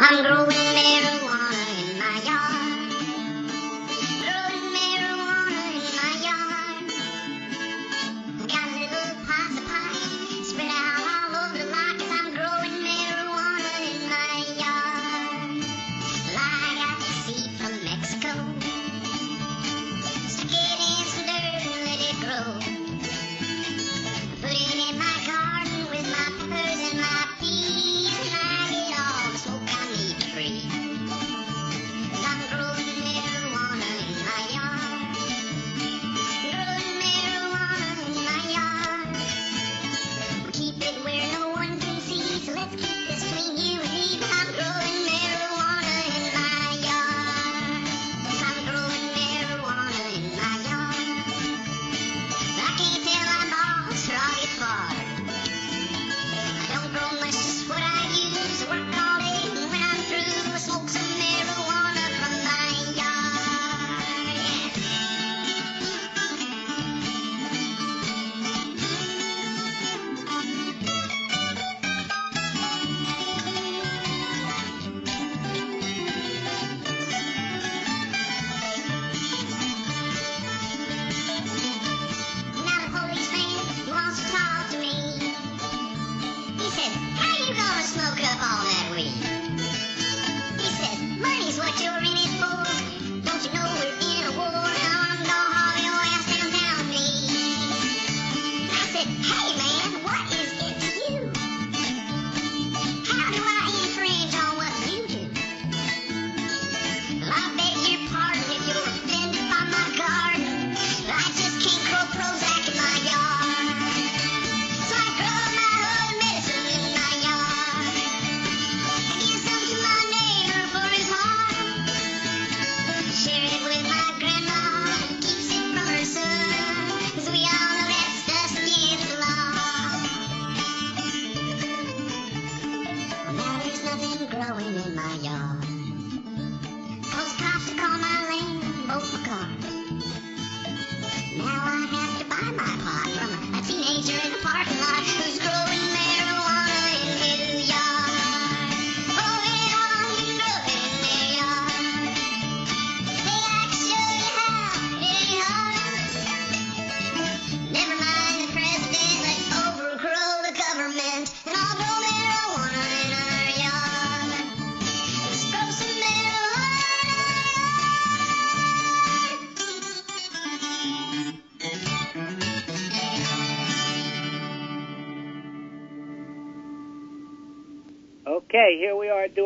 I'm growing marijuana in my yard.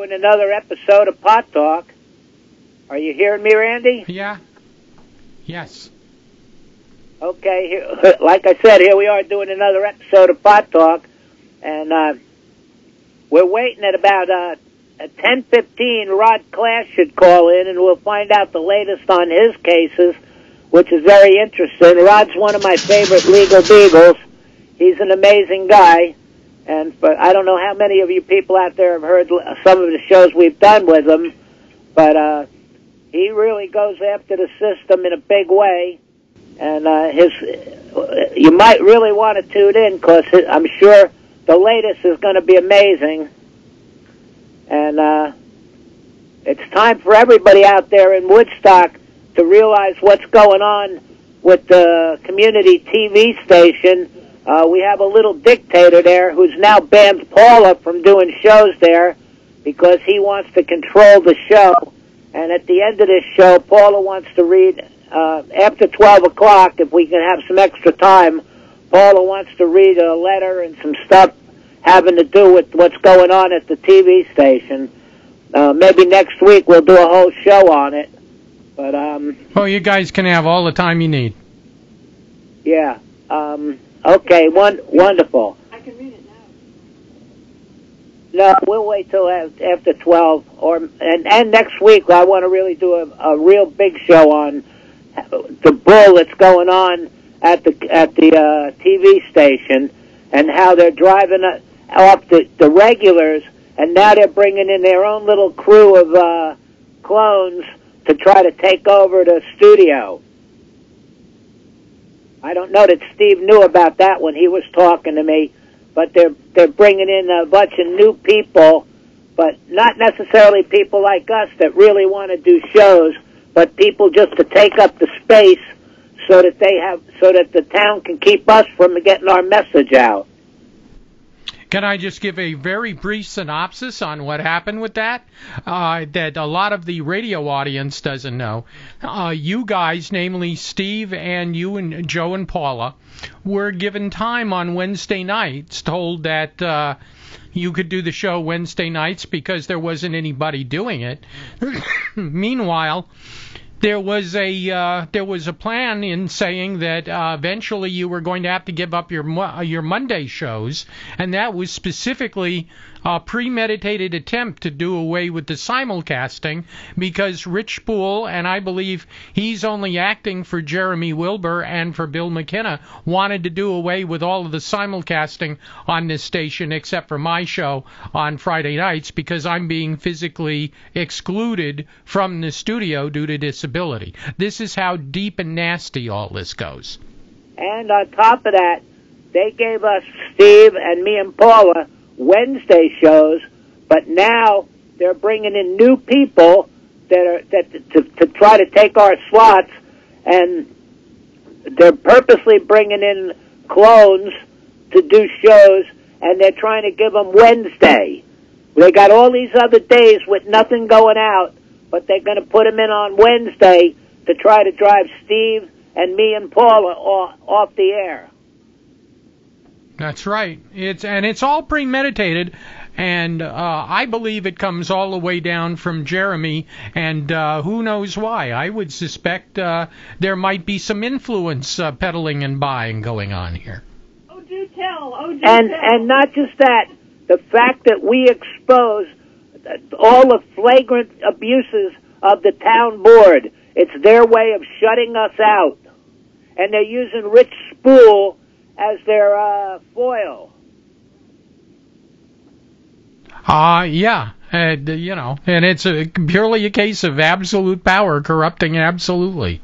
Doing another episode of Pot Talk. Are you hearing me, Randy? Yeah. Yes. Okay, here, like I said, here we are doing another episode of Pot Talk, and uh, we're waiting at about uh, at ten fifteen. Rod Class should call in, and we'll find out the latest on his cases, which is very interesting. Rod's one of my favorite legal beagles. He's an amazing guy, and for, I don't know how many of you people out there have heard some of the shows we've done with him, but uh, he really goes after the system in a big way and uh, his you might really want to tune in because I'm sure the latest is going to be amazing, and uh, it's time for everybody out there in Woodstock to realize what's going on with the community TV station. Uh, we have a little dictator there who's now banned Paula from doing shows there because he wants to control the show. And at the end of this show, Paula wants to read uh, after 12 o'clock, if we can have some extra time, Paula wants to read a letter and some stuff having to do with what's going on at the TV station. Uh, maybe next week we'll do a whole show on it. But, um, Well, you guys can have all the time you need. yeah. Um, okay, one, wonderful. I can read it now. No, we'll wait till af- after 12. Or, and, and next week I want to really do a, a real big show on the bull that's going on at the at the uh, TV station and how they're driving uh, off the, the regulars and now they're bringing in their own little crew of uh, clones to try to take over the studio. I don't know that Steve knew about that when he was talking to me, but they're they're bringing in a bunch of new people but not necessarily people like us that really want to do shows, but people just to take up the space so that they have so that the town can keep us from getting our message out. Can I just give a very brief synopsis on what happened with that? Uh, that a lot of the radio audience doesn't know. Uh, you guys, namely Steve and you and Joe and Paula, were given time on Wednesday nights, told that uh, you could do the show Wednesday nights because there wasn't anybody doing it. Meanwhile, there was a uh, there was a plan in saying that uh, eventually you were going to have to give up your mo- your Monday shows, and that was specifically a premeditated attempt to do away with the simulcasting because Rich Spool and I believe he's only acting for Jeremy Wilber and for Bill McKenna wanted to do away with all of the simulcasting on this station except for my show on Friday nights because I'm being physically excluded from the studio due to disability. This is how deep and nasty all this goes. And on top of that, they gave us Steve and me and Paula Wednesday shows, but now they're bringing in new people that are that to, to try to take our slots, and they're purposely bringing in clones to do shows, and they're trying to give them Wednesday. They got all these other days with nothing going out, but they're going to put them in on Wednesday to try to drive Steve and me and Paula off, off the air. That's right. It's and it's all premeditated, and uh, I believe it comes all the way down from Jeremy, and uh, who knows why? I would suspect uh, there might be some influence uh, peddling and buying going on here. Oh, do tell. Oh, do and tell. and not just that, the fact that we expose all the flagrant abuses of the town board. It's their way of shutting us out, and they're using Rich Spool as their uh, foil. Uh, yeah. Uh, you know, and it's a, purely a case of absolute power corrupting absolutely.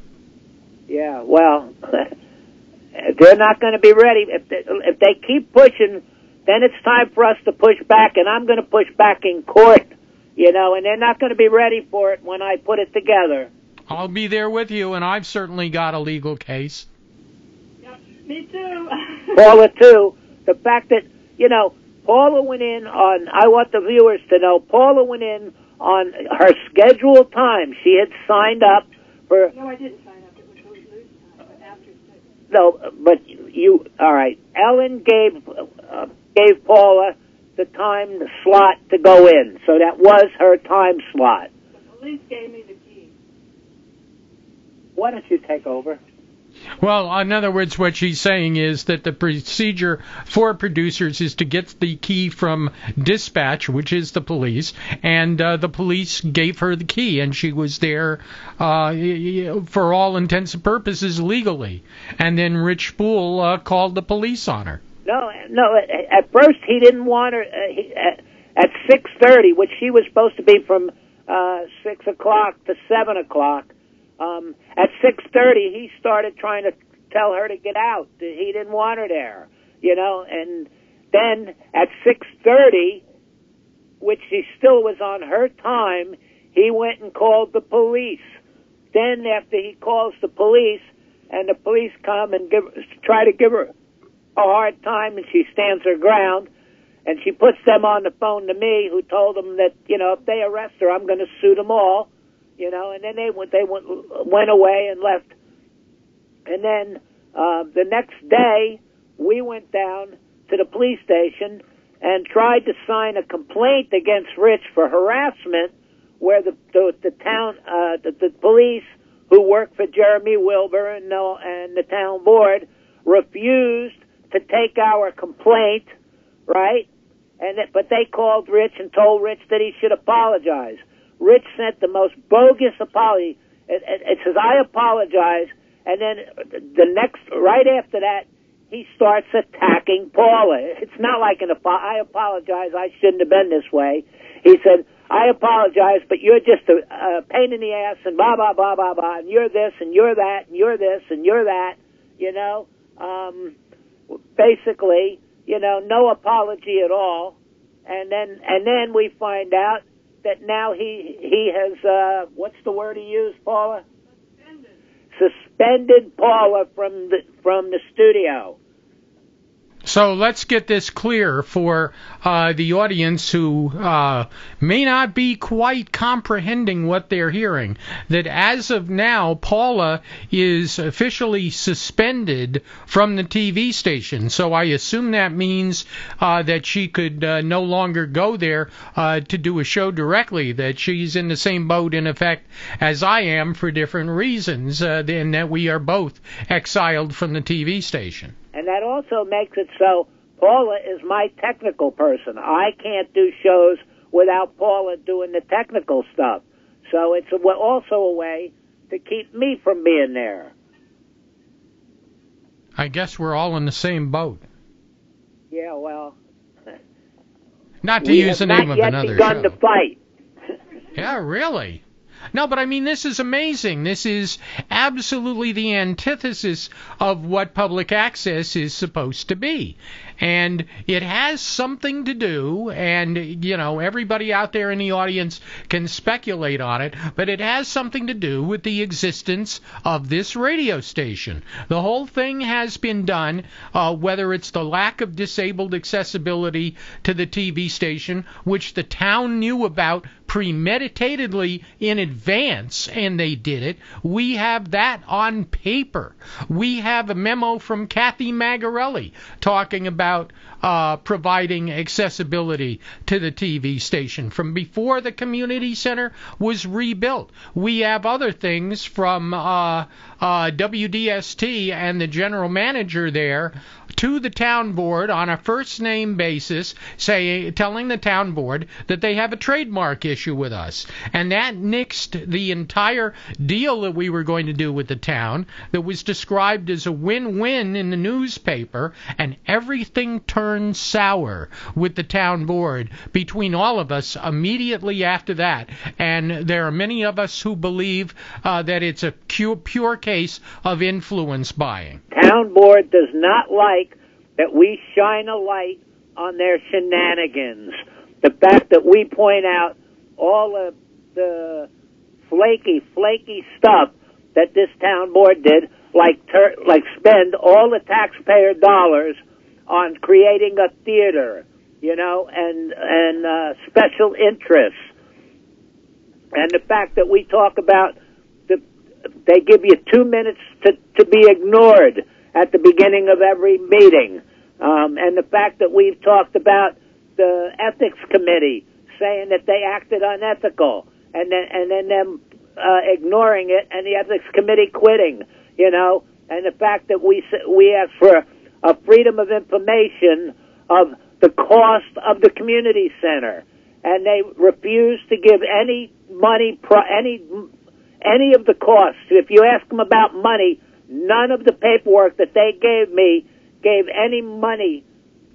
Yeah, well, they're not going to be ready if they, if they keep pushing. Then it's time for us to push back, and I'm going to push back in court. You know, and they're not going to be ready for it when I put it together. I'll be there with you, and I've certainly got a legal case. Yep, me too. Paula too. The fact that you know Paula went in on. I want the viewers to know Paula went in on her scheduled time. She had signed up for no, I didn't sign up. It was Louis Lou's time, but after six. no, but you all right. Ellen gave uh, gave Paula the time, the slot to go in, so that was her time slot. The police gave me the key. Why don't you take over? Well, in other words, what she's saying is that the procedure for producers is to get the key from dispatch, which is the police, and uh, the police gave her the key, and she was there uh, for all intents and purposes legally. And then Rich Spool uh, called the police on her. No, no. At, first, he didn't want her uh, he, at, at six thirty, which she was supposed to be from uh, six o'clock to seven o'clock. Um, at six thirty, he started trying to tell her to get out. He didn't want her there, you know. And then at six thirty, which she still was on her time, he went and called the police. Then, after he calls the police, and the police come and give try to give her a hard time, and she stands her ground. And she puts them on the phone to me, who told them that you know if they arrest her, I'm going to sue them all. You know, and then they went they went went away and left. And then uh, the next day, we went down to the police station and tried to sign a complaint against Rich for harassment, where the the, the town uh, the, the police who work for Jeremy Wilber and no and the town board refused to take our complaint, right? And but they called Rich and told Rich that he should apologize. Rich sent the most bogus apology. It, it, it says I apologize, and then the next right after that he starts attacking Paula. It's not like an apo- I apologize. I shouldn't have been this way. He said I apologize, but you're just a, a pain in the ass and blah blah blah blah blah, and you're this and you're that and you're this and you're that. You know. Um, basically, you know, no apology at all. and then and then we find out that now he he has uh, what's the word he used, Paula? Suspended Paula from the from the studio. So let's get this clear for uh, the audience who uh, may not be quite comprehending what they're hearing. That as of now, Paula is officially suspended from the TV station. So I assume that means uh, that she could uh, no longer go there uh, to do a show directly. That she's in the same boat, in effect, as I am for different reasons, uh, and that we are both exiled from the TV station. And that also makes it so Paula is my technical person. I can't do shows without Paula doing the technical stuff. So it's also a way to keep me from being there. I guess we're all in the same boat. Yeah, well, Not to we use have the name not of yet another begun show. to fight. Yeah, really. No, but I mean, this is amazing. This is absolutely the antithesis of what public access is supposed to be. And it has something to do, and, you know, everybody out there in the audience can speculate on it, but it has something to do with the existence of this radio station. The whole thing has been done, uh, whether it's the lack of disabled accessibility to the TV station, which the town knew about premeditatedly in advance, and they did it. We have that on paper. We have a memo from Kathy Magarelli talking about uh, providing accessibility to the TV station from before the community center was rebuilt. We have other things from uh, uh, WDST and the general manager there to the town board on a first name basis, say telling the town board that they have a trademark issue with us, and that nixed the entire deal that we were going to do with the town that was described as a win-win in the newspaper, and everything turned sour with the town board between all of us immediately after that, and there are many of us who believe uh, that it's a pure, pure case of influence buying. Town board does not like that we shine a light on their shenanigans. The fact that we point out all of the flaky, flaky stuff that this town board did, like ter- like spend all the taxpayer dollars on creating a theater, you know, and and uh, special interests, and the fact that we talk about the they give you two minutes to to be ignored at the beginning of every meeting, um, and the fact that we've talked about the ethics committee saying that they acted unethical, and then and then them uh, ignoring it, and the ethics committee quitting, you know, and the fact that we we ask for a freedom of information of the cost of the community center, and they refuse to give any money, pro- any any of the costs. If you ask them about money, none of the paperwork that they gave me gave any money,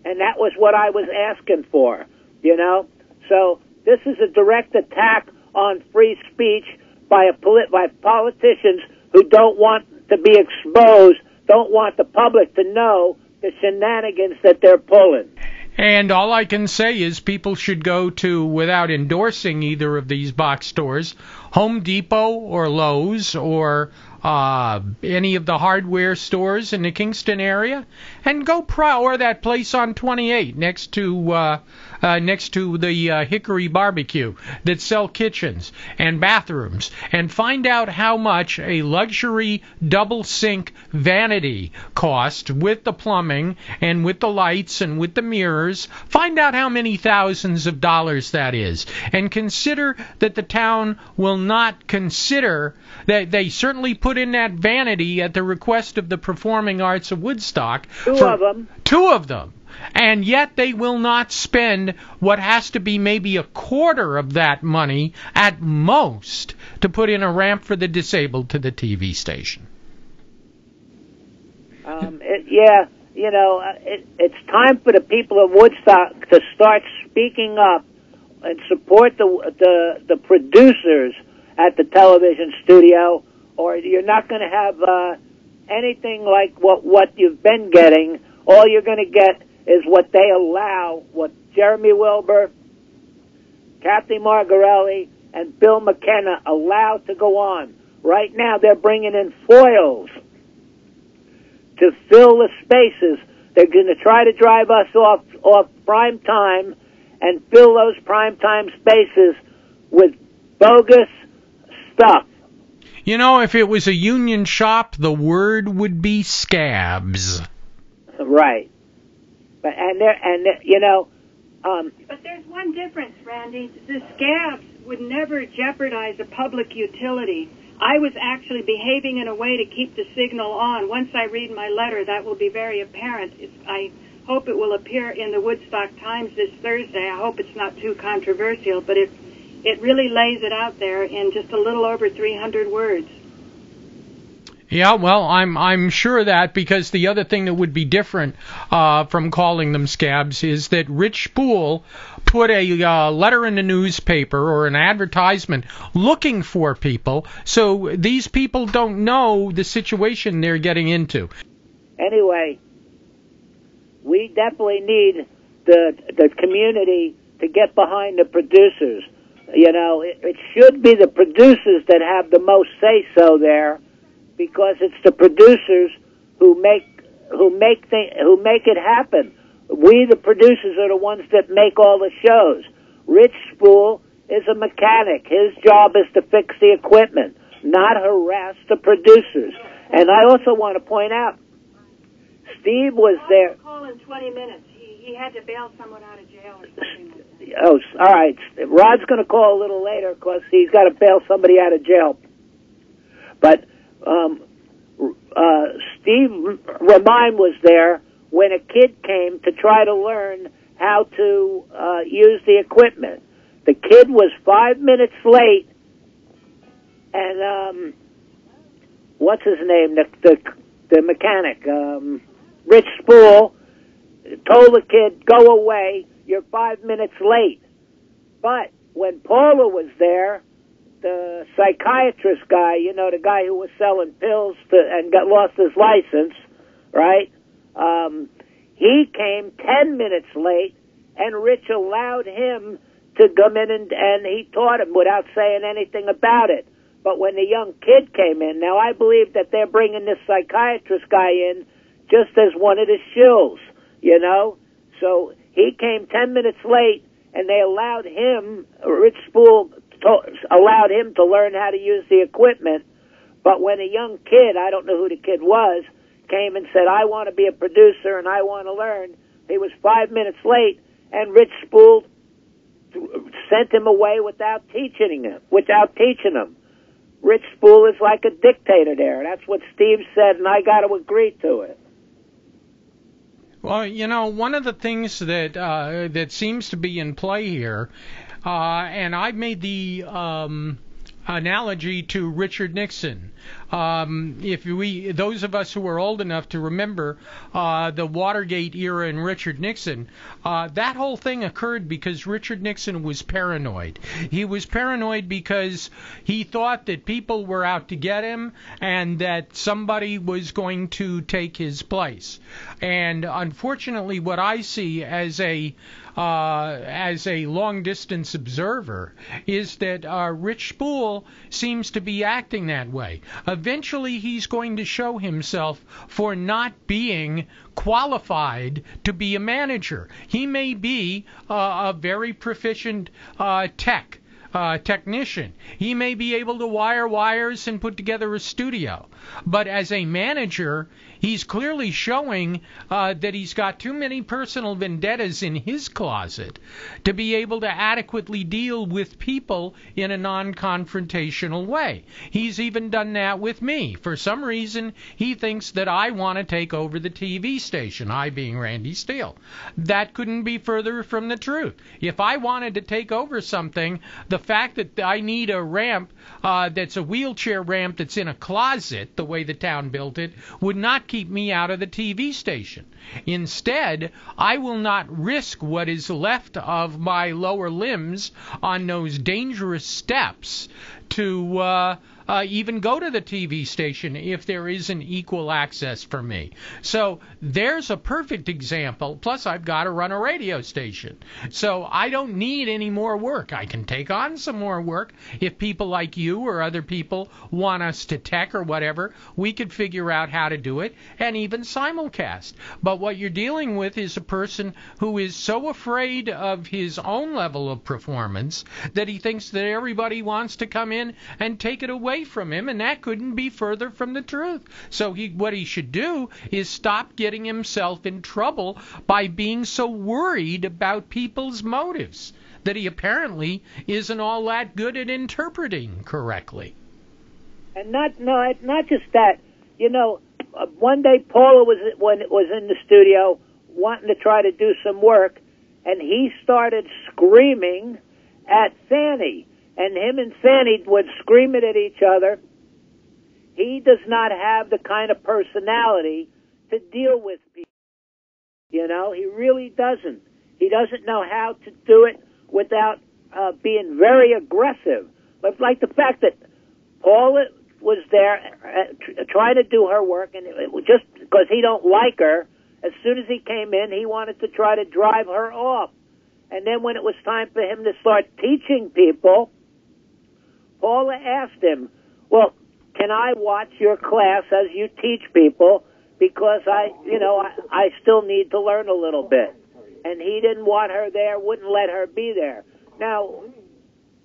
and that was what I was asking for. You know, so this is a direct attack on free speech by a polit- by politicians who don't want to be exposed, don't want the public to know the shenanigans that they're pulling. And all I can say is people should go to, without endorsing either of these box stores, Home Depot or Lowe's or uh, any of the hardware stores in the Kingston area, and go pro or that place on 28 next to uh, uh, next to the uh, Hickory Barbecue that sell kitchens and bathrooms, and find out how much a luxury double sink vanity cost with the plumbing and with the lights and with the mirrors. Find out how many thousands of dollars that is, and consider that the town will not consider that they certainly put in that vanity at the request of the Performing Arts of Woodstock. Two of them. Two of them. And yet they will not spend what has to be maybe a quarter of that money at most to put in a ramp for the disabled to the TV station. Um, it, yeah, you know, uh, it, it's time for the people of Woodstock to start speaking up and support the the the producers at the television studio, or you're not going to have uh, anything like what what you've been getting. All you're going to get is what they allow, what Jeremy Wilber, Kathy Margarelli, and Bill McKenna allow to go on. Right now, they're bringing in foils to fill the spaces. They're going to try to drive us off off prime time and fill those prime time spaces with bogus stuff. You know, if it was a union shop, the word would be scabs. Right. But and there and there, you know, um, But there's one difference, Randy. The scabs would never jeopardize a public utility. I was actually behaving in a way to keep the signal on. Once I read my letter, that will be very apparent. It's, I hope it will appear in the Woodstock Times this Thursday. I hope it's not too controversial, but it it really lays it out there in just a little over 300 words. Yeah, well, I'm I'm sure that because the other thing that would be different uh, from calling them scabs is that Rich Spool put a uh, letter in the newspaper or an advertisement looking for people, so these people don't know the situation they're getting into. anyway, we definitely need the the community to get behind the producers. You know, it, it should be the producers that have the most say so there, because it's the producers who make who make th- who make it happen. We, the producers, are the ones that make all the shows. Rich Spool is a mechanic. His job is to fix the equipment, not harass the producers. And I also want to point out, Steve was there. Call in 20 minutes. He, he had to bail someone out of jail or something like. Oh, all right. Rod's going to call a little later because he's got to bail somebody out of jail. But um, uh, Steve Remine was there when a kid came to try to learn how to uh, use the equipment. The kid was five minutes late, and um, what's his name? The the, the mechanic, um, Rich Spool, told the kid, "Go away. You're five minutes late." But when Paula was there, the psychiatrist guy, you know, the guy who was selling pills to, and got lost his license, right? Um, he came ten minutes late, and Rich allowed him to come in and, and he taught him without saying anything about it. But when the young kid came in, now I believe that they're bringing this psychiatrist guy in just as one of the shills, you know. So he came ten minutes late, and they allowed him, Rich Spool, allowed him to learn how to use the equipment. But when a young kid, I don't know who the kid was, came and said, "I want to be a producer and I want to learn," he was five minutes late, and Rich Spool sent him away without teaching him, without teaching him. Rich Spool is like a dictator there. That's what Steve said, and I got to agree to it. Well, you know, one of the things that uh, that seems to be in play here, uh, and I made the um, analogy to Richard Nixon. Um, if we, those of us who are old enough to remember uh, the Watergate era and Richard Nixon, uh, that whole thing occurred because Richard Nixon was paranoid. He was paranoid because he thought that people were out to get him and that somebody was going to take his place. And unfortunately, what I see as a uh, as a long distance observer is that uh, Rich Spool seems to be acting that way. Eventually, he's going to show himself for not being qualified to be a manager. He may be uh, a very proficient uh, tech. Uh, technician. He may be able to wire wires and put together a studio. But as a manager, he's clearly showing uh, that he's got too many personal vendettas in his closet to be able to adequately deal with people in a non confrontational way. He's even done that with me. For some reason, he thinks that I want to take over the TV station, I being Randy Steele. That couldn't be further from the truth. If I wanted to take over something, the fact that I need a ramp uh, that's a wheelchair ramp that's in a closet, the way the town built it, would not keep me out of the TV station. Instead, I will not risk what is left of my lower limbs on those dangerous steps to uh, uh, even go to the TV station if there isn't equal access for me. So there's a perfect example. Plus, I've got to run a radio station. So I don't need any more work. I can take on some more work if people like you or other people want us to tech or whatever. We could figure out how to do it and even simulcast. But what you're dealing with is a person who is so afraid of his own level of performance that he thinks that everybody wants to come in and take it away from him, and that couldn't be further from the truth. So he, what he should do is stop getting himself in trouble by being so worried about people's motives that he apparently isn't all that good at interpreting correctly. And not no, not just that. You know, uh, one day Paula was when was in the studio wanting to try to do some work, and he started screaming at Fanny, and him and Fanny would scream it at each other. He does not have the kind of personality to deal with people. You know, he really doesn't. He doesn't know how to do it without uh, being very aggressive. But like the fact that Paula was there uh, tr- trying to do her work, and it was just because he don't like her, as soon as he came in, he wanted to try to drive her off. And then when it was time for him to start teaching people, Paula asked him, "Well, can I watch your class as you teach people? Because I, you know, I, I still need to learn a little bit." And he didn't want her there, wouldn't let her be there. Now,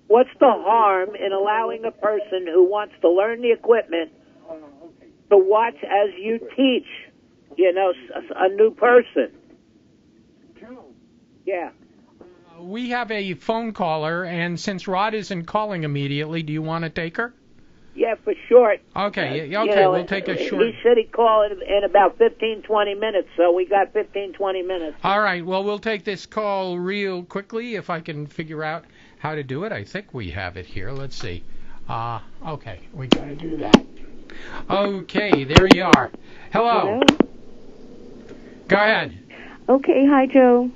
what's the harm in allowing a person who wants to learn the equipment to watch as you teach, you know, s- a new person? Yeah. We have a phone caller, and since Rod isn't calling immediately, do you want to take her? Yeah, for short. Okay, You okay, know, we'll take a short. He said he'd call in, in about 15, 20 minutes, so we got 15, 20 minutes. All right, well, we'll take this call real quickly if I can figure out how to do it. I think we have it here. Let's see. Uh, okay, we got to do that. Okay, there you are. Hello. Go ahead. Okay, hi Joe.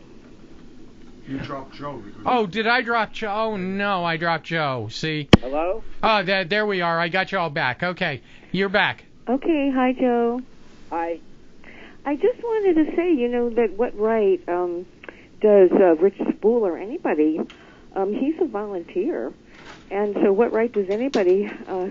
You dropped Joe. Oh, did I drop Joe? Oh, no, I dropped Joe. See? Hello? Oh, there, there we are. I got you all back. Okay, you're back. Okay, hi Joe. Hi. I just wanted to say, you know, that what right um, does uh, Rich Spool or anybody? Um, he's a volunteer, and so what right does anybody uh,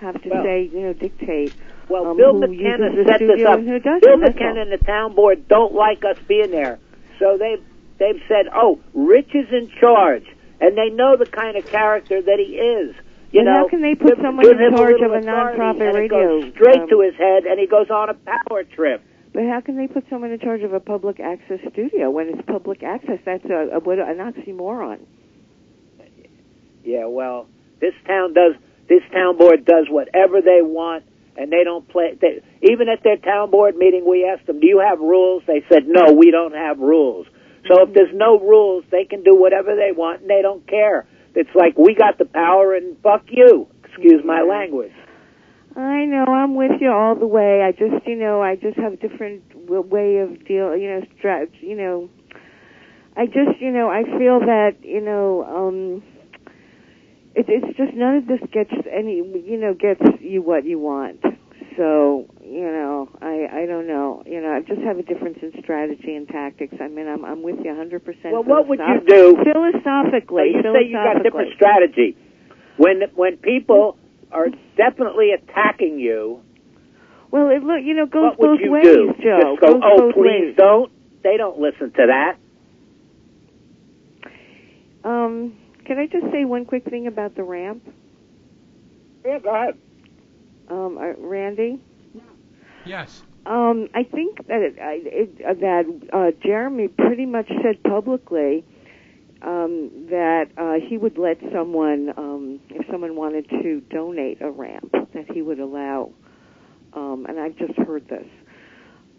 have to Well- say, you know, dictate? Well, um, Bill who McKenna set this up. and who doesn't, Bill McKenna and the town board don't like us being there, so they they've said, "Oh, Rich is in charge," and they know the kind of character that he is. You But know, how can they put someone in charge little of a nonprofit and it radio, goes straight um, to his head, and he goes on a power trip. But how can they put someone in charge of a public access studio when it's public access? That's a, a what an oxymoron. Yeah, well, this town does. This town board does whatever they want, and they don't play. They, even at their town board meeting, we asked them, "Do you have rules?" They said, "No, we don't have rules." So if there's no rules, they can do whatever they want, and they don't care. It's like we got the power, and fuck you. Excuse my language. I know I'm with you all the way. I just, you know, I just have a different way of deal, you know, strat, you know. I just, you know, I feel that, you know, um it, it's just none of this gets any, you know, gets you what you want. So, you know, I I don't know. You know, I just have a difference in strategy and tactics. I mean, I'm I'm with you 100%. Well, what would you do? Philosophically, you say you got different strategy. When when people are definitely attacking you, Well, it look, you know, goes what would both you ways, do? Joe. Just go, goes oh, please ways. don't. They don't listen to that. Um, can I just say one quick thing about the ramp, Yeah, go ahead. um, uh, Randy? Yes. Um, I think that it, I- it, uh, that uh, Jeremy pretty much said publicly um, that uh, he would let someone, um, if someone wanted to donate a ramp, that he would allow. Um, and I've just heard this.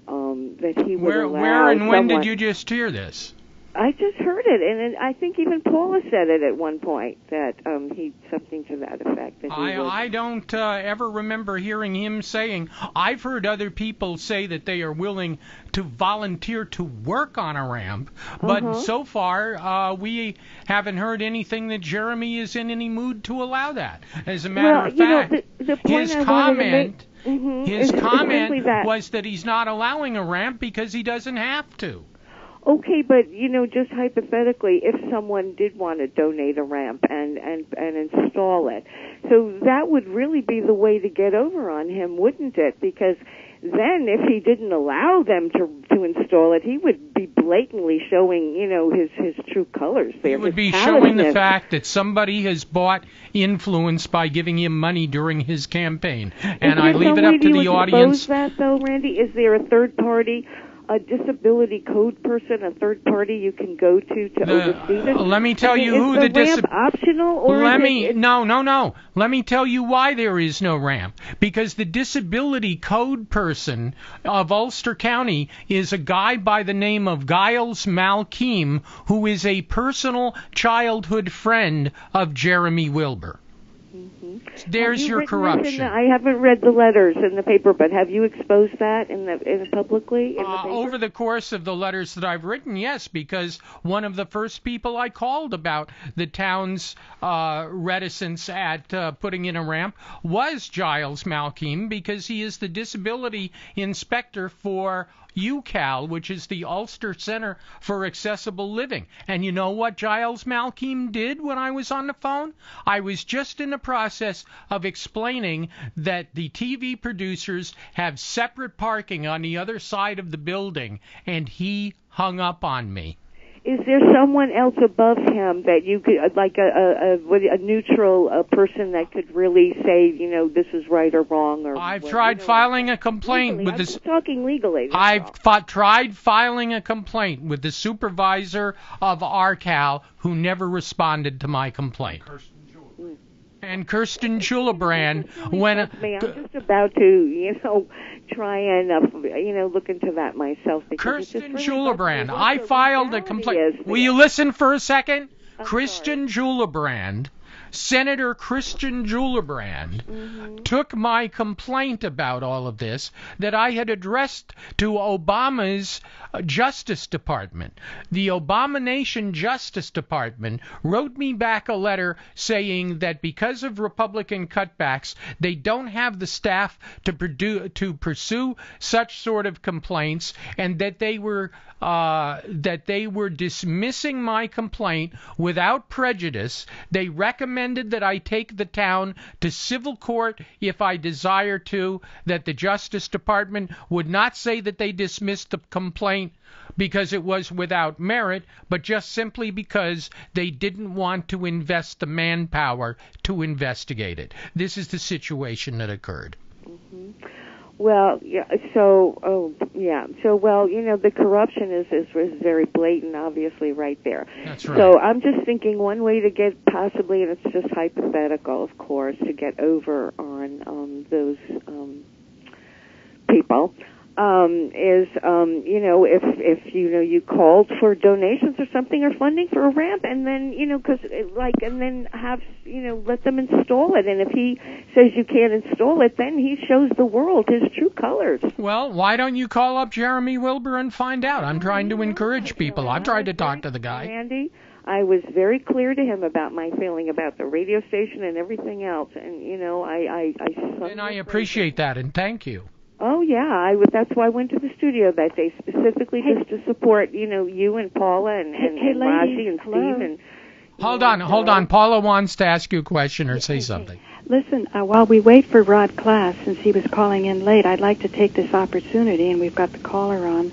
Um, that he would Where, allow where, and when did you just hear this? I just heard it, and it, I think even Paula said it at one point that um, he something to that effect. That I, was, I don't uh, ever remember hearing him saying. I've heard other people say that they are willing to volunteer to work on a ramp, but Uh-huh. so far uh, we haven't heard anything that Jeremy is in any mood to allow that. As a matter well, of you know, fact, the, the his I comment. make, Mhm. His is- is comment that. was that he's not allowing a ramp because he doesn't have to. Okay, but you know, just hypothetically, if someone did want to donate a ramp and and and install it, so that would really be the way to get over on him, wouldn't it? Because then, if he didn't allow them to to install it, he would be blatantly showing, you know, his his true colors there. He would be showing the fact that somebody has bought influence by giving him money during his campaign. And I leave it up to the audience. that though, Randy? Is there a third party, a disability code person, a third party you can go to to The- oversee this? let me tell I mean, you is who the the ramp optional or Let me it, no no no. Let me tell you why there is no ramp. Because the disability code person of Ulster County is a guy by the name of Giles Malkeem, who is a personal childhood friend of Jeremy Wilber. Mm-hmm. There's you your written this in corruption. the- I haven't read the letters in the paper, but have you exposed that in the in publicly in Uh, paper? over the course of the letters that I've written, yes, because one of the first people I called about the town's uh, reticence at uh, putting in a ramp was Giles Malkeem, because he is the disability inspector for UCAL, which is the Ulster Center for Accessible Living. And you know what Giles Malkeem did when I was on the phone? I was just in the process of explaining that the TV producers have separate parking on the other side of the building, and he hung up on me. Is there someone else above him that you could, uh, like a a, a, what- a neutral uh person that could really say, you know, this is right or wrong? Or I've what- tried you know, filing a complaint legally. with I'm this. talking legally. I've all. fought, tried filing a complaint with the supervisor of RCAL who never responded to my complaint. Kirsten Jewell. And Kirsten Gillibrand, when me, I'm just about to, you know, try and, uh, you know, look into that myself. because it just Kirsten really Gillibrand, bugs me I filed a complaint. Will you listen for a second? I'm Kirsten Gillibrand, Senator Kirsten Gillibrand, Mm-hmm. took my complaint about all of this that I had addressed to Obama's uh, Justice Department. The Abomination Justice Department wrote me back a letter saying that because of Republican cutbacks, they don't have the staff to, produ- to pursue such sort of complaints, and that they were uh, that they were dismissing my complaint without prejudice. They recommended that I take the town to civil court if I desire to, that the Justice Department would not say that they dismissed the complaint because it was without merit, but just simply because they didn't want to invest the manpower to investigate it. This is the situation that occurred. Well, yeah. So, oh, yeah. So, well, you know, the corruption is is, is very blatant, obviously, right there. That's right. So, I'm just thinking one way to get possibly, and it's just hypothetical, of course, to get over on um, those um, people. Um, is um, you know if if you know you called for donations or something or funding for a ramp and then you know because like and then have you know let them install it and if he says you can't install it then he shows the world his true colors. Well, why don't you call up Jeremy Wilber and find out? I'm trying to encourage people. I've tried to talk to the guy. Randy, I was very clear to him about my feeling about the radio station and everything else, and you know, I I I. And I appreciate that and thank you. Oh yeah, I would. That's why I went to the studio that day specifically Hey. just to support you know you and Paula and and, Hey, and ladies, Raji and hello. Steve and. Hold on, hold on. Paula wants to ask you a question or say something. Listen, uh, while we wait for Rod Class, since he was calling in late, I'd like to take this opportunity, and we've got the caller on,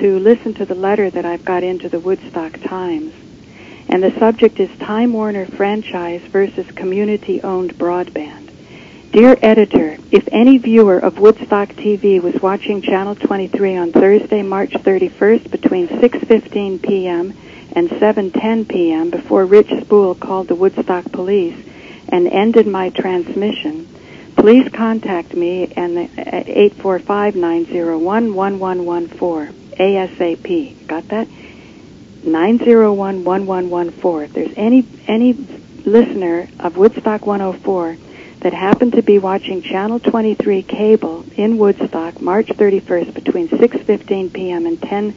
to listen to the letter that I've got into the Woodstock Times. And the subject is Time Warner franchise versus community owned broadband. Dear editor, if any viewer of Woodstock TV was watching Channel 23 on Thursday, March 31st between 6:15 p.m. and 7:10 p.m. before Rich Spool called the Woodstock police and ended my transmission, please contact me at 845-901-1114 ASAP. Got that? 901-1114. If there's any any listener of Woodstock 104 that happened to be watching Channel 23 cable in Woodstock March 31st between 6:15 p.m. and 10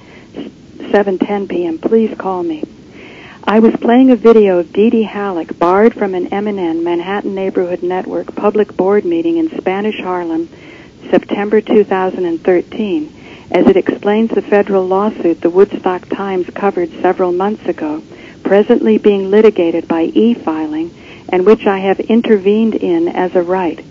7:10 p.m., please call me. I was playing a video of Dee Dee Halleck barred from an MNN Manhattan Neighborhood Network public board meeting in Spanish Harlem, September 2013, as it explains the federal lawsuit the Woodstock Times covered several months ago, presently being litigated by e-filing, and which I have intervened in as a right.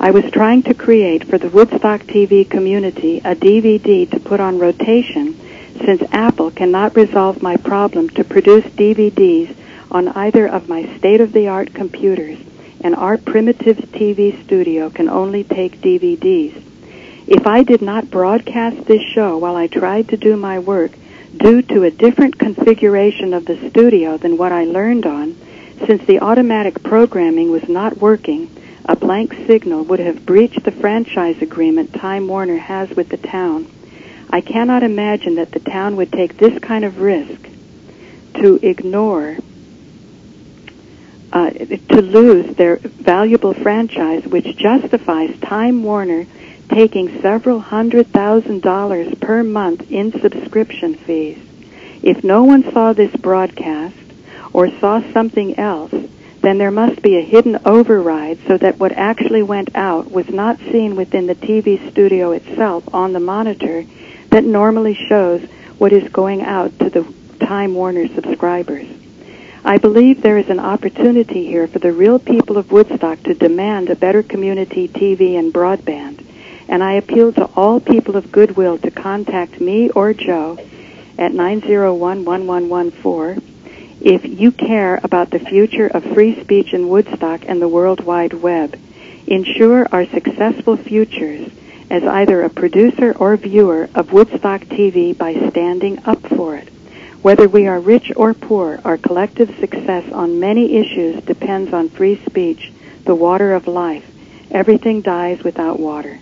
I was trying to create for the Woodstock TV community a DVD to put on rotation since Apple cannot resolve my problem to produce DVDs on either of my state-of-the-art computers, and our primitive TV studio can only take DVDs. If I did not broadcast this show while I tried to do my work due to a different configuration of the studio than what I learned on, since the automatic programming was not working, a blank signal would have breached the franchise agreement Time Warner has with the town. I cannot imagine that the town would take this kind of risk to ignore, uh, to lose their valuable franchise, which justifies Time Warner taking several hundred thousand dollars per month in subscription fees. If no one saw this broadcast or saw something else, then there must be a hidden override so that what actually went out was not seen within the TV studio itself on the monitor that normally shows what is going out to the Time Warner subscribers. I believe there is an opportunity here for the real people of Woodstock to demand a better community TV and broadband, and I appeal to all people of goodwill to contact me or Joe at 901-1114 if you care about the future of free speech in Woodstock and the World Wide Web. Ensure our successful futures as either a producer or viewer of Woodstock TV by standing up for it. Whether we are rich or poor, our collective success on many issues depends on free speech, the water of life. Everything dies without water.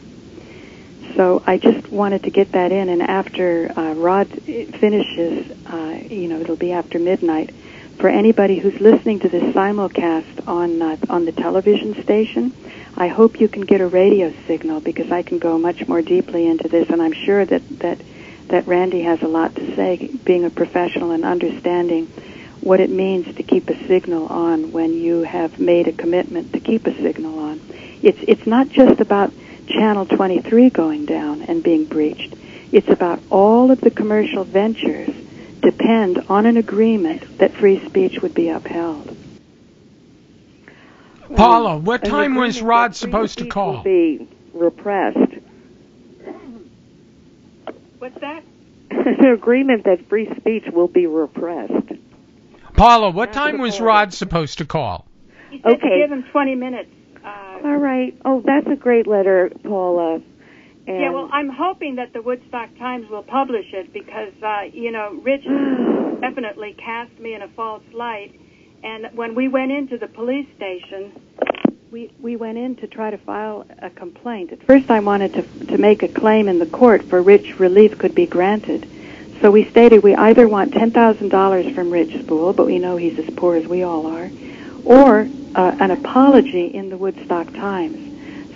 So I just wanted to get that in, and after uh, Rod finishes, uh, you know, it'll be after midnight. For anybody who's listening to this simulcast on uh, on the television station, I hope you can get a radio signal because I can go much more deeply into this, and I'm sure that that that Randy has a lot to say, being a professional and understanding what it means to keep a signal on when you have made a commitment to keep a signal on. It's it's not just about channel 23 going down and being breached. It's about all of the commercial ventures depend on an agreement that free speech would be upheld. Paula, what An time was Rod supposed to call? Will be repressed. What's that? An agreement that free speech will be repressed. Paula, what After time was. Rod supposed to call? He said to Okay. give him 20 minutes. Uh, All right. Oh, that's a great letter, Paula. And yeah, well, I'm hoping that the Woodstock Times will publish it because, uh, you know, Rich definitely cast me in a false light. And when we went into the police station, We we went in to try to file a complaint. At first, I wanted to to make a claim in the court for which relief could be granted. So we stated we either want ten thousand dollars from Rich Spool, but we know he's as poor as we all are, or uh, an apology in the Woodstock Times.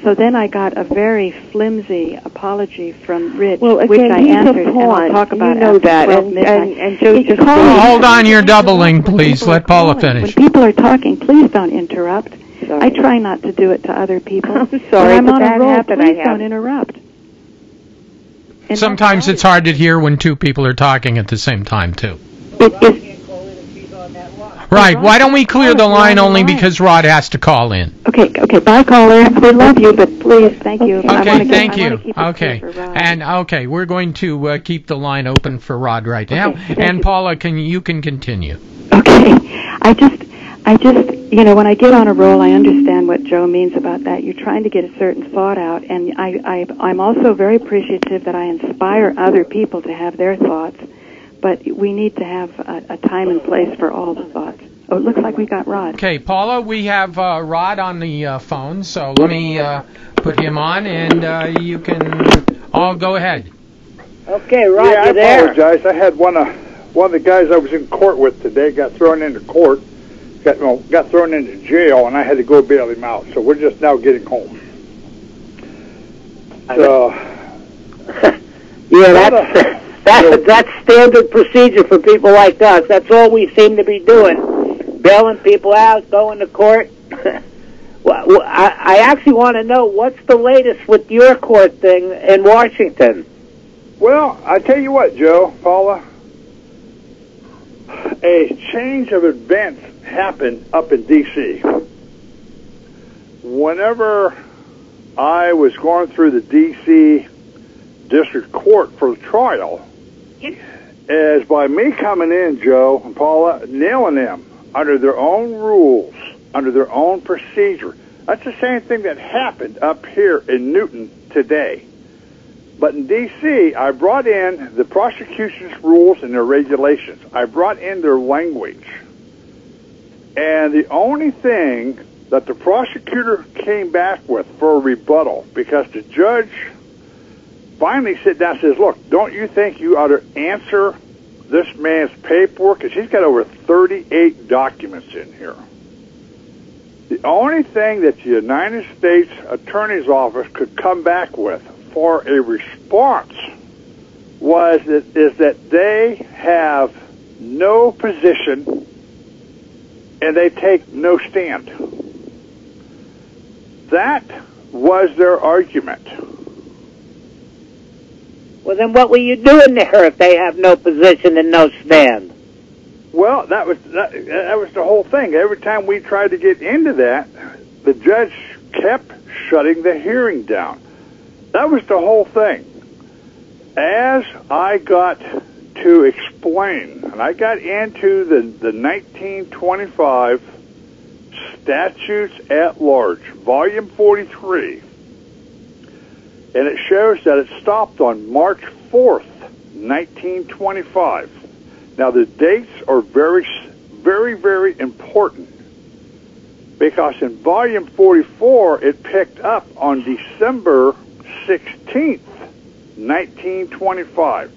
So then I got a very flimsy apology from Rich, well, which I answered, a and I'll talk about you know after that, 12 and, midnight. and and Joe He just called- hold on, you're doubling, please. Let Paula calling- finish. When people are talking, please don't interrupt. Sorry. I try not to do it to other people. I'm When sorry, I'm but on that a roll, happened, please don't interrupt. And Sometimes it's hard to hear when two people are talking at the same time, too. It is Right, why don't we clear the line only because Rod has to call in? okay. Okay, bye, caller. We love you, but please, thank you. Okay, get- thank I you. Okay, clear for Rod. and okay, we're going to uh, keep the line open for Rod right now. Okay, And you. Paula, can you can continue? Okay. I just, I just, you know, when I get on a roll, I understand what Joe means about that. You're trying to get a certain thought out, and I, I, I'm also very appreciative that I inspire other people to have their thoughts. But we need to have a, a time and place for all the thoughts. Oh, it looks like we got Rod. Okay, Paula, we have uh, Rod on the uh, phone, so let me uh, put him on, and uh, you can all go ahead. Okay, Rod, yeah, I you there? apologize. I had one uh, one of the guys I was in court with today got thrown into court, got well, got thrown into jail, and I had to go bail him out. So we're just now getting home. So Yeah, that's that's that's standard procedure for people like us. That's all we seem to be doing, bailing people out, going to court. well, I, I actually want to know what's the latest with your court thing in Washington. Well, I tell you what, Joe, Paula, a change of events happened up in D.C. Whenever I was going through the D.C. District Court for the trial, as by me coming in, Joe and Paula, nailing them under their own rules, under their own procedure. That's the same thing that happened up here in Newton today. But in D.C., I brought in the prosecution's rules and their regulations. I brought in their language. And the only thing that the prosecutor came back with for a rebuttal, because the judge finally sit down and says, look, don't you think you ought to answer this man's paperwork? Because he's got over 38 documents in here. The only thing that the United States Attorney's Office could come back with for a response was that, is that they have no position and they take no stand. That was their argument. Well, then what were you doing there if they have no position and no stand? Well, that was that, that was the whole thing. Every time we tried to get into that, the judge kept shutting the hearing down. That was the whole thing. As I got to explain, and I got into the, the 1925 Statutes at Large, Volume 43, and it shows that it stopped on March 4th, 1925. Now, the dates are very, very, very important because in Volume 44, it picked up on December 16th, 1925.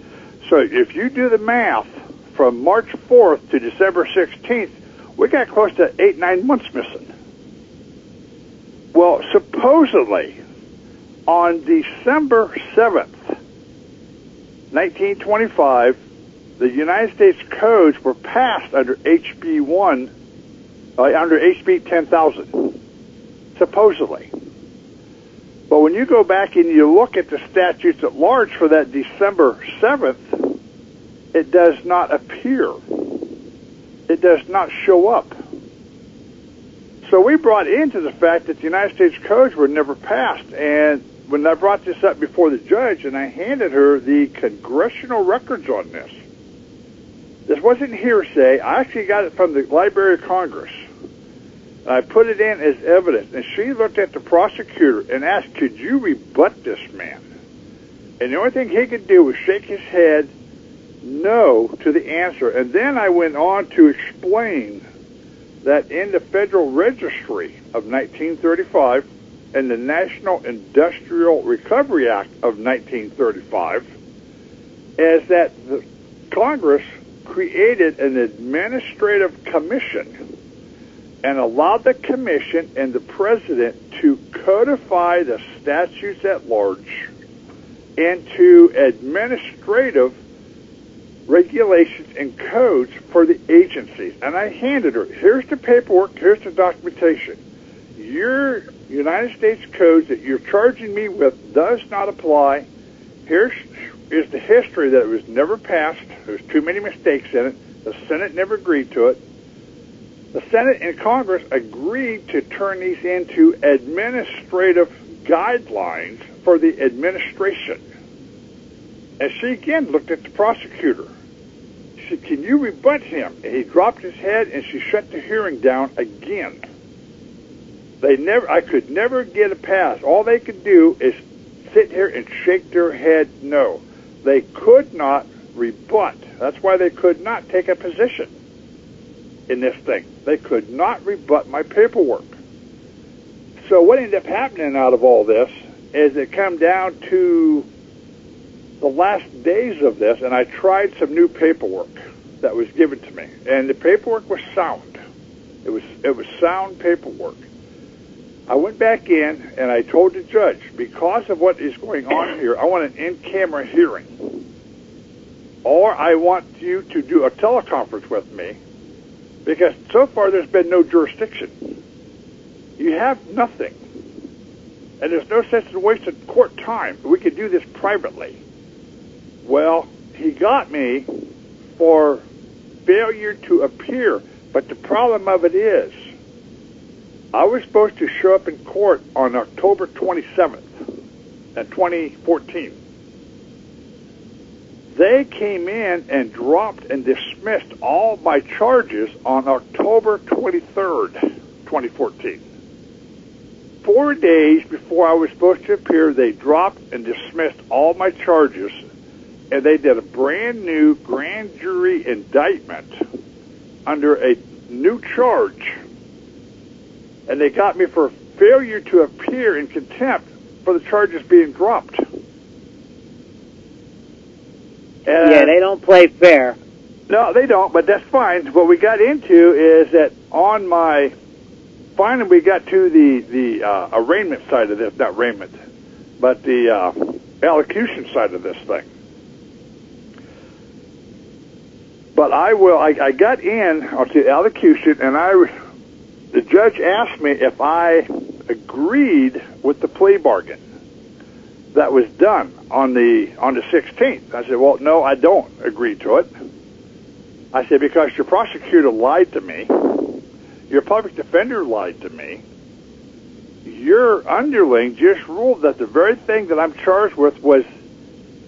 So if you do the math from March 4th to December 16th, we got close to eight, nine months missing. Well, supposedly, on December 7th, 1925, the United States codes were passed under HB 1, uh, under HB 10,000, supposedly. But when you go back and you look at the statutes at large for that December 7th, it does not appear. It does not show up. So we brought into the fact that the United States codes were never passed. And when I brought this up before the judge and I handed her the congressional records on this, this wasn't hearsay. I actually got it from the Library of Congress. I put it in as evidence, and she looked at the prosecutor and asked, "Could you rebut this man?" And the only thing he could do was shake his head no to the answer. And then I went on to explain that in the Federal Registry of 1935 and the National Industrial Recovery Act of 1935 is that the Congress created an administrative commission and allowed the commission and the president to codify the statutes at large into administrative regulations and codes for the agencies. And I handed her, here's the paperwork, here's the documentation. Your United States codes that you're charging me with does not apply. Here's is the history that it was never passed. There's too many mistakes in it. The Senate never agreed to it. The Senate and Congress agreed to turn these into administrative guidelines for the administration. And she again looked at the prosecutor. She said, Can you rebut him? And he dropped his head and she shut the hearing down again. They never I could never get a pass. All they could do is sit here and shake their head no. They could not rebut. That's why they could not take a position in this thing. They could not rebut my paperwork. So what ended up happening out of all this is it come down to the last days of this, and I tried some new paperwork. that was given to me, and the paperwork was sound. It was it was sound paperwork. I went back in and I told the judge, because of what is going on here, I want an in-camera hearing, or I want you to do a teleconference with me, because so far there's been no jurisdiction. You have nothing, and there's no sense in wasting court time. We could do this privately. Well, he got me for failure to appear. But the problem of it is, I was supposed to show up in court on October 27th in uh, 2014. They came in and dropped and dismissed all my charges on October 23rd, 2014. Four days before I was supposed to appear, they dropped and dismissed all my charges and they did a brand new grand jury indictment under a new charge. And they got me for failure to appear in contempt for the charges being dropped. And yeah, they don't play fair. No, they don't, but that's fine. What we got into is that on my finally we got to the the uh, arraignment side of this, not arraignment, but the uh, allocution side of this thing. But I will. I, I got in on to allocution, and I, the judge asked me if I agreed with the plea bargain that was done on the on the 16th. I said, "Well, no, I don't agree to it." I said because your prosecutor lied to me, your public defender lied to me, your underling just ruled that the very thing that I'm charged with was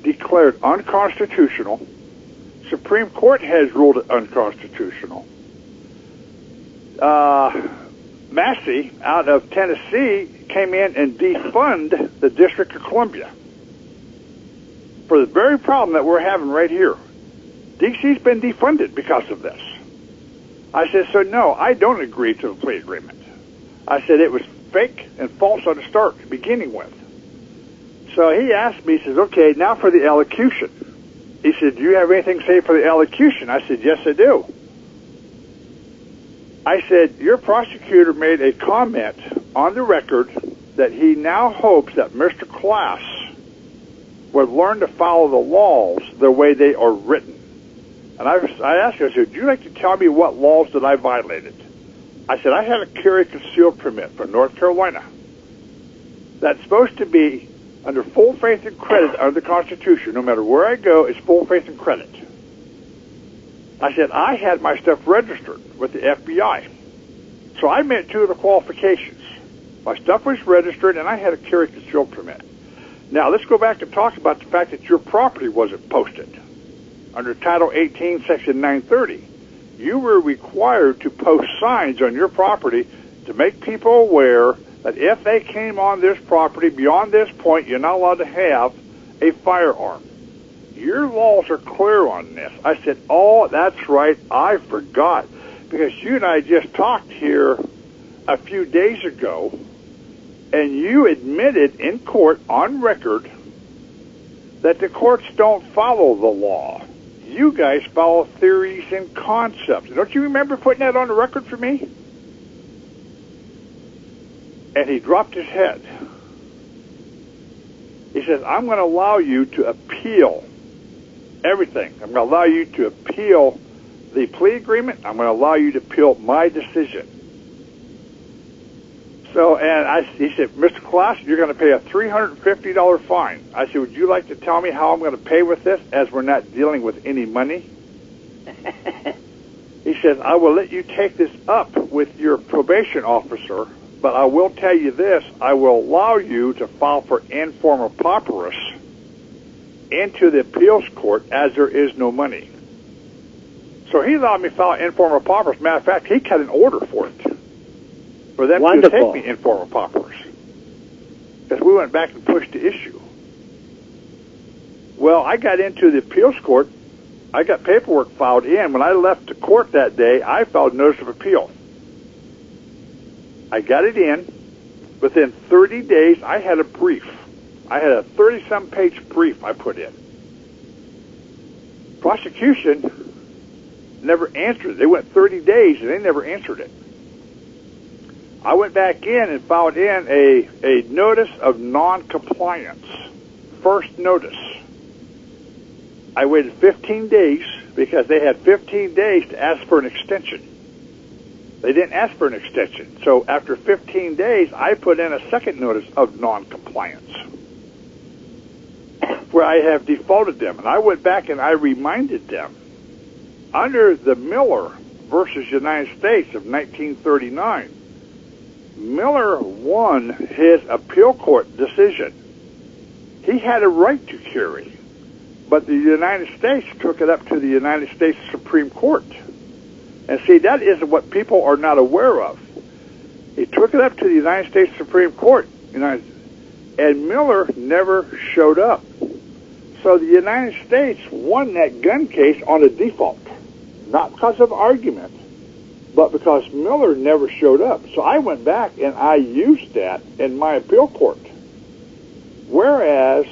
declared unconstitutional Supreme Court has ruled it unconstitutional. Uh, Massie out of Tennessee came in and defunded the District of Columbia for the very problem that we're having right here. DC's been defunded because of this. I said, so no, I don't agree to the plea agreement. I said it was fake and false on the start, beginning with. So he asked me, he says, okay, now for the allocution. He said, Do you have anything to say for the allocution? I said, Yes, I do. I said, Your prosecutor made a comment on the record that he now hopes that Mr. Class would learn to follow the laws the way they are written. And I, I asked him, I said, Would you like to tell me what laws that I violated? I said, I had a carry concealed permit from North Carolina that's supposed to be under full faith and credit under the Constitution. No matter where I go, it's full faith and credit. I said, I had my stuff registered with the FBI. So I met two of the qualifications. My stuff was registered and I had a carry concealed permit. Now let's go back and talk about the fact that your property wasn't posted. Under Title 18, Section 930, you were required to post signs on your property to make people aware that if they came on this property beyond this point, you're not allowed to have a firearm. Your laws are clear on this. I said, oh, that's right. I forgot. Because you and I just talked here a few days ago, and you admitted in court on record that the courts don't follow the law. You guys follow theories and concepts. Don't you remember putting that on the record for me? and he dropped his head. He says, I'm going to allow you to appeal everything. I'm going to allow you to appeal the plea agreement. I'm going to allow you to appeal my decision. So, and I, he said, Mr. Class, you're going to pay a $350 fine. I said, would you like to tell me how I'm going to pay with this as we're not dealing with any money? he says, I will let you take this up with your probation officer but I will tell you this, I will allow you to file for in forma pauperis into the appeals court as there is no money. So he allowed me to file in forma pauperis. Matter of fact, he cut an order for it. For them Wonderful. to take me in forma pauperis. Because we went back and pushed the issue. Well, I got into the appeals court. I got paperwork filed in. When I left the court that day, I filed notice of appeal. I got it in. Within 30 days, I had a brief. I had a 30 some page brief I put in. Prosecution never answered it. They went 30 days and they never answered it. I went back in and filed in a, a notice of non-compliance. First notice. I waited 15 days because they had 15 days to ask for an extension. They didn't ask for an extension. So after 15 days, I put in a second notice of non-compliance where I have defaulted them. And I went back and I reminded them under the Miller versus United States of 1939, Miller won his appeal court decision. He had a right to carry, but the United States took it up to the United States Supreme Court. And see, that is what people are not aware of. He took it up to the United States Supreme Court, United, and Miller never showed up. So the United States won that gun case on a default, not because of argument, but because Miller never showed up. So I went back and I used that in my appeal court. Whereas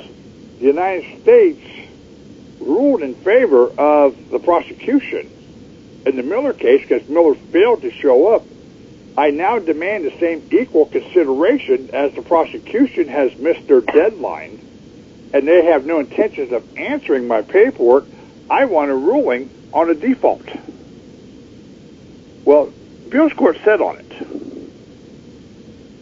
the United States ruled in favor of the prosecution in the Miller case because Miller failed to show up, I now demand the same equal consideration as the prosecution has missed their deadline and they have no intentions of answering my paperwork. I want a ruling on a default. Well, appeals court said on it.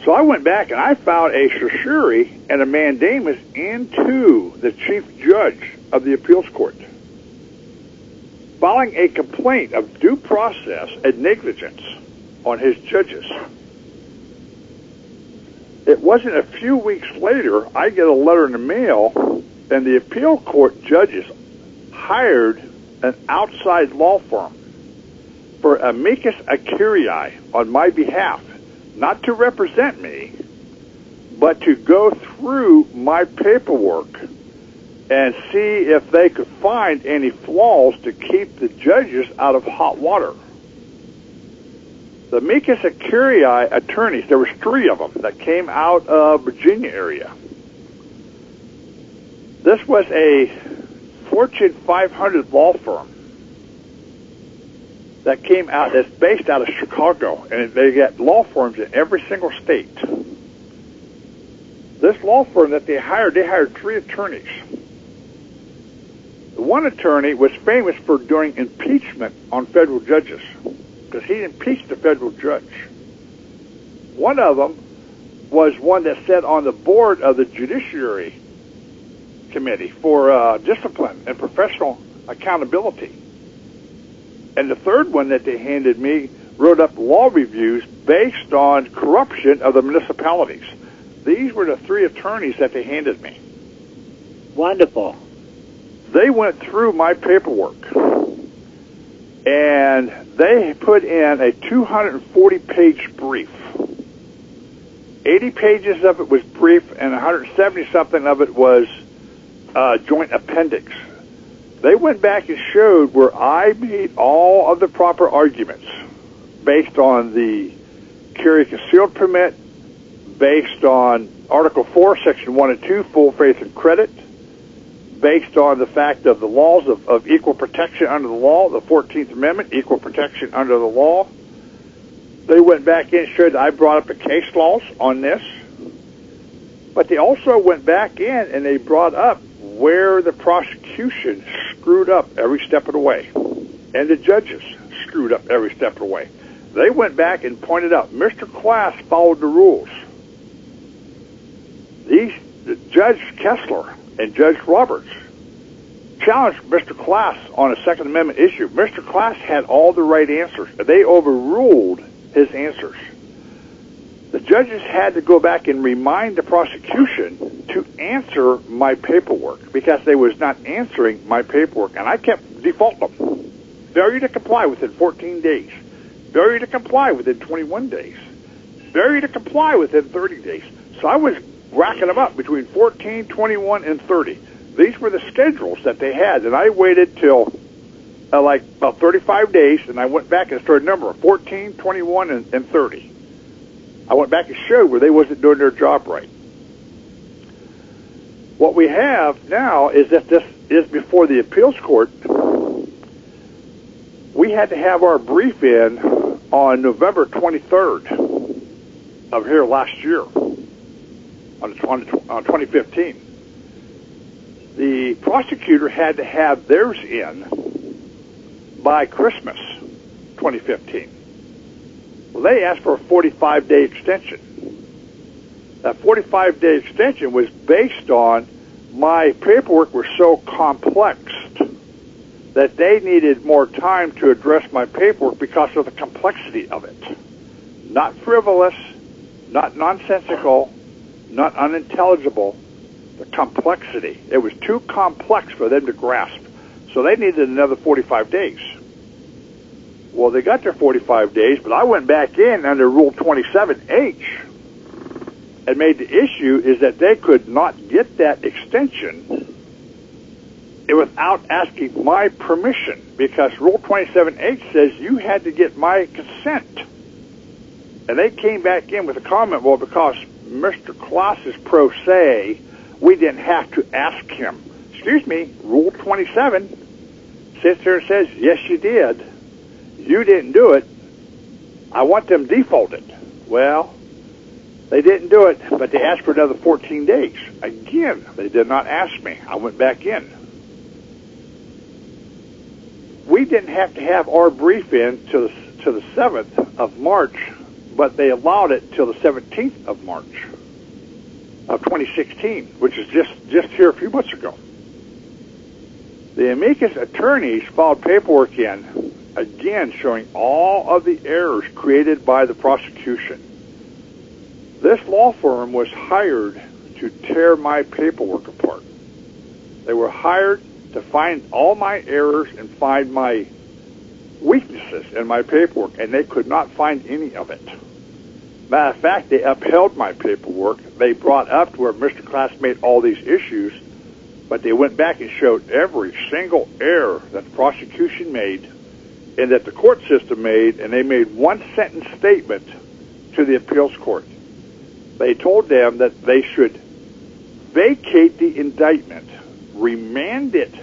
So I went back and I filed a certiorari and a mandamus into the chief judge of the appeals court, filing a complaint of due process and negligence on his judges. It wasn't a few weeks later I get a letter in the mail and the appeal court judges hired an outside law firm for amicus curiae on my behalf, not to represent me, but to go through my paperwork and see if they could find any flaws to keep the judges out of hot water. The amicus curiae attorneys, there was three of them that came out of Virginia area. This was a Fortune 500 law firm that came out that's based out of Chicago, and they got law firms in every single state. This law firm that they hired, they hired three attorneys. One attorney was famous for doing impeachment on federal judges because he impeached a federal judge. One of them was one that sat on the board of the Judiciary Committee for uh, Discipline and Professional Accountability. And the third one that they handed me wrote up law reviews based on corruption of the municipalities. These were the three attorneys that they handed me. Wonderful. They went through my paperwork and they put in a 240 page brief. 80 pages of it was brief and 170 something of it was uh, joint appendix. They went back and showed where I made all of the proper arguments based on the carry concealed permit, based on Article 4, Section 1 and 2, full faith and credit, based on the fact of the laws of, of equal protection under the law, the 14th Amendment, equal protection under the law. They went back in showed I brought up the case laws on this. But they also went back in and they brought up where the prosecution screwed up every step of the way. And the judges screwed up every step of the way. They went back and pointed out Mr. Class followed the rules. These Judge Kessler and Judge Roberts challenged Mr. Class on a Second Amendment issue. Mr. Class had all the right answers. They overruled his answers. The judges had to go back and remind the prosecution to answer my paperwork because they was not answering my paperwork, and I kept defaulting them. Failure to comply within 14 days. Failure to comply within 21 days. Failure to comply within 30 days. So I was racking them up between 14, 21, and 30. These were the schedules that they had, and I waited till uh, like about 35 days, and I went back and started numbering 14, 21, and, and 30. I went back and showed where they wasn't doing their job right. What we have now is that this is before the appeals court. we had to have our brief in on November 23rd of here last year, on, the, on, the, on 2015. The prosecutor had to have theirs in by Christmas 2015. Well, they asked for a 45 day extension. That 45 day extension was based on my paperwork was so complex that they needed more time to address my paperwork because of the complexity of it. Not frivolous, not nonsensical, not unintelligible, the complexity. It was too complex for them to grasp. So they needed another 45 days. Well, they got their 45 days, but I went back in under Rule 27H and made the issue is that they could not get that extension without asking my permission because Rule 27H says you had to get my consent. And they came back in with a comment, well, because Mr. Class is pro se, we didn't have to ask him. Excuse me, Rule 27 sits there and says, yes, you did. You didn't do it. I want them defaulted. Well, they didn't do it, but they asked for another 14 days. Again, they did not ask me. I went back in. We didn't have to have our brief in to the, to the 7th of March, but they allowed it till the 17th of March of 2016, which is just, just here a few months ago. The amicus attorneys filed paperwork in, again showing all of the errors created by the prosecution. This law firm was hired to tear my paperwork apart. They were hired to find all my errors and find my weaknesses in my paperwork, and they could not find any of it. Matter of fact, they upheld my paperwork. They brought up to where Mr. Class made all these issues, but they went back and showed every single error that the prosecution made and that the court system made, and they made one sentence statement to the appeals court. They told them that they should vacate the indictment, remand it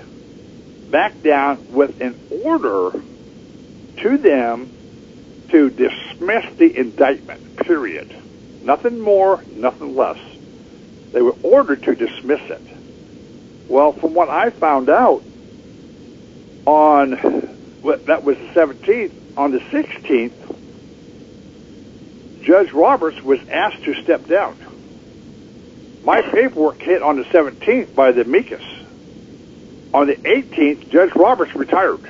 back down with an order to them to dismiss the indictment, period. Nothing more, nothing less. They were ordered to dismiss it. Well, from what I found out on that was the 17th, on the 16th, Judge Roberts was asked to step down. My paperwork hit on the 17th by the amicus. On the 18th, Judge Roberts retired.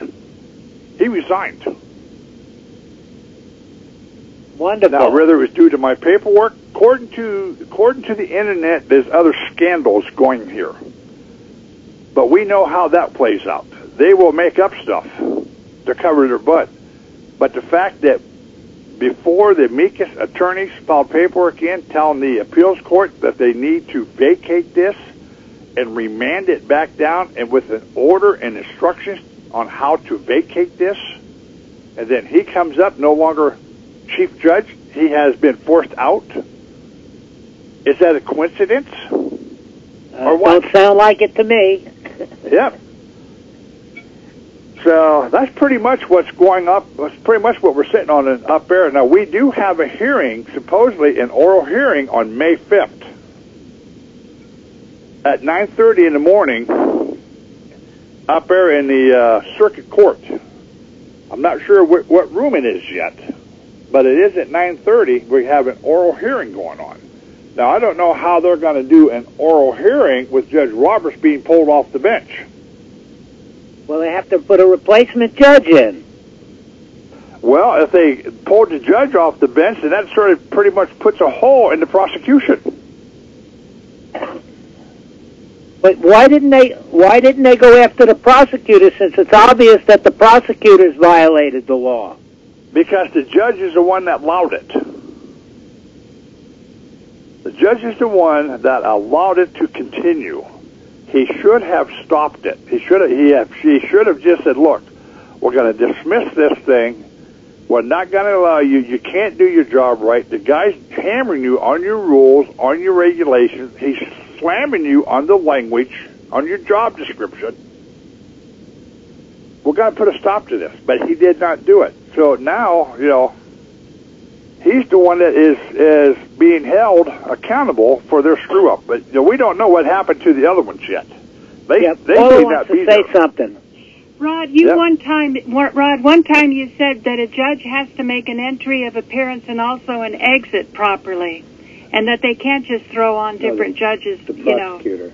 He resigned. Wonderful. Now, whether it was due to my paperwork, according to according to the internet, there's other scandals going here. But we know how that plays out. They will make up stuff to cover their butt. But the fact that before the amicus attorneys filed paperwork in telling the appeals court that they need to vacate this and remand it back down and with an order and instructions on how to vacate this, and then he comes up no longer chief judge, he has been forced out. Is that a coincidence? Uh, or what? Don't sound like it to me. Yep. So that's pretty much what's going up. That's pretty much what we're sitting on up there. Now we do have a hearing, supposedly an oral hearing on May 5th at 9:30 in the morning up there in the uh, circuit court. I'm not sure wh- what room it is yet, but it is at 9:30. We have an oral hearing going on. Now I don't know how they're going to do an oral hearing with Judge Roberts being pulled off the bench. Well, they have to put a replacement judge in. Well, if they pulled the judge off the bench, then that sort of pretty much puts a hole in the prosecution. But why didn't they? Why didn't they go after the prosecutor? Since it's obvious that the prosecutors violated the law. Because the judge is the one that allowed it. The judge is the one that allowed it to continue. He should have stopped it. He should have. He have. She should have just said, "Look, we're going to dismiss this thing. We're not going to allow you. You can't do your job right. The guy's hammering you on your rules, on your regulations. He's slamming you on the language, on your job description. we're going to put a stop to this. But he did not do it. So now, you know, he's the one that is is being held accountable for their screw up. But you know, we don't know what happened to the other ones yet. They Yep. they Paula may wants not to be say there. something. Rod, you Yep. one time, Rod, one time you said that a judge has to make an entry of appearance and also an exit properly, and that they can't just throw on different judges. The You know, prosecutor.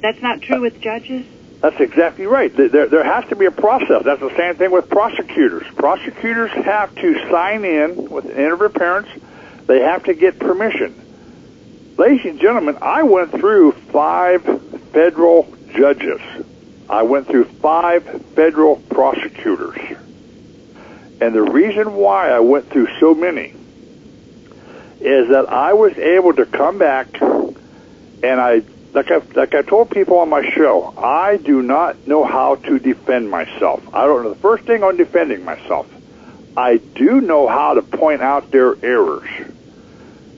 that's not true with judges. That's exactly right. There- There, has to be a process. That's the same thing with prosecutors. Prosecutors have to sign in with an parents. They have to get permission. Ladies and gentlemen, I went through five federal judges. I went through five federal prosecutors. And the reason why I went through so many is that I was able to come back and I like I've like I told people on my show, I do not know how to defend myself. I don't know the first thing on defending myself. I do know how to point out their errors.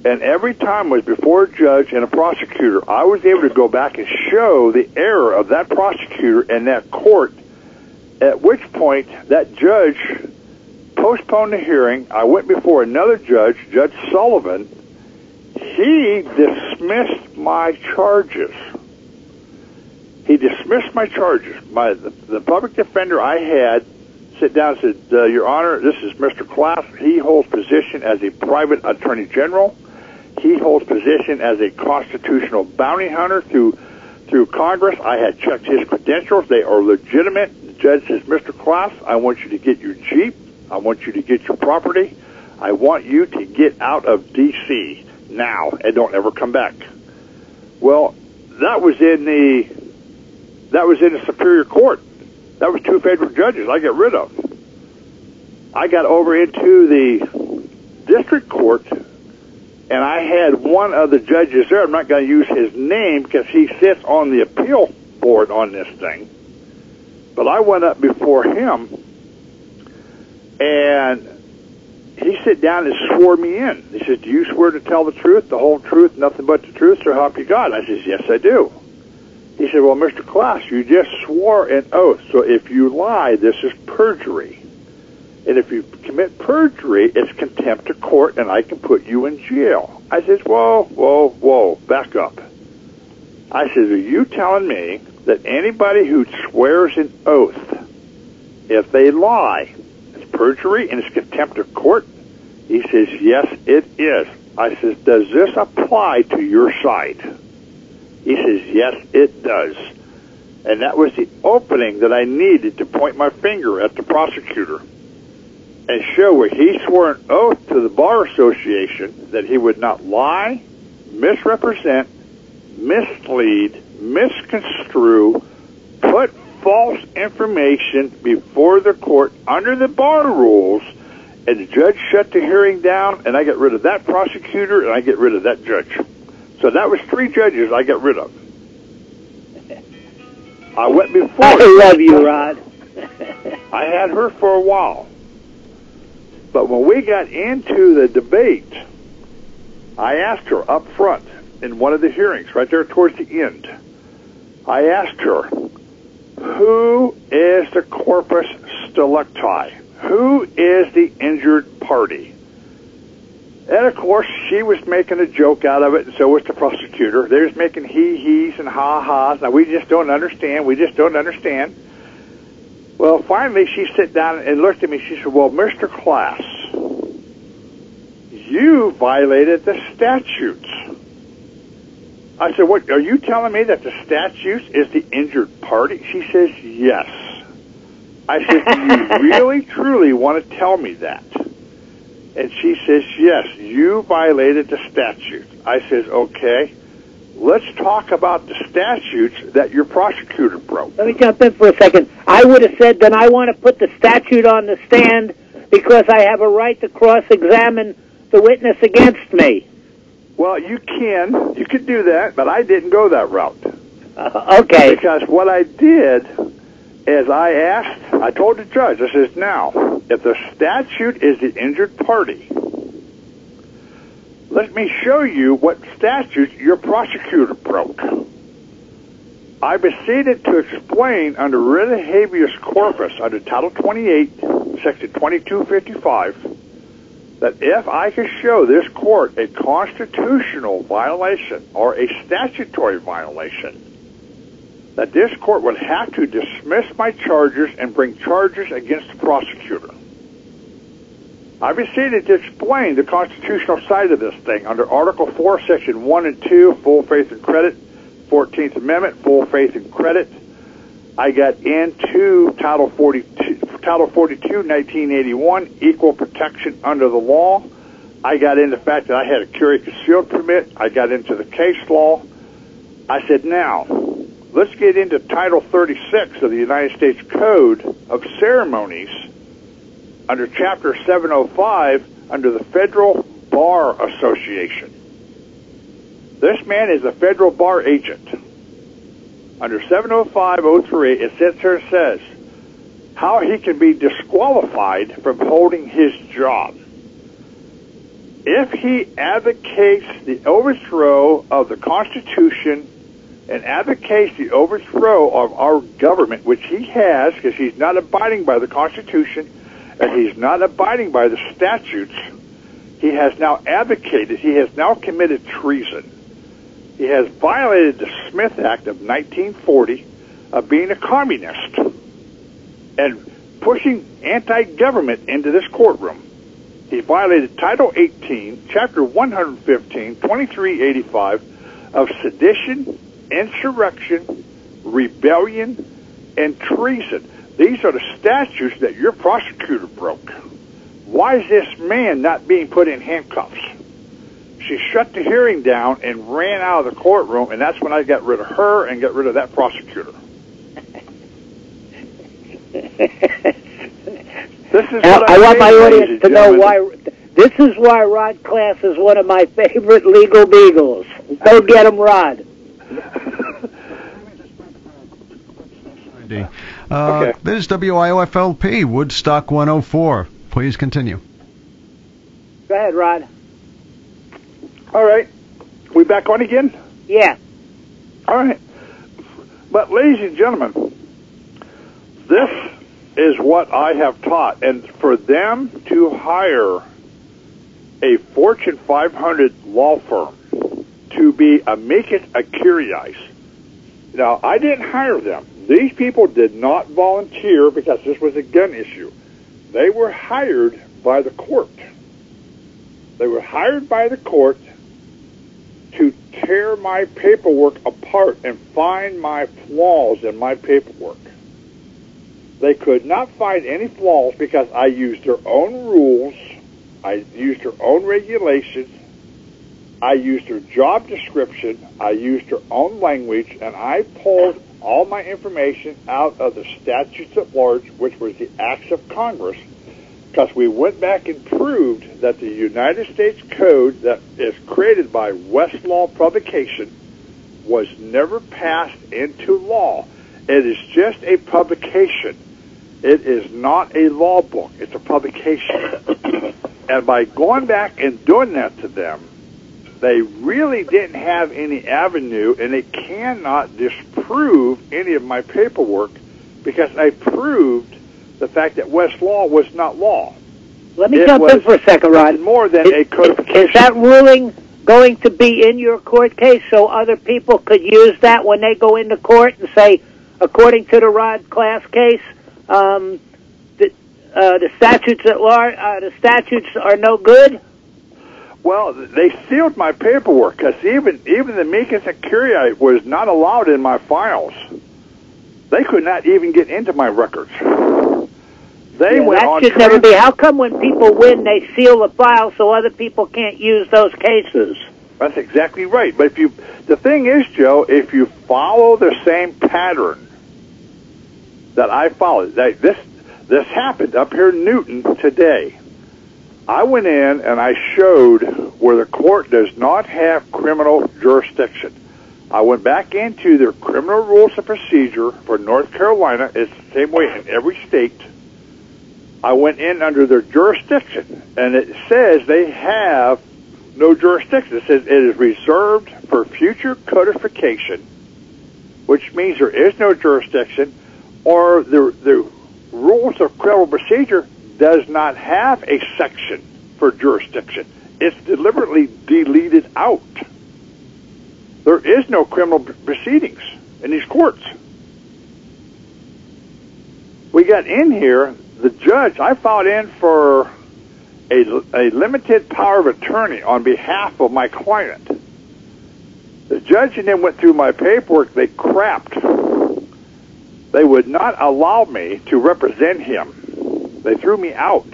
And every time was before a judge and a prosecutor, I was able to go back and show the error of that prosecutor and that court. At which point, that judge postponed the hearing. I went before another judge, Judge Sullivan. He dismissed my charges. He dismissed my charges. My the, the public defender I had sit down and said, uh, "Your Honor, this is Mr. Class. He holds position as a private attorney general. He holds position as a constitutional bounty hunter through through Congress. I had checked his credentials; they are legitimate." The judge says, "Mr. Class, I want you to get your jeep. I want you to get your property. I want you to get out of D.C. now and don't ever come back." Well, that was in the that was in the Superior Court. That was two federal judges I get rid of. I got over into the district court, and I had one of the judges there. I'm not going to use his name because he sits on the appeal board on this thing. But I went up before him, and he sat down and swore me in. He said, "Do you swear to tell the truth, the whole truth, nothing but the truth, so help you God?" I says, "Yes, I do." He said, Well, Mr. Klaus, you just swore an oath, so if you lie, this is perjury. And if you commit perjury, it's contempt of court, and I can put you in jail. I says, Whoa, whoa, whoa, back up. I says, Are you telling me that anybody who swears an oath, if they lie, perjury and it's contempt of court? He says, Yes, it is. I says, Does this apply to your side? He says, yes, it does. And that was the opening that I needed to point my finger at the prosecutor and show where he swore an oath to the Bar Association that he would not lie, misrepresent, mislead, misconstrue, put false information before the court under the bar rules, and the judge shut the hearing down, and I get rid of that prosecutor, and I get rid of that judge. So that was three judges I got rid of. I went before. I love you, Rod. I had her for a while. But when we got into the debate, I asked her up front in one of the hearings, right there towards the end. I asked her, who is the corpus delicti? Who is the injured party? And of course, she was making a joke out of it, and so was the prosecutor. They was making hee hees and ha ha's. Now we just don't understand. We just don't understand. Well, finally, she sat down and looked at me. She said, "Well, Mr. Class, you violated the statutes." I said, "What? Are you telling me that the statute is the injured party?" She says, "Yes." I said, "Do you really, truly want to tell me that?" And she says, yes, you violated the statute. I says, okay, let's talk about the statutes that your prosecutor broke. Let me jump in for a second. I would have said, then I want to put the statute on the stand because I have a right to cross-examine the witness against me. Well, you can, you could do that, but I didn't go that route. Uh, okay. Because what I did is I asked, I told the judge, I says, now, if the statute is the injured party, let me show you what statute your prosecutor broke. I proceeded to explain under writ of habeas corpus under Title 28, Section 2255, that if I could show this court a constitutional violation or a statutory violation, that this court would have to dismiss my charges and bring charges against the prosecutor. I proceeded to explain the constitutional side of this thing under Article 4, Section 1 and 2, full faith and credit, 14th Amendment, full faith and credit. I got into Title 42, Title 42, 1981, equal protection under the law. I got into the fact that I had a carry concealed permit. I got into the case law. I said, now, let's get into Title 36 of the United States Code of Ceremonies under Chapter 705 under the Federal Bar Association. This man is a federal bar agent. Under 70503, it sits here and says how he can be disqualified from holding his job. If he advocates the overthrow of the Constitution and advocates the overthrow of our government, which he has because he's not abiding by the Constitution and he's not abiding by the statutes, he has now advocated, he has now committed treason. He has violated the Smith Act of 1940 of being a communist and pushing anti-government into this courtroom. He violated Title 18, Chapter 115, 2385 of sedition, insurrection, rebellion, and treason. These are the statutes that your prosecutor broke. Why is this man not being put in handcuffs? She shut the hearing down and ran out of the courtroom, and that's when I got rid of her and got rid of that prosecutor. This is Now, what I want my audience and to know why. This is why Rod Class is one of my favorite legal beagles. Go get him, Rod. Uh, Okay. This is WIOFLP, Woodstock 104. Please continue. Go ahead, Rod. All right. We back on again? Yeah. All right. But, ladies and gentlemen, this is what I have taught. And for them to hire a Fortune 500 law firm to be amicus curiae, now, I didn't hire them. These people did not volunteer because this was a gun issue. They were hired by the court. They were hired by the court to tear my paperwork apart and find my flaws in my paperwork. They could not find any flaws because I used their own rules, I used their own regulations, I used their job description, I used their own language, and I pulled all my information out of the statutes at large, which was the acts of Congress, because we went back and proved that the United States Code that is created by Westlaw Publication was never passed into law. It is just a publication. It is not a law book. It's a publication. and by going back and doing that to them, they really didn't have any avenue and they cannot disprove any of my paperwork because I proved the fact that Westlaw was not law. Let me It jump in for a second, Rod. More than Is- a codification. Is that ruling going to be in your court case so other people could use that when they go into court and say, according to the Rod Class case, um, the, uh, the statutes at large, uh, the statutes are no good? Well, they sealed my paperwork because even even the amicus curiae was not allowed in my files. They could not even get into my records. They Yeah, went that on. should never be. How come when people win, they seal the file so other people can't use those cases? That's exactly right. But if you, the thing is, Joe, if you follow the same pattern that I followed, that this this happened up here in Newton today. I went in and I showed where the court does not have criminal jurisdiction. I went back into their criminal rules of procedure for North Carolina. It's the same way in every state. I went in under their jurisdiction, and it says they have no jurisdiction. It says it is reserved for future codification which means there is no jurisdiction, or the the rules of criminal procedure does not have a section for jurisdiction. It's deliberately deleted out. There is no criminal proceedings in these courts. We got in here, the judge, I filed in for a, a limited power of attorney on behalf of my client. The judge and then went through my paperwork, they crapped. They would not allow me to represent him. They threw me out.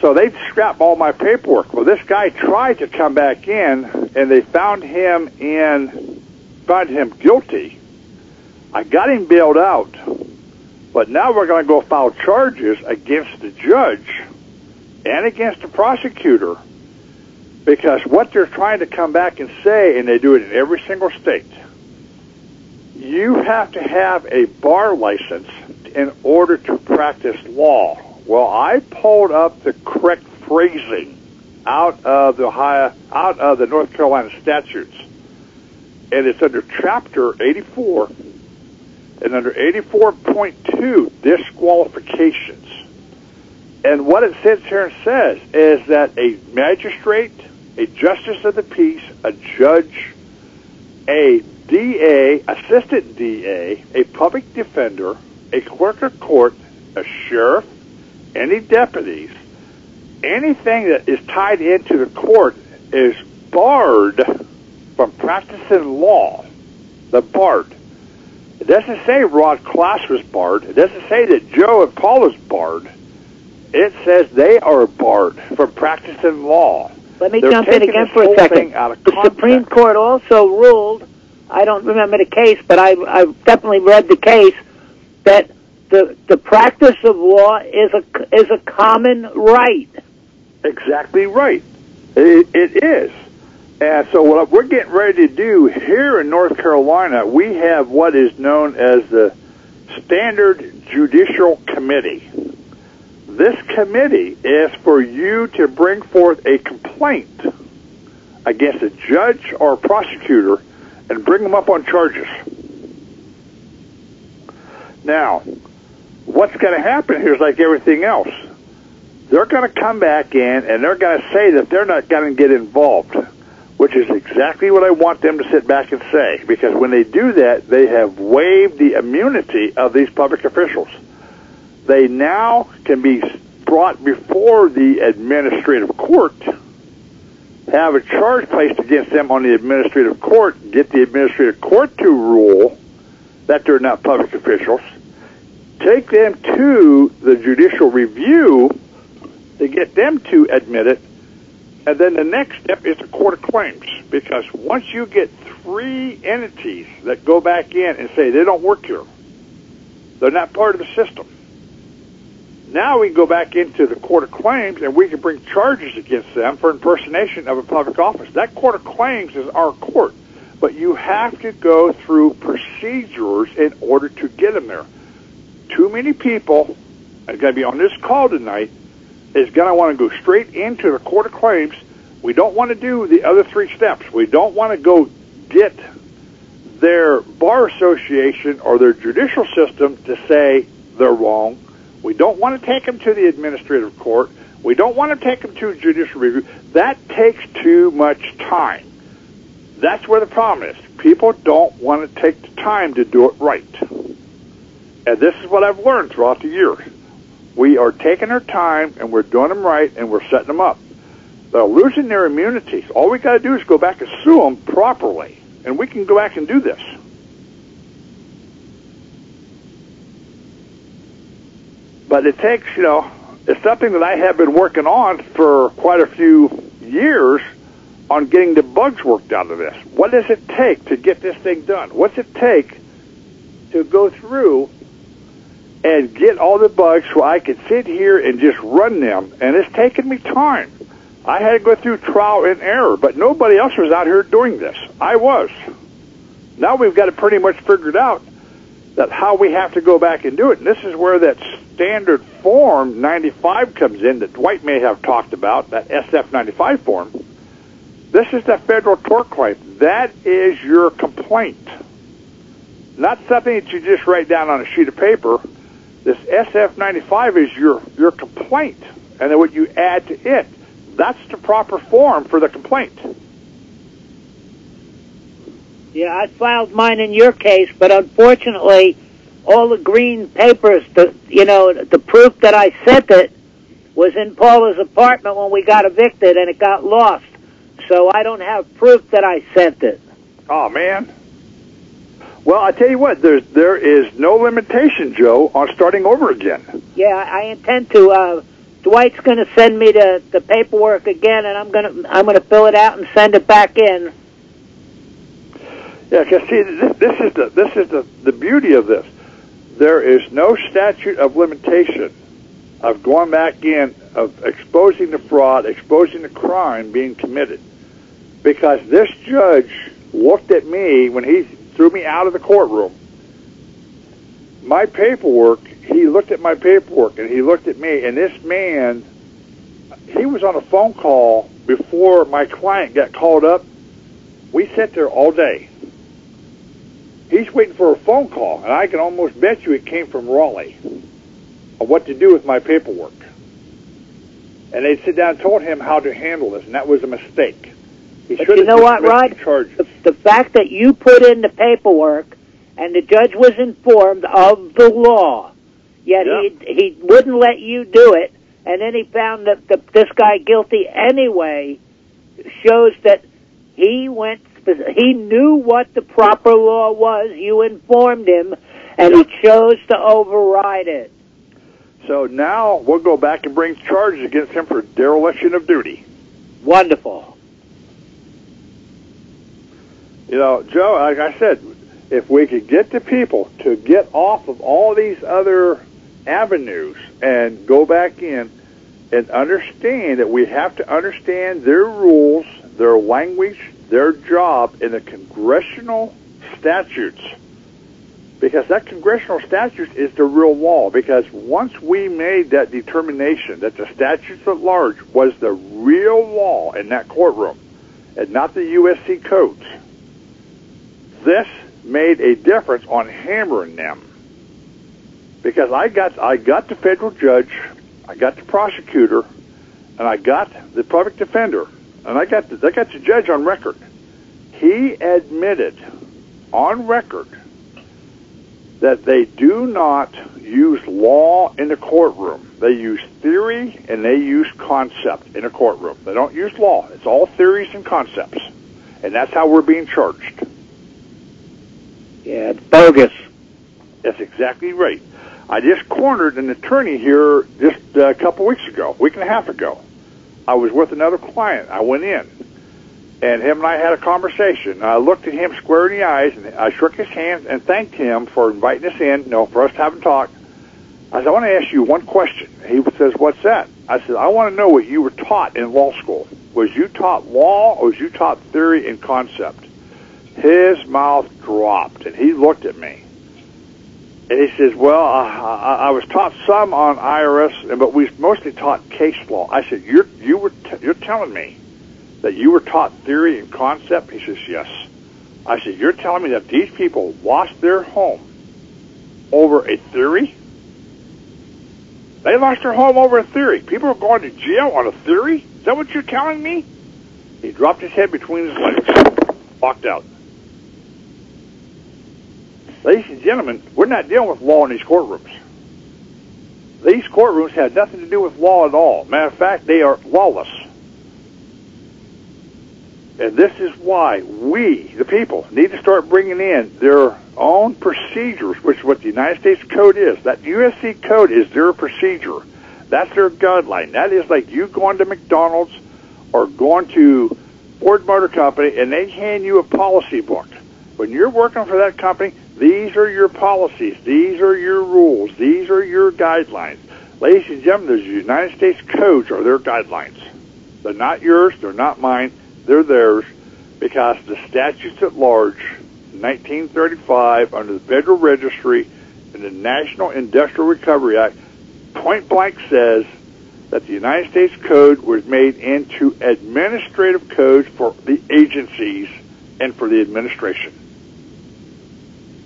So they scrapped all my paperwork. Well, this guy tried to come back in, and they found him in, found him guilty. I got him bailed out, but now we're going to go file charges against the judge and against the prosecutor. Because what they're trying to come back and say, and they do it in every single state, you have to have a bar license in order to practice law. Well, I pulled up the correct phrasing out of the Ohio, out of the North Carolina statutes, and it's under Chapter 84 and under 84.2 disqualifications. And what it sits here and says is that a magistrate, a justice of the peace, a judge, a DA, assistant DA, a public defender, a clerk of court, a sheriff, any deputies, anything that is tied into the court is barred from practicing law. The barred. It doesn't say Rod Class was barred. It doesn't say that Joe and Paul is barred. It says they are barred from practicing law. Let me They're jump in again for a second. thing out of The. Supreme Court also ruled, I don't remember the case, but I, I've definitely read the case, that the, the practice of law is a, is a common right. Exactly right. It, it is. And so what we're getting ready to do here in North Carolina, we have what is known as the Standard Judicial Committee. This committee is for you to bring forth a complaint against a judge or a prosecutor and bring them up on charges. Now, what's going to happen here is like everything else they're going to come back in and they're going to say that they're not going to get involved, which is exactly what I want them to sit back and say. Because when they do that, they have waived the immunity of these public officials. They now can be brought before the administrative court, have a charge placed against them on the administrative court, get the administrative court to rule that they're not public officials, take them to the judicial review to get them to admit it. And then the next step is the court of claims. Because once you get three entities that go back in and say they don't work here, they're not part of the system. Now we go back into the court of claims and we can bring charges against them for impersonation of a public office. That court of claims is our court. But you have to go through procedures in order to get them there. Too many people are going to be on this call tonight is going to want to go straight into the court of claims. We don't want to do the other three steps. We don't want to go get their bar association or their judicial system to say they're wrong. We don't want to take them to the administrative court. We don't want to take them to judicial review. That takes too much time. That's where the problem is. People don't want to take the time to do it right. And this is what I've learned throughout the years. We are taking our time and we're doing them right and we're setting them up. They're losing their immunities. All we got to do is go back and sue them properly, and we can go back and do this. But it takes, you know, it's something that I have been working on for quite a few years on getting the bugs worked out of this. What does it take to get this thing done? What's it take to go through and get all the bugs so I could sit here and just run them? And it's taken me time. I had to go through trial and error, but nobody else was out here doing this. I was. Now we've got it pretty much figured out that how we have to go back and do it. And this is where that standard form 95 comes in that Dwight may have talked about, that SF 95 form. This is the federal tort claim. That is your complaint. not something that you just write down on a sheet of paper. This SF95 is your your complaint, and then what you add to it. That's the proper form for the complaint. Yeah, I filed mine in your case, but unfortunately, all the green papers, the you know, the proof that I sent it was in Paula's apartment when we got evicted, and it got lost. So I don't have proof that I sent it. Oh man. Well, I tell you what, there's there is no limitation, Joe, on starting over again. Yeah, I intend to. Uh, Dwight's going to send me the the paperwork again, and I'm going to I'm going to fill it out and send it back in. Yeah, because see, this, this is the this is the the beauty of this. There is no statute of limitation of going back in of exposing the fraud, exposing the crime being committed, because this judge looked at me when he threw me out of the courtroom. My paperwork, he looked at my paperwork and he looked at me, and this man, he was on a phone call before my client got called up. We sat there all day. He's waiting for a phone call, and I can almost bet you it came from Raleigh on what to do with my paperwork. And they sit down and told him how to handle this, and that was a mistake. He But you know what, Rod? the. The, fact that you put in the paperwork and the judge was informed of the law, yet Yeah. he he wouldn't let you do it, and then he found that the, this guy guilty anyway, shows that he went. He knew what the proper law was. You informed him, and he chose to override it. So now we'll go back and bring charges against him for dereliction of duty. Wonderful. You know, Joe, like I said, if we could get the people to get off of all these other avenues and go back in and understand that we have to understand their rules, their language, their job in the congressional statutes. Because that congressional statute is the real law. Because once we made that determination that the statutes at large was the real law in that courtroom and not the USC codes, this made a difference on hammering them. Because I got I got the federal judge, I got the prosecutor, and I got the public defender, and I got the, I got the judge on record. He admitted on record that they do not use law in the courtroom. They use theory and they use concept in a courtroom. They don't use law. It's all theories and concepts. And that's how we're being charged. Yeah, it's bogus. That's exactly right. I just cornered an attorney here just a couple weeks ago, week and a half ago. I was with another client. I went in, and him and I had a conversation. I looked at him square in the eyes, and I shook his hand and thanked him for inviting us in, you know, for us to have a talk. I said, I want to ask you one question. He says, What's that? I said, I want to know what you were taught in law school. Was you taught law or was you taught theory and concept? His mouth dropped, and he looked at me. And he says, "Well, I, I, I was taught some on IRS, but we mostly taught case law." I said, "You're you were t- you're telling me that you were taught theory and concept?" He says, "Yes." I said, "You're telling me that these people lost their home over a theory? They lost their home over a theory. People are going to jail on a theory? Is that what you're telling me?" He dropped his head between his legs, walked out. Ladies and gentlemen, we're not dealing with law in these courtrooms. These courtrooms have nothing to do with law at all. Matter of fact, they are lawless. And this is why we, the people, need to start bringing in their own procedures, which is what the United States Code is. That USC Code is their procedure. That's their guideline. That is like you going to McDonald's or going to Ford Motor Company and they hand you a policy book. When you're working for that company, these are your policies. These are your rules. These are your guidelines. Ladies and gentlemen, the United States codes are their guidelines. They're not yours. They're not mine. They're theirs because the statutes at large, 1935, under the Federal Registry and the National Industrial Recovery Act, point blank says that the United States Code was made into administrative codes for the agencies and for the administration.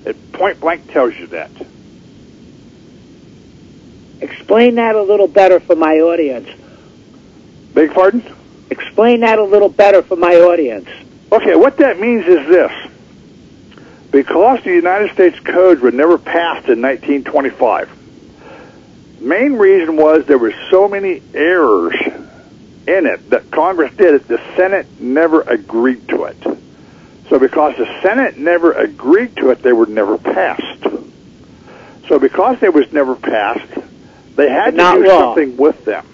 It point blank tells you that. Explain that a little better for my audience. Beg pardon? Explain that a little better for my audience. Okay, what that means is this. Because the United States codes were never passed in 1925, main reason was there were so many errors in it that Congress did it, the Senate never agreed to it. So because the Senate never agreed to it, they were never passed. So because they was never passed, they had to do law. something with them.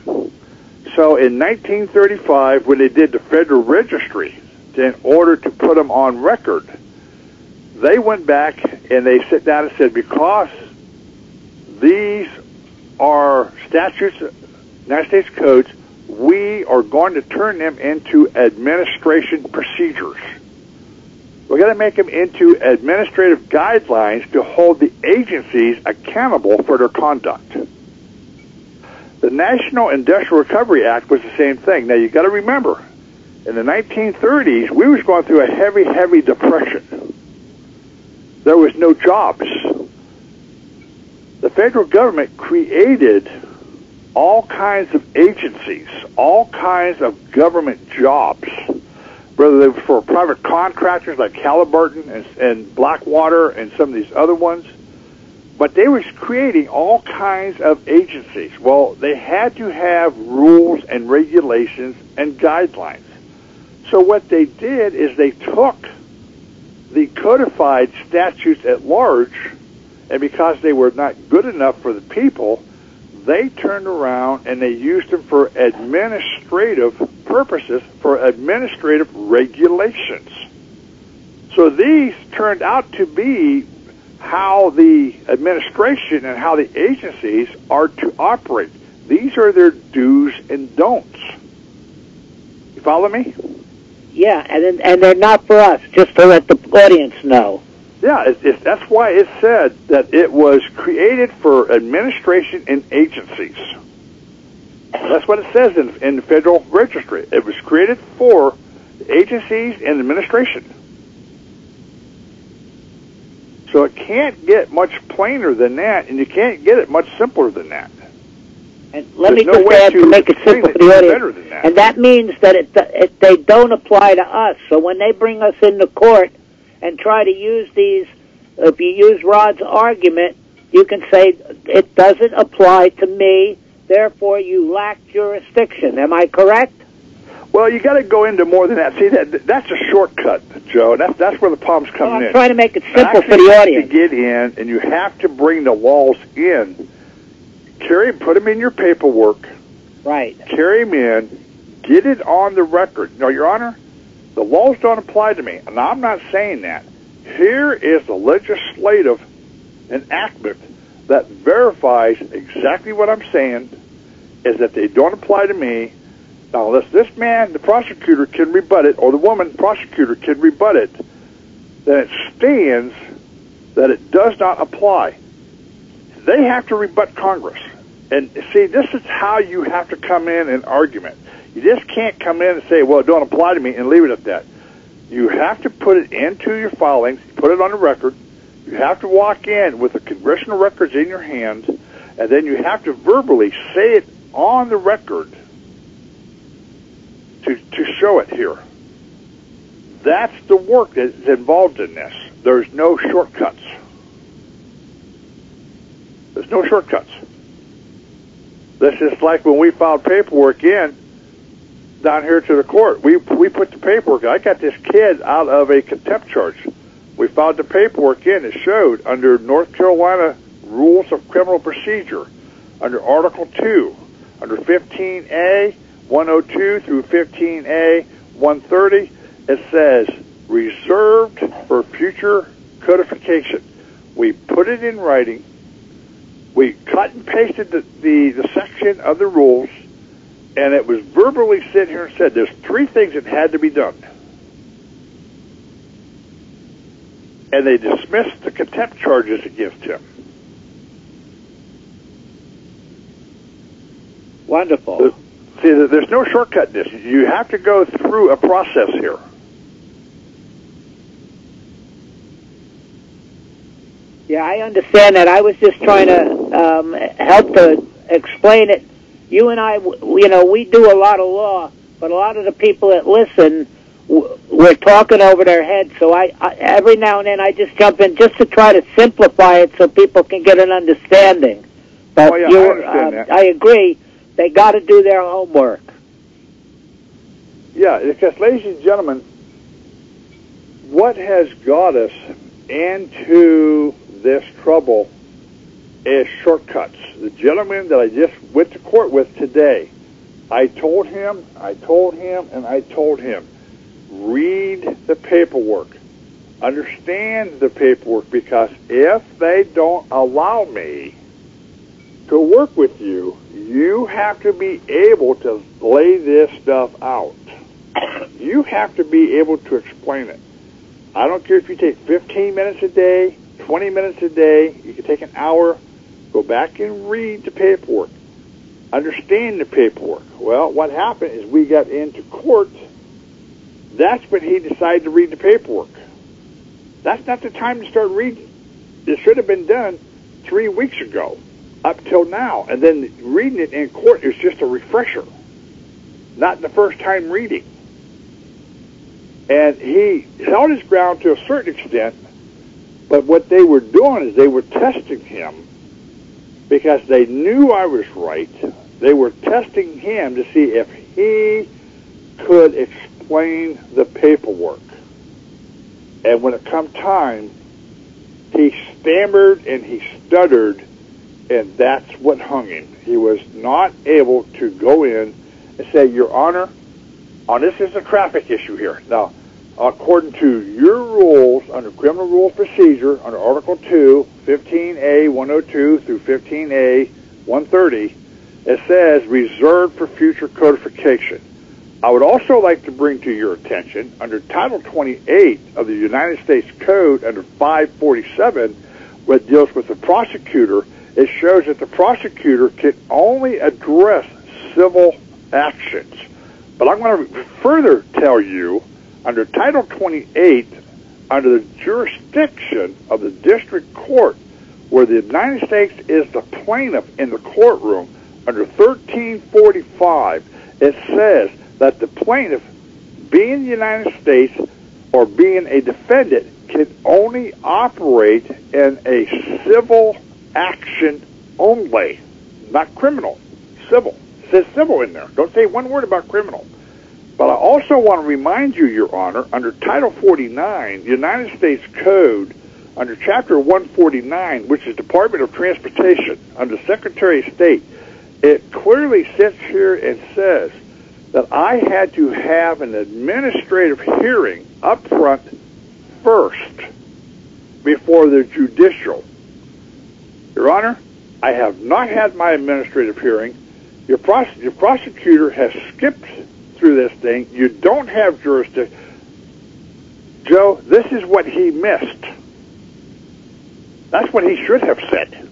So in 1935, when they did the Federal Registry, in order to put them on record, they went back and they sit down and said, because these are statutes, United States codes, we are going to turn them into administration procedures. We're going to make them into administrative guidelines to hold the agencies accountable for their conduct. The National Industrial Recovery Act was the same thing. Now you've got to remember, in the 1930s, we was going through a heavy, heavy depression. There was no jobs. The federal government created all kinds of agencies, all kinds of government jobs, whether they were for private contractors like Halliburton and, and Blackwater and some of these other ones. But they was creating all kinds of agencies. Well, they had to have rules and regulations and guidelines. So what they did is they took the codified statutes at large, and because they were not good enough for the people, they turned around and they used them for administrative purposes, for administrative regulations. So these turned out to be how the administration and how the agencies are to operate. These are their do's and don'ts. You follow me? Yeah, and and they're not for us, just to let the audience know. Yeah, it's, it's, that's why it said that it was created for administration and agencies. That's what it says in, in the Federal Registry. It was created for agencies and administration. So it can't get much plainer than that, and you can't get it much simpler than that. And let There's me no just add to, to make it simple it for the audience. that. And that means that it, it they don't apply to us. So when they bring us into court and try to use these, if you use Rod's argument, you can say it doesn't apply to me. Therefore, you lack jurisdiction. Am I correct? Well, you got to go into more than that. See, that that's a shortcut, Joe. That's that's where the problems come Well, I'm in. trying to make it You simple for the have audience. To get in, and you have to bring the laws in. Carry, put them in your paperwork. Right. Carry them in. Get it on the record. No, Your Honor, the laws don't apply to me, and I'm not saying that. Here is the legislative enactment that verifies exactly what I'm saying. Is that they don't apply to me. Now, unless this man, the prosecutor, can rebut it, or the woman prosecutor can rebut it, then it stands that it does not apply. They have to rebut Congress. And see, this is how you have to come in an argument. You just can't come in and say, well, don't apply to me and leave it at that. You have to put it into your filings, put it on the record. You have to walk in with the congressional records in your hands, and then you have to verbally say it on the record to, to show it here. That's the work that's involved in this. There's no shortcuts. There's no shortcuts. This is like when we filed paperwork in down here to the court. We we put the paperwork. I got this kid out of a contempt charge. We filed the paperwork in. It showed under North Carolina Rules of Criminal Procedure, under Article Two, under 15A 102 through 15A 130, it says reserved for future codification. We put it in writing. We cut and pasted the, the, the section of the rules, and it was verbally said here and said there's three things that had to be done. And they dismissed the contempt charges against him. Wonderful. See, there's no shortcut in this. You have to go through a process here. Yeah, I understand that. I was just trying to um, help to explain it. You and I, you know, we do a lot of law, but a lot of the people that listen, we're talking over their heads. So I, I, every now and then, I just jump in just to try to simplify it so people can get an understanding. But Oh, yeah, I you're, understand uh, that. I agree. They got to do their homework. Yeah, because, ladies and gentlemen, what has got us into this trouble is shortcuts. The gentleman that I just went to court with today, I told him, I told him, and I told him, read the paperwork. Understand the paperwork because if they don't allow me to work with you, you have to be able to lay this stuff out. You have to be able to explain it. I don't care if you take 15 minutes a day, 20 minutes a day, you can take an hour, go back and read the paperwork. Understand the paperwork. Well, what happened is we got into court. That's when he decided to read the paperwork. That's not the time to start reading. It should have been done three weeks ago, up till now. And then reading it in court is just a refresher, not the first time reading. And he held his ground to a certain extent, but what they were doing is they were testing him because they knew I was right. They were testing him to see if he could explain the paperwork. And when it come time, he stammered and he stuttered, and that's what hung him. He was not able to go in and say, Your Honor, on this is a traffic issue here. Now, according to your rules under criminal rules procedure, under Article 2, 15A 102 through 15A 130, it says reserved for future codification. I would also like to bring to your attention under Title 28 of the United States Code under 547, what deals with the prosecutor, it shows that the prosecutor can only address civil actions. But I'm going to further tell you under Title 28, under the jurisdiction of the district court, where the United States is the plaintiff in the courtroom, under 1345, it says that the plaintiff, being the United States or being a defendant, can only operate in a civil action only, not criminal, civil. It says civil in there. Don't say one word about criminal. But I also want to remind you, Your Honor, under Title 49, the United States Code, under Chapter 149, which is Department of Transportation, under Secretary of State, it clearly sits here and says that I had to have an administrative hearing up front first before the judicial. Your Honor, I have not had my administrative hearing. Your, your prosecutor has skipped through this thing. You don't have jurisdiction. Joe, this is what he missed. That's what he should have said.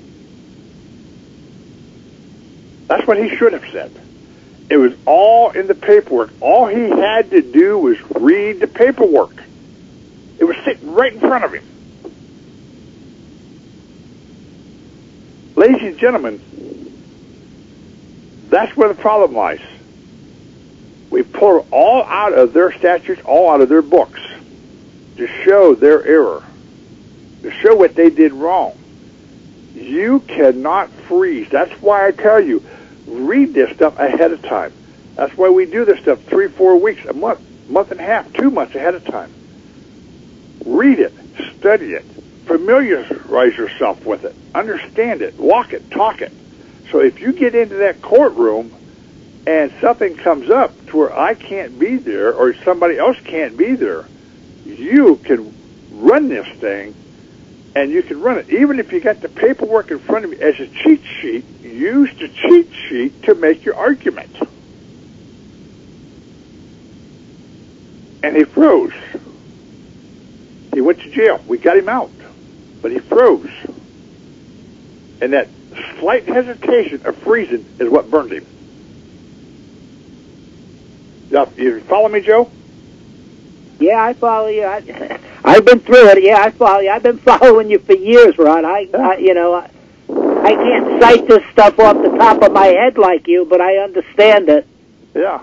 That's what he should have said. It was all in the paperwork. All he had to do was read the paperwork. It was sitting right in front of him. Ladies and gentlemen, that's where the problem lies. We pulled all out of their statutes, all out of their books, to show their error, to show what they did wrong. You cannot freeze. That's why I tell you, read this stuff ahead of time. That's why we do this stuff three, four weeks, a month, month and a half, two months ahead of time. Read it, study it, familiarize yourself with it, understand it, walk it, talk it. So if you get into that courtroom and something comes up to where I can't be there or somebody else can't be there, you can run this thing and you can run it. Even if you got the paperwork in front of you as a cheat sheet, use the cheat sheet to make your argument. And he froze. He went to jail. We got him out. But he froze. And that slight hesitation of freezing is what burned him. You follow me, Joe? Yeah, I follow you. I, I've been through it. Yeah, I follow you. I've been following you for years, Rod. I, I you know, I, I can't cite this stuff off the top of my head like you, but I understand it. Yeah.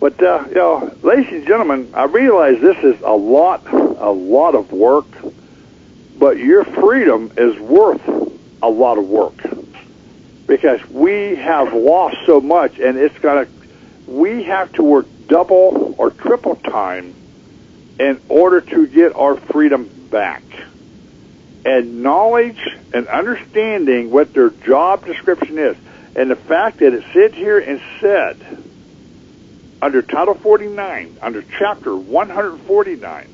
But uh, you know, ladies and gentlemen, I realize this is a lot, a lot of work, but your freedom is worth a lot of work because we have lost so much, and it's gonna. We have to work double or triple time in order to get our freedom back. And knowledge and understanding what their job description is, and the fact that it sits here and said under Title 49, under Chapter 149,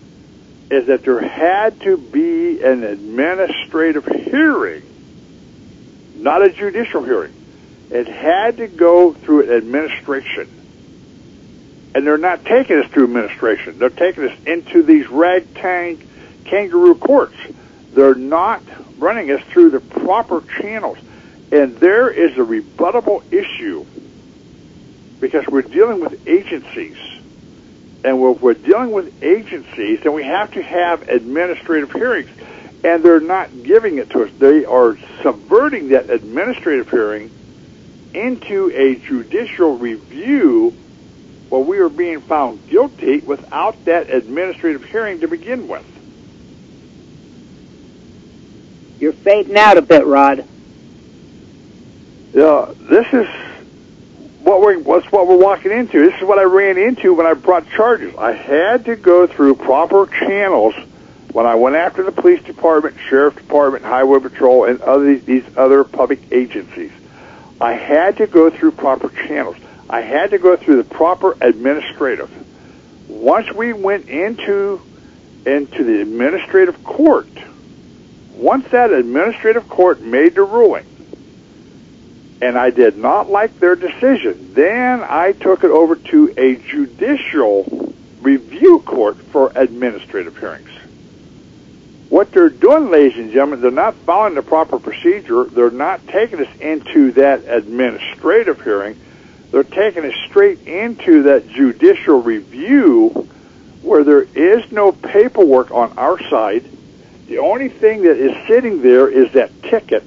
is that there had to be an administrative hearing, not a judicial hearing. It had to go through an administration. And they're not taking us through administration. They're taking us into these ragtag kangaroo courts. They're not running us through the proper channels. And there is a rebuttable issue because we're dealing with agencies. And if we're dealing with agencies, then we have to have administrative hearings. And they're not giving it to us. They are subverting that administrative hearing into a judicial review where we were being found guilty without that administrative hearing to begin with. You're fading out a bit, Rod. Yeah, this is what we're what's what we're walking into. This is what I ran into when I brought charges. I had to go through proper channels when I went after the police department, sheriff department, highway patrol, and other these other public agencies. I had to go through proper channels. I had to go through the proper administrative. Once we went into into the administrative court, once that administrative court made the ruling, and I did not like their decision, then I took it over to a judicial review court for administrative hearings. What they're doing, ladies and gentlemen, they're not following the proper procedure. They're not taking us into that administrative hearing. They're taking us straight into that judicial review where there is no paperwork on our side. The only thing that is sitting there is that ticket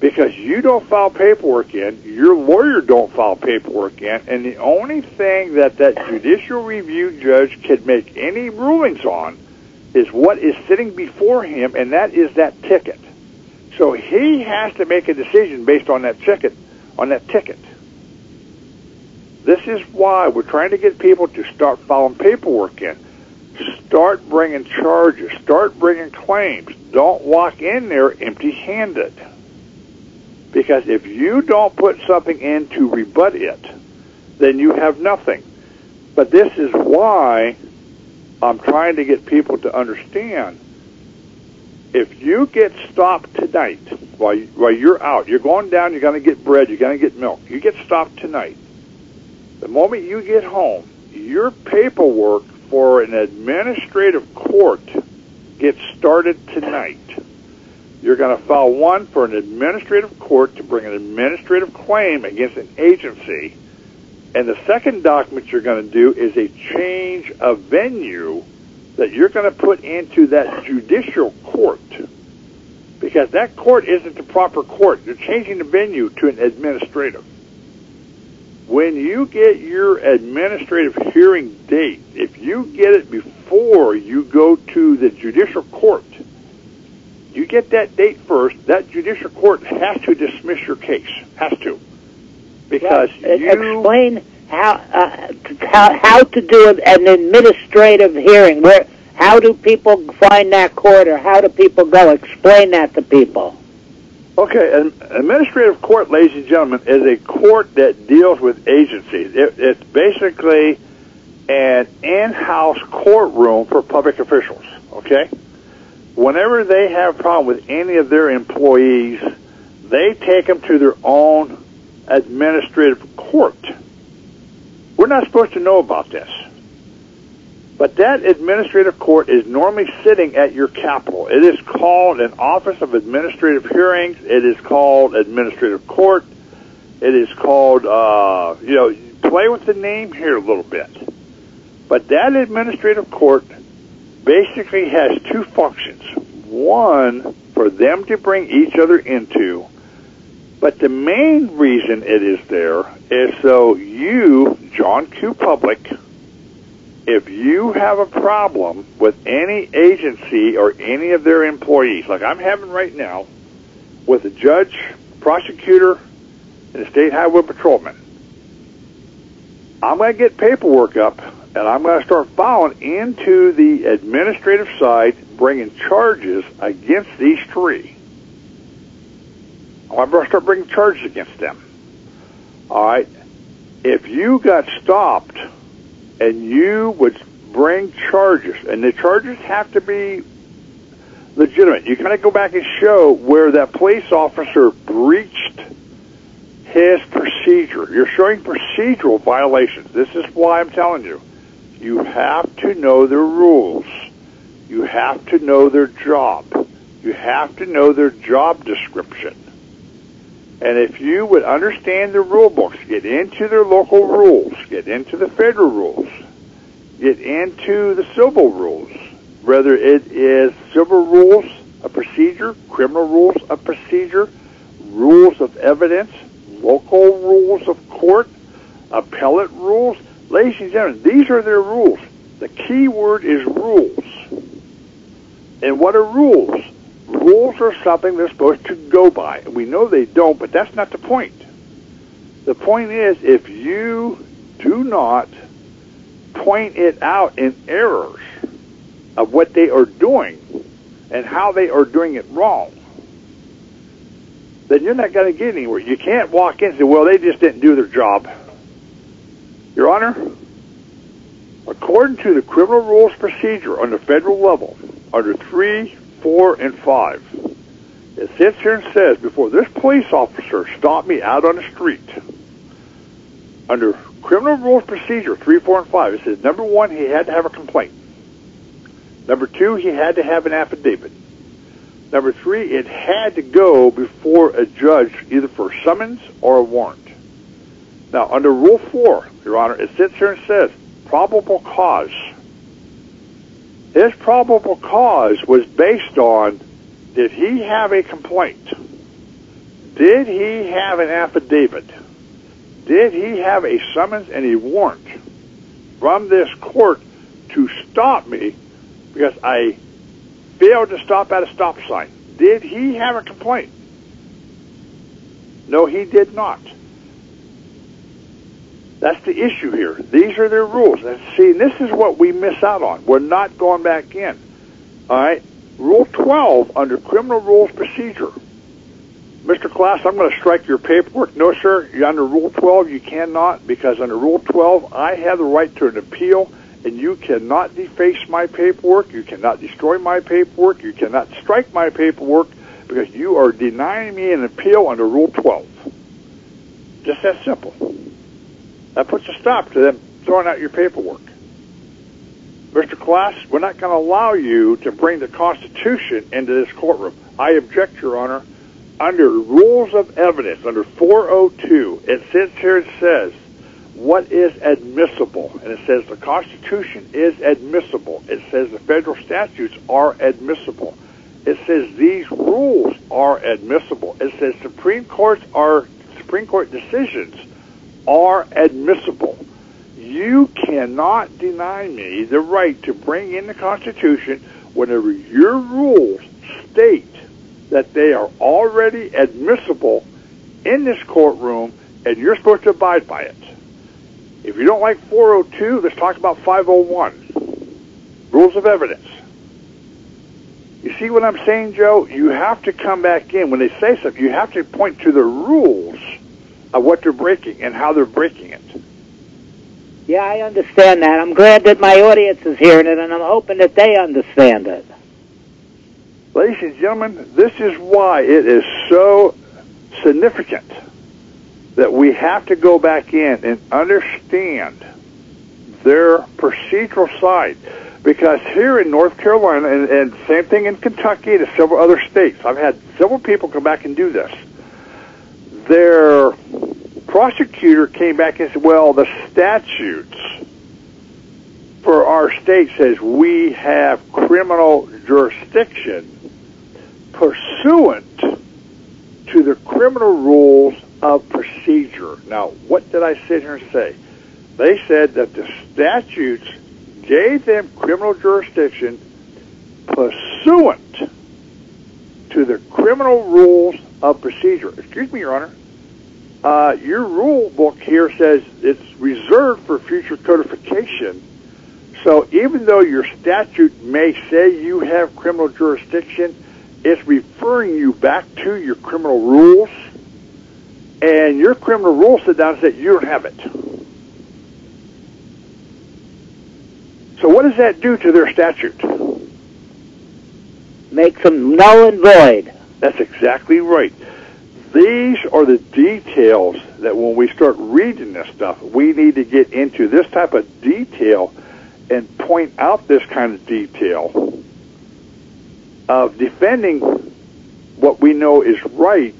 because you don't file paperwork in, your lawyer don't file paperwork in, and the only thing that that judicial review judge can make any rulings on is what is sitting before him, and that is that ticket. So he has to make a decision based on that ticket, on that ticket. This is why we're trying to get people to start filing paperwork in. Start bringing charges. Start bringing claims. Don't walk in there empty-handed. Because if you don't put something in to rebut it, then you have nothing. But this is why I'm trying to get people to understand. If you get stopped tonight while, you, while you're out, you're going down, you're going to get bread, you're going to get milk. You get stopped tonight. The moment you get home, your paperwork for an administrative court gets started tonight. You're going to file one for an administrative court to bring an administrative claim against an agency. And the second document you're going to do is a change of venue that you're going to put into that judicial court. Because that court isn't the proper court. You're changing the venue to an administrative. When you get your administrative hearing date, if you get it before you go to the judicial court, you get that date first, that judicial court has to dismiss your case. Has to. Because Well, you explain how, uh, how how to do an administrative hearing. Where how do people find that court, or how do people go? Explain that to people. Okay, an administrative court, ladies and gentlemen, is a court that deals with agencies. It, it's basically an in-house courtroom for public officials. Okay, whenever they have a problem with any of their employees, they take them to their own administrative court. We're not supposed to know about this. But that administrative court is normally sitting at your capital. It is called an Office of Administrative Hearings. It is called Administrative Court. It is called, uh, you know, play with the name here a little bit. But that administrative court basically has two functions. One, for them to bring each other into, but the main reason it is there is so you, John Q. Public, if you have a problem with any agency or any of their employees, like I'm having right now with a judge, prosecutor, and a state highway patrolman, I'm going to get paperwork up and I'm going to start filing into the administrative side, bringing charges against these three. I'm going to start bringing charges against them. All right. If you got stopped and you would bring charges, and the charges have to be legitimate. You kind of go back and show where that police officer breached his procedure. You're showing procedural violations. This is why I'm telling you. You have to know their rules. You have to know their job. You have to know their job description. And if you would understand the rule books, get into their local rules, get into the federal rules, get into the civil rules, whether it is civil rules of procedure, criminal rules of procedure, rules of evidence, local rules of court, appellate rules. Ladies and gentlemen, these are their rules. The key word is rules. And what are rules? Rules are something they're supposed to go by. We know they don't, but that's not the point. The point is, if you do not point it out in errors of what they are doing and how they are doing it wrong, then you're not going to get anywhere. You can't walk in and say, well, they just didn't do their job. Your Honor, according to the criminal rules procedure on the federal level, under 3, 4, and 5, it sits here and says, before this police officer stopped me out on the street, under criminal rules procedure 3, 4, and 5, it says, number one, he had to have a complaint. Number two, he had to have an affidavit. Number three, it had to go before a judge, either for a summons or a warrant. Now, under Rule 4, Your Honor, it sits here and says, probable cause. His probable cause was based on, did he have a complaint? Did he have an affidavit? Did he have a summons and a warrant from this court to stop me because I failed to stop at a stop sign. Did he have a complaint? No, he did not. That's the issue here. These are their rules. And see, this is what we miss out on. We're not going back in. All right? Rule 12 under Criminal Rules Procedure. Mr. Class, I'm going to strike your paperwork. No, sir. You're under Rule 12, you cannot because under Rule 12, I have the right to an appeal and you cannot deface my paperwork. You cannot destroy my paperwork. You cannot strike my paperwork because you are denying me an appeal under Rule 12. Just that simple. That puts a stop to them throwing out your paperwork. Mr. Class, we're not going to allow you to bring the Constitution into this courtroom. I object, Your Honor. Under rules of evidence, under 402, it sits here and says, what is admissible. And it says the Constitution is admissible. It says the federal statutes are admissible. It says these rules are admissible. It says Supreme Courts are Supreme Court decisions are admissible. You cannot deny me the right to bring in the Constitution whenever your rules state that they are already admissible in this courtroom and you're supposed to abide by it. If you don't like 402, let's talk about 501. Rules of evidence. You see what I'm saying, Joe? You have to come back in. When they say something, you have to point to the rules of what they're breaking and how they're breaking it. Yeah, I understand that. I'm glad that my audience is hearing it, and I'm hoping that they understand it. Ladies and gentlemen, this is why it is so significant that we have to go back in and understand their procedural side. Because here in North Carolina, and, and same thing in Kentucky and several other states, I've had several people come back and do this. Their prosecutor came back and said, well, the statutes for our state says we have criminal jurisdiction pursuant to the criminal rules of procedure. Now, what did I sit here and say? They said that the statutes gave them criminal jurisdiction pursuant to the criminal rules of procedure. Excuse me, Your Honor. Uh, your rule book here says it's reserved for future codification. So even though your statute may say you have criminal jurisdiction, it's referring you back to your criminal rules, and your criminal rules sit down and say you don't have it. So what does that do to their statute? Makes them null and void. That's exactly right. These are the details that when we start reading this stuff, we need to get into this type of detail and point out this kind of detail of defending what we know is right.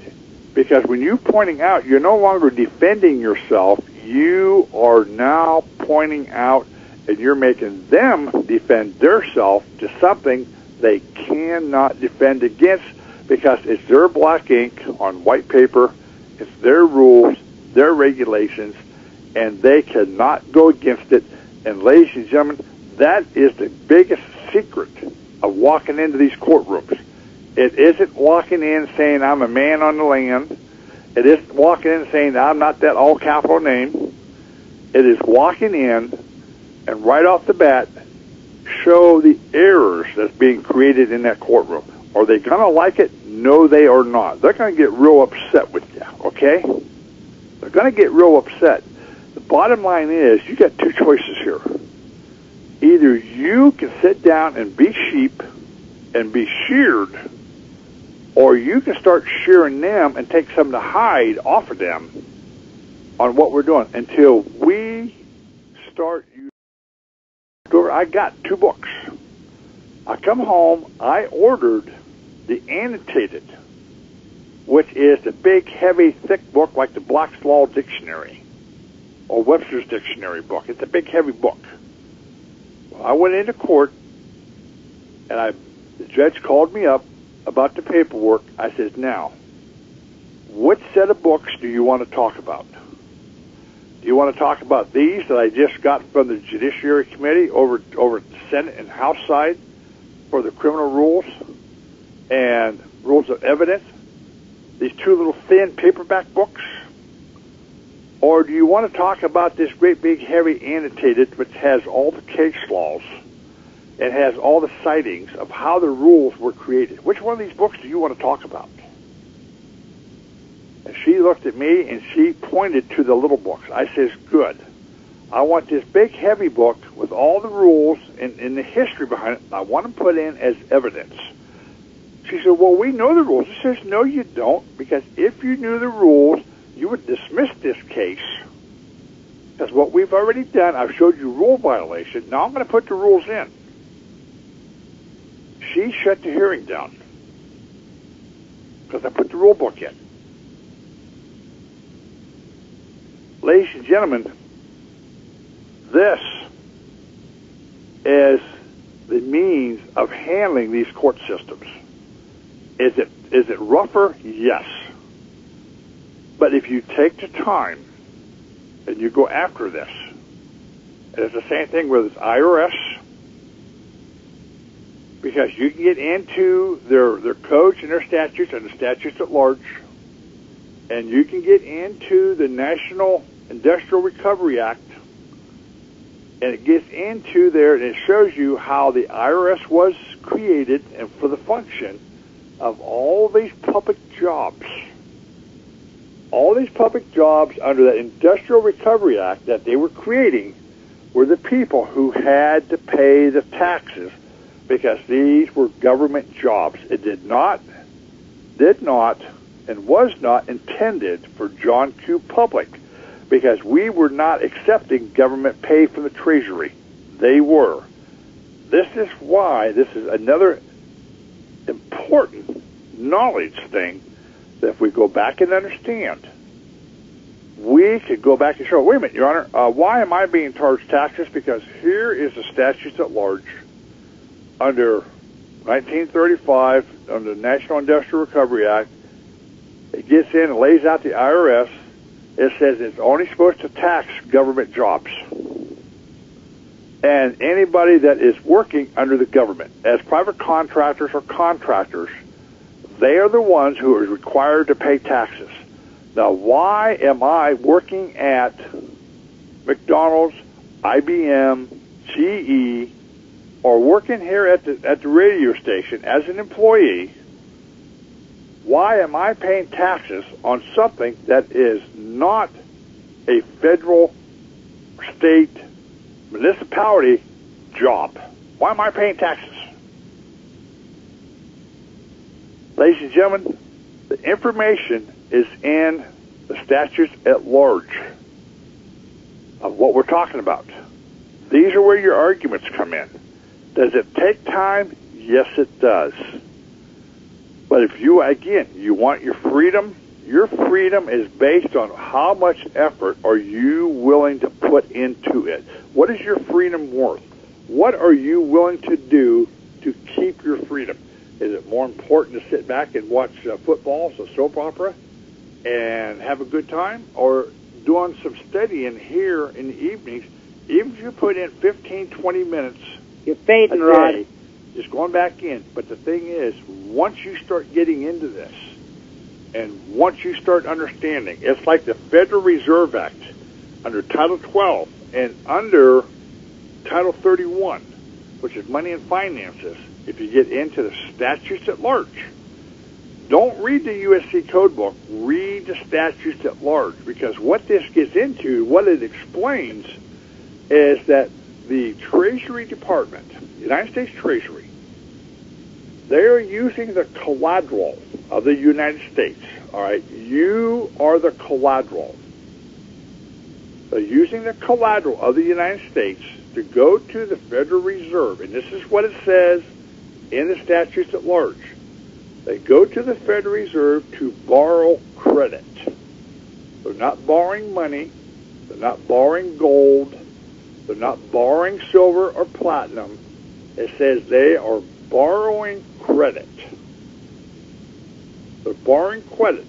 Because when you're pointing out, you're no longer defending yourself, you are now pointing out and you're making them defend theirself to something they cannot defend against because it's their black ink on white paper, it's their rules, their regulations, and they cannot go against it. And ladies and gentlemen, that is the biggest secret of walking into these courtrooms. It isn't walking in saying I'm a man on the land. It isn't walking in saying I'm not that all capital name. It is walking in and right off the bat show the errors that's being created in that courtroom. Are they going to like it? No, they are not. They're going to get real upset with you, okay? They're going to get real upset. The bottom line is you got two choices here. Either you can sit down and be sheep and be sheared, or you can start shearing them and take some of the hide off of them on what we're doing until we start using. I got two books. I come home, I ordered the annotated, which is the big, heavy, thick book like the Black's Law Dictionary or Webster's Dictionary book. It's a big, heavy book. Well, I went into court, and I, the judge called me up about the paperwork. I says, now, what set of books do you want to talk about? Do you want to talk about these that I just got from the Judiciary Committee over over the Senate and House side for the criminal rules and rules of evidence? These two little thin paperback books? Or do you want to talk about this great big heavy annotated which has all the case laws and has all the sightings of how the rules were created? Which one of these books do you want to talk about? And she looked at me and she pointed to the little books. I says, good. I want this big heavy book with all the rules and, and the history behind it. I want to put in as evidence. She said, well, we know the rules. I says, no, you don't, because if you knew the rules, you would dismiss this case. Because what we've already done, I've showed you rule violation. Now I'm going to put the rules in. She shut the hearing down because I put the rule book in. Ladies and gentlemen, this is the means of handling these court systems. Is it is it rougher? Yes. But if you take the time and you go after this, it's the same thing with IRS, because you can get into their their codes and their statutes and the statutes at large, and you can get into the National Industrial Recovery Act, and it gets into there and it shows you how the IRS was created and for the function of all these public jobs. All these public jobs under that Industrial Recovery Act that they were creating were the people who had to pay the taxes because these were government jobs. It did not, did not, and was not intended for John Q. Public because we were not accepting government pay from the Treasury. They were. This is why this is another important knowledge thing that if we go back and understand we could go back and show, wait a minute, Your Honor, uh, why am I being charged taxes? Because here is the statutes at large under 1935, under the National Industrial Recovery Act. It gets in and lays out the IRS. It says it's only supposed to tax government jobs and anybody that is working under the government as private contractors or contractors, they are the ones who are required to pay taxes. Now, why am I working at McDonald's, IBM, GE, or working here at the at the radio station as an employee? Why am I paying taxes on something that is not a federal, state, municipality job. Why am I paying taxes? Ladies and gentlemen, the information is in the statutes at large of what we're talking about. These are where your arguments come in. Does it take time? Yes, it does. But if you, again, you want your freedom, your freedom is based on how much effort are you willing to put into it. What is your freedom worth? What are you willing to do to keep your freedom? Is it more important to sit back and watch uh, football, so soap opera, and have a good time, or doing some studying here in the evenings? Even if you put in 15, 20 minutes, you're fading, Rod. day, just going back in. But the thing is, once you start getting into this, and once you start understanding, it's like the Federal Reserve Act under Title 12 and under Title 31, which is money and finances. If you get into the statutes at large, don't read the USC code book, read the statutes at large, because what this gets into, what it explains, is that the Treasury Department, United States Treasury, they're using the collateral of the United States. All right, you are the collateral. They're using the collateral of the United States to go to the Federal Reserve, and this is what it says in the statutes at large. They go to the Federal Reserve to borrow credit. They're not borrowing money. They're not borrowing gold. They're not borrowing silver or platinum. It says they are borrowing credit. They're borrowing credit.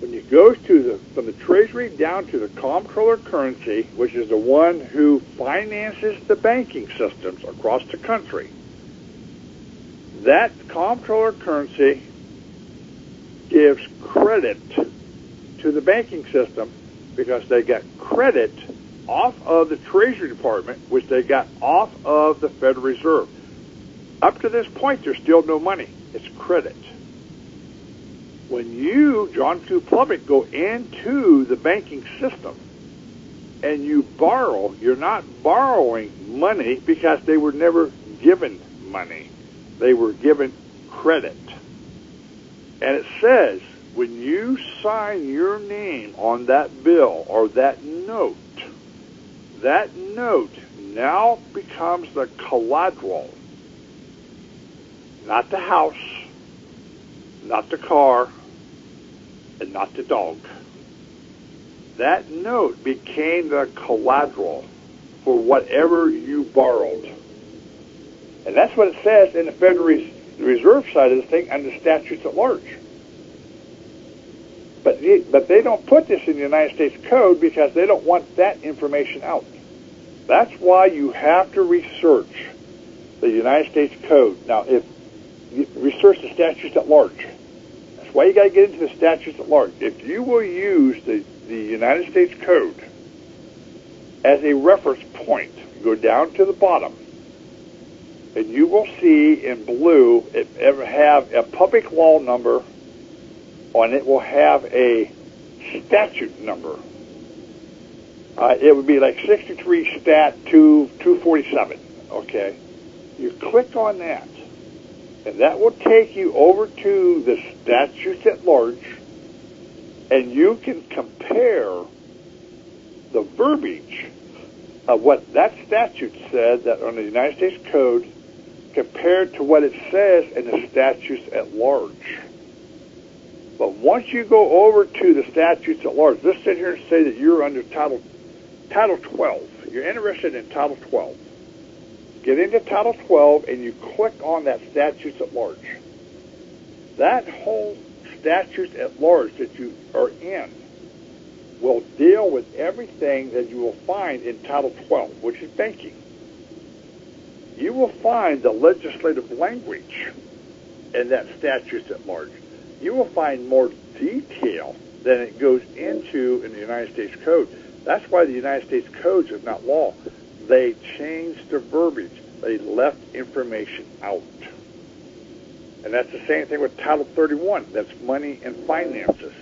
When you go to the from the Treasury down to the comptroller currency, which is the one who finances the banking systems across the country, that comptroller currency gives credit to the banking system because they got credit off of the Treasury Department, which they got off of the Federal Reserve. Up to this point, there's still no money. It's credit. When you, John Q. Plummet, go into the banking system and you borrow, you're not borrowing money because they were never given money. They were given credit. And it says when you sign your name on that bill or that note, that note now becomes the collateral not the house, not the car, and not the dog. That note became the collateral for whatever you borrowed. And that's what it says in the Federal Reserve side of the thing under statutes at large. But, but they don't put this in the United States Code because they don't want that information out. That's why you have to research the United States Code. Now, if research the statutes at large. That's why you got to get into the statutes at large. If you will use the, the United States Code as a reference point, go down to the bottom, and you will see in blue it ever have a public law number, and it will have a statute number. Uh, it would be like 63 stat 2 247. Okay, you click on that and that will take you over to the statutes at large, and you can compare the verbiage of what that statute said that on the United States Code compared to what it says in the statutes at large. But once you go over to the statutes at large, let's sit here and say that you're under Title Title 12. You're interested in Title 12. Get into Title 12 and you click on that statutes at large. That whole statutes at large that you are in will deal with everything that you will find in Title 12, which is banking. You will find the legislative language in that statutes at large. You will find more detail than it goes into in the United States Code. That's why the United States Codes is not law. They changed the verbiage. They left information out. And that's the same thing with Title 31. That's money and finances.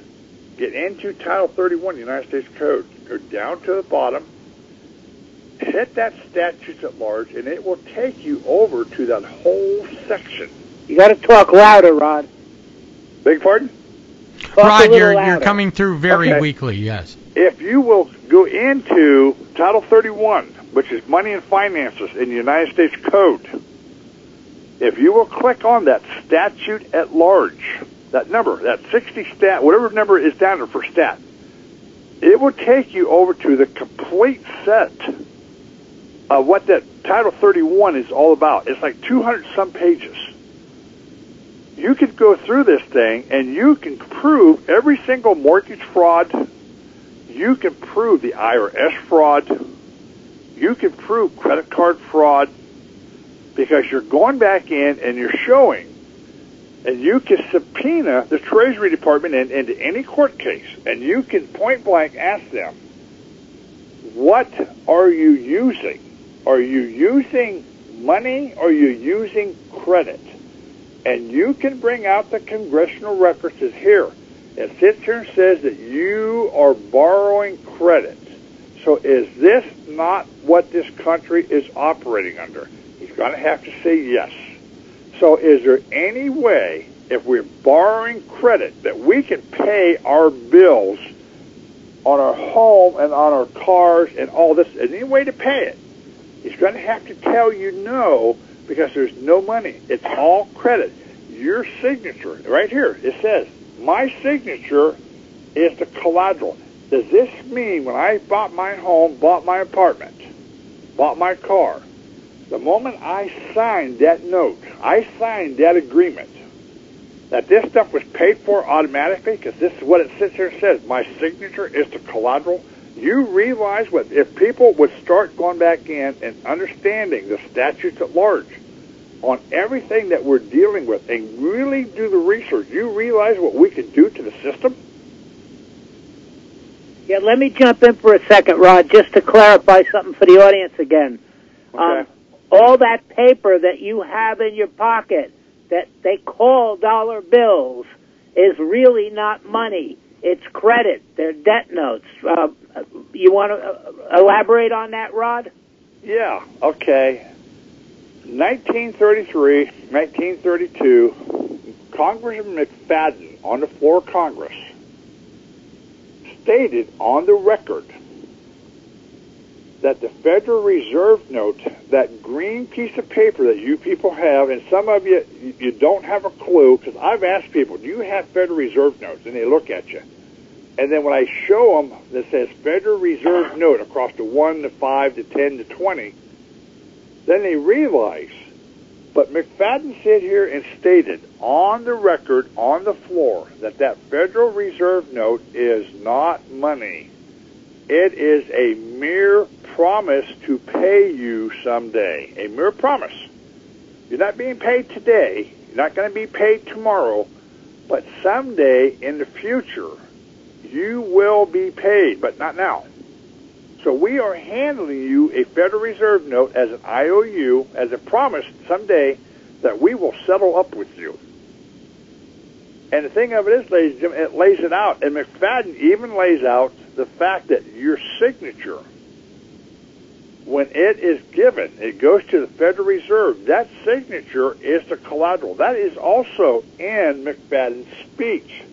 Get into Title 31, United States Code. Go down to the bottom. Hit that statutes at large, and it will take you over to that whole section. You got to talk louder, Rod. Beg pardon? Talk Rod, you're you're coming through very Okay. weakly. Yes. If you will go into Title 31, which is money and finances in the United States Code, if you will click on that statute at large, that number, that 60 stat, whatever number is down there for stat, it will take you over to the complete set of what that Title 31 is all about. It's like 200 some pages. You could go through this thing and you can prove every single mortgage fraud, you can prove the IRS fraud, you can prove credit card fraud, because you're going back in and you're showing, and you can subpoena the Treasury Department in, into any court case, and you can point blank ask them, what are you using? Are you using money or are you using credit? And you can bring out the congressional records as here. It sits here and says that you are borrowing credit. So is this not what this country is operating under? He's going to have to say yes. So is there any way, if we're borrowing credit, that we can pay our bills on our home and on our cars and all this? Is Any way to pay it? He's going to have to tell you no because there's no money. It's all credit. Your signature, right here, it says, my signature is the collateral. Does this mean when I bought my home, bought my apartment, bought my car, the moment I signed that note, I signed that agreement, that this stuff was paid for automatically, because this is what it sits here and says, my signature is the collateral, you realize what, if people would start going back in and understanding the statutes at large on everything that we're dealing with and really do the research, you realize what we could do to the system? Yeah, let me jump in for a second, Rod, just to clarify something for the audience again. Um, all that paper that you have in your pocket that they call dollar bills is really not money. It's credit. They're debt notes. Uh, you want to uh, elaborate on that, Rod? Yeah, okay. 1933, 1932, Congressman McFadden on the floor of Congress stated on the record that the Federal Reserve note, that green piece of paper that you people have, and some of you you don't have a clue because I've asked people, do you have Federal Reserve notes? And they look at you. And then when I show them that says Federal Reserve note across the 1 to 5 to 10 to 20, then they realize. But McFadden said here and stated on the record, on the floor, that that Federal Reserve note is not money. It is a mere promise to pay you someday. A mere promise. You're not being paid today. You're not going to be paid tomorrow. But someday in the future, you will be paid, but not now. So we are handling you a Federal Reserve note as an IOU, as a promise someday that we will settle up with you. And the thing of it is, ladies and gentlemen, it lays it out. And McFadden even lays out the fact that your signature, when it is given, it goes to the Federal Reserve. That signature is the collateral. That is also in McFadden's speech.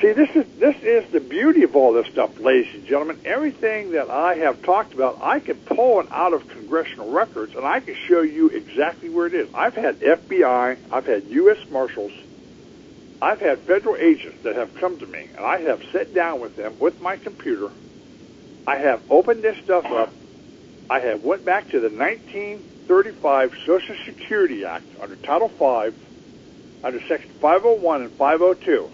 See, this is this is the beauty of all this stuff, ladies and gentlemen. Everything that I have talked about, I can pull it out of congressional records, and I can show you exactly where it is. I've had FBI, I've had U.S. Marshals, I've had federal agents that have come to me, and I have sat down with them with my computer. I have opened this stuff up. I have went back to the 1935 Social Security Act under Title V, under Section 501 and 502.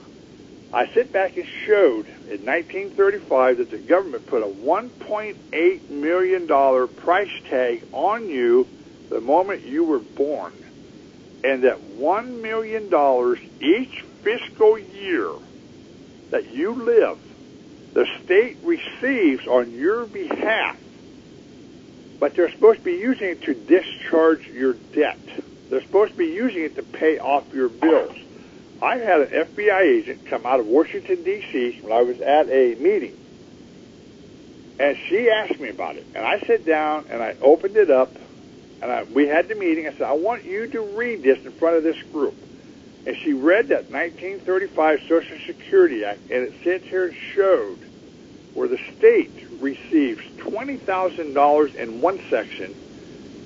I sit back and showed in 1935 that the government put a 1.8 million dollar price tag on you the moment you were born, and that one million dollars each fiscal year that you live, the state receives on your behalf. But they're supposed to be using it to discharge your debt. They're supposed to be using it to pay off your bills. I had an FBI agent come out of Washington, D.C. when I was at a meeting. And she asked me about it. And I sat down and I opened it up and I, we had the meeting. I said, I want you to read this in front of this group. And she read that 1935 Social Security Act, and it sits here and showed where the state receives $20,000 in one section,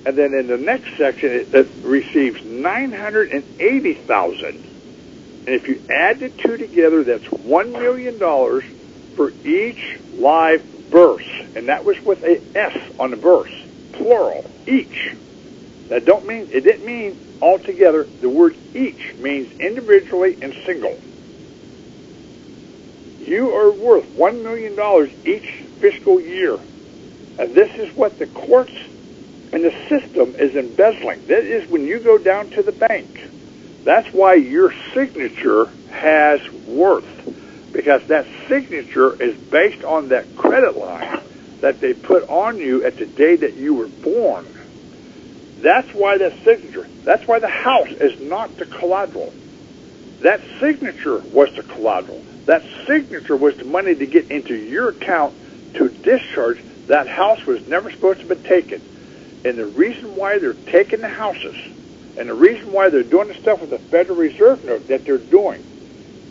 and then in the next section it, it receives 980000 And if you add the two together, that's $1 million for each live birth. And that was with a S on the birth, plural, each. That don't mean it didn't mean altogether. The word each means individually and single. You are worth one million dollars each fiscal year, and this is what the courts and the system is embezzling. That is when you go down to the bank. That's why your signature has worth because that signature is based on that credit line that they put on you at the day that you were born. That's why that signature, that's why the house is not the collateral. That signature was the collateral. That signature was the money to get into your account to discharge. That house was never supposed to be taken. And the reason why they're taking the houses and the reason why they're doing the stuff with the Federal Reserve note that they're doing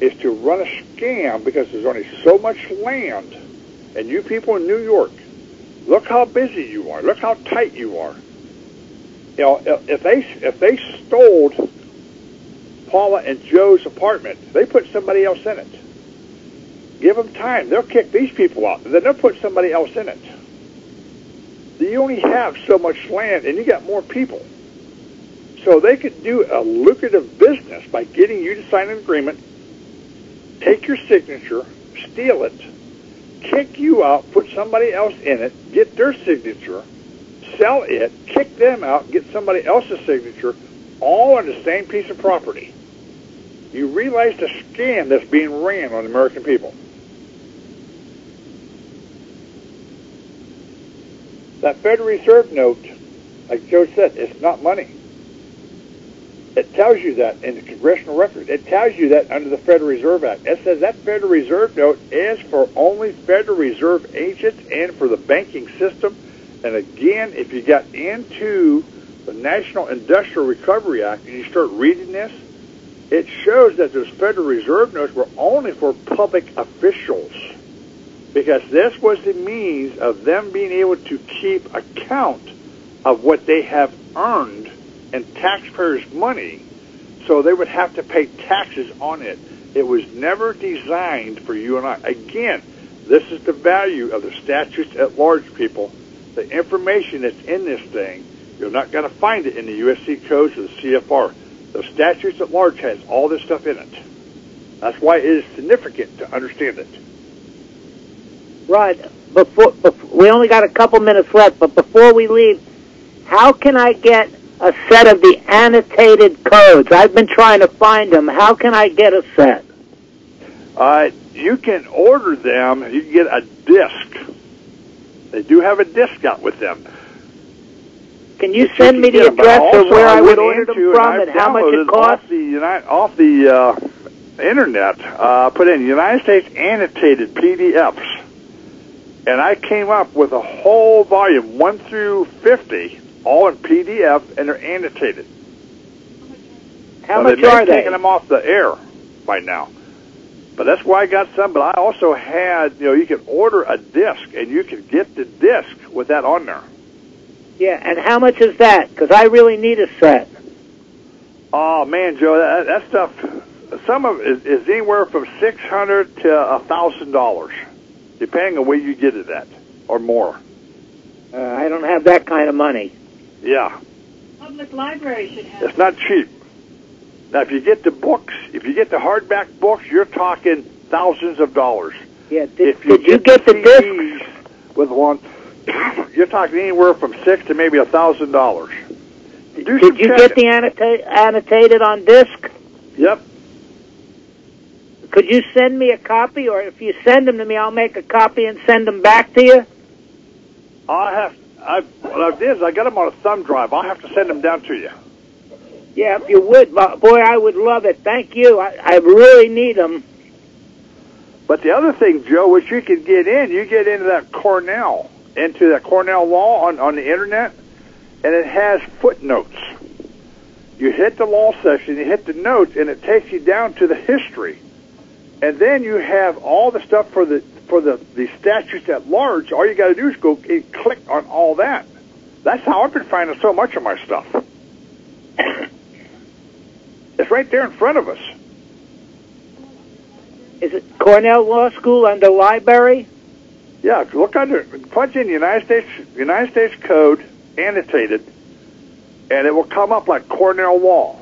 is to run a scam because there's only so much land. And you people in New York, look how busy you are. Look how tight you are you know, if they if they stole Paula and Joe's apartment, they put somebody else in it. Give them time; they'll kick these people out, then they'll put somebody else in it. You only have so much land, and you got more people, so they could do a lucrative business by getting you to sign an agreement, take your signature, steal it, kick you out, put somebody else in it, get their signature sell it, kick them out, get somebody else's signature, all on the same piece of property. You realize the scam that's being ran on the American people. That Federal Reserve note, like Joe said, it's not money. It tells you that in the congressional record. It tells you that under the Federal Reserve Act. It says that Federal Reserve note is for only Federal Reserve agents and for the banking system and again, if you got into the National Industrial Recovery Act and you start reading this, it shows that those Federal Reserve notes were only for public officials because this was the means of them being able to keep account of what they have earned in taxpayers' money so they would have to pay taxes on it. It was never designed for you and I. Again, this is the value of the statutes at large, people the information that's in this thing, you're not going to find it in the USC codes or the CFR. The statutes at large has all this stuff in it. That's why it is significant to understand it. Right. Before, before we only got a couple minutes left, but before we leave, how can I get a set of the annotated codes? I've been trying to find them. How can I get a set? Uh, you can order them. You can get a disc they do have a discount with them. Can you send me the address of where I, would order them from and, and how much it costs? Off the, off the uh, internet, uh, put in United States annotated PDFs, and I came up with a whole volume, one through fifty, all in PDF, and they're annotated. How so much they are they? Taking them off the air by now. But that's why I got some. But I also had, you know, you can order a disc and you can get the disc with that on there. Yeah, and how much is that? Because I really need a set. Oh man, Joe, that, that stuff some of it is anywhere from six hundred to a thousand dollars, depending on where you get it at, or more. Uh, I don't have that kind of money. Yeah, Public library should have. it's not cheap. Now, if you get the books, if you get the hardback books, you're talking thousands of dollars. Yeah. Did, if you did you get, the disc? CDs with one, you're talking anywhere from six to maybe a thousand dollars. Did you get the annota- annotated on disc? Yep. Could you send me a copy, or if you send them to me, I'll make a copy and send them back to you? I have. I what I did is I got them on a thumb drive. I'll have to send them down to you. Yeah, if you would, boy, I would love it. Thank you. I, I really need them. But the other thing, Joe, which you can get in, you get into that Cornell, into that Cornell law on, on the internet, and it has footnotes. You hit the law section, you hit the notes, and it takes you down to the history. And then you have all the stuff for the for the, the statutes at large. All you got to do is go click on all that. That's how I've been finding so much of my stuff. It's right there in front of us. Is it Cornell Law School under library? Yeah, look under punch in United States United States Code annotated, and it will come up like Cornell Law.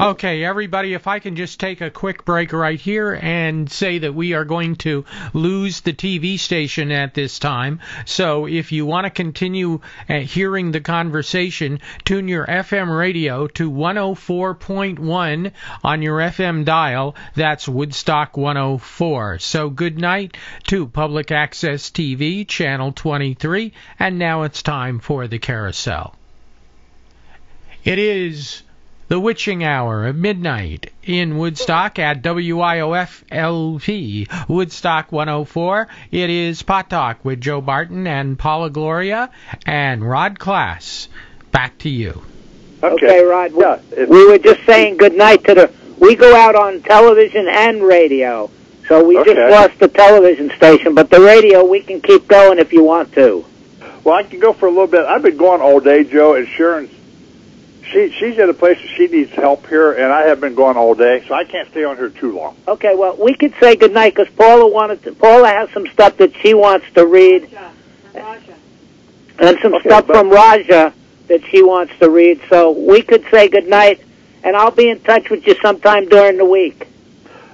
Okay, everybody, if I can just take a quick break right here and say that we are going to lose the TV station at this time. So if you want to continue uh, hearing the conversation, tune your FM radio to 104.1 on your FM dial. That's Woodstock 104. So good night to Public Access TV, Channel 23, and now it's time for the carousel. It is the witching hour of midnight in Woodstock at WIOF LP, Woodstock 104. It is Pot Talk with Joe Barton and Paula Gloria and Rod Class. Back to you. Okay, Rod. We, Yeah, if- we were just saying good night to the. We go out on television and radio, so we just lost the television station, but the radio we can keep going if you want to. Well, I can go for a little bit. I've been going all day, Joe, and Sharon. She she's at a place that she needs help here, and I have been going all day, so I can't stay on here too long. Okay, well, we could say good night because Paula wanted to. Paula has some stuff that she wants to read, Raja, Raja. and some Okay, stuff but- from Raja that she wants to read. So we could say good night, and I'll be in touch with you sometime during the week.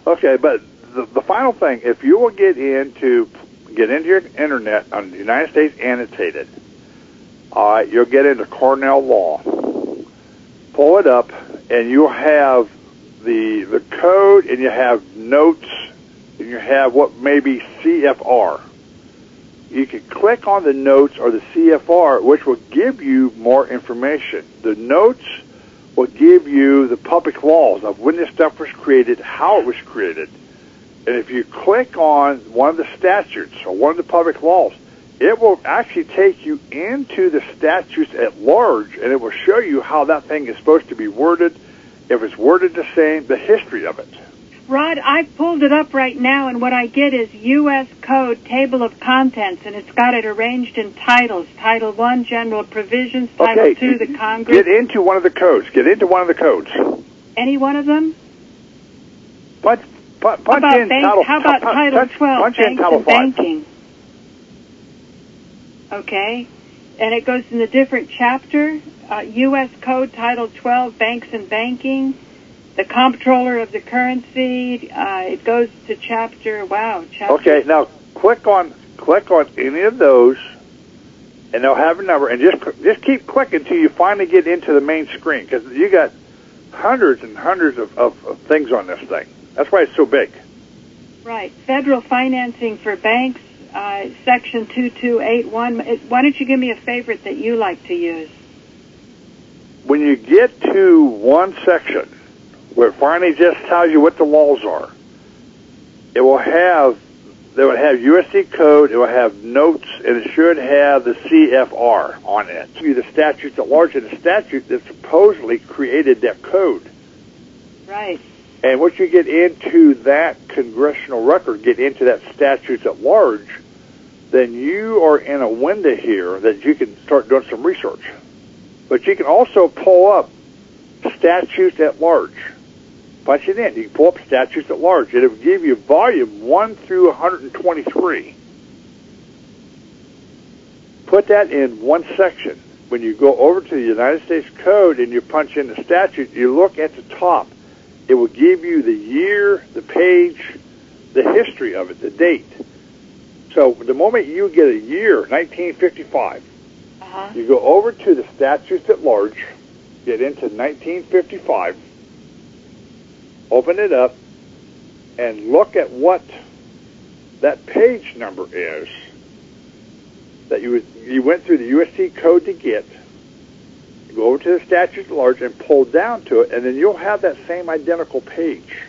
Okay, but the, the final thing, if you will get into get into your internet on the United States annotated, all right, you'll get into Cornell law. Pull it up, and you'll have the the code, and you have notes, and you have what may be CFR. You can click on the notes or the CFR, which will give you more information. The notes will give you the public laws of when this stuff was created, how it was created. And if you click on one of the statutes or one of the public laws, it will actually take you into the statutes at large and it will show you how that thing is supposed to be worded, if it's worded the same, the history of it. Rod, I've pulled it up right now, and what I get is U.S. Code Table of Contents, and it's got it arranged in titles. Title One, General Provisions. Title Okay, Two, the Congress. Get into one of the codes. Get into one of the codes. Any one of them? Punch, punch, How punch about in bank, title. How about punch, Title 12, punch in title five. Banking? Okay. And it goes in the different chapter. Uh, U.S. Code Title 12, Banks and Banking. The Comptroller of the Currency. Uh, it goes to chapter, wow, chapter. Okay, now click on click on any of those, and they'll have a number, and just just keep clicking until you finally get into the main screen because you got hundreds and hundreds of, of, of things on this thing. That's why it's so big. Right. Federal financing for banks, uh, section 2281. Why don't you give me a favorite that you like to use? When you get to one section where it finally just tells you what the laws are, it will have they will have USC code, it will have notes, and it should have the CFR on it. The statutes at large, and the statute that supposedly created that code. Right. And once you get into that congressional record, get into that statutes at large, then you are in a window here that you can start doing some research. But you can also pull up statutes at large. punch it in. You can pull up statutes at large. It'll give you volume 1 through 123. Put that in one section. When you go over to the United States Code and you punch in the statute, you look at the top. It will give you the year, the page, the history of it, the date. So the moment you get a year, 1955, Uh-huh. you go over to the statutes at large, get into 1955, open it up, and look at what that page number is that you you went through the USC code to get. Go over to the statutes at large and pull down to it, and then you'll have that same identical page,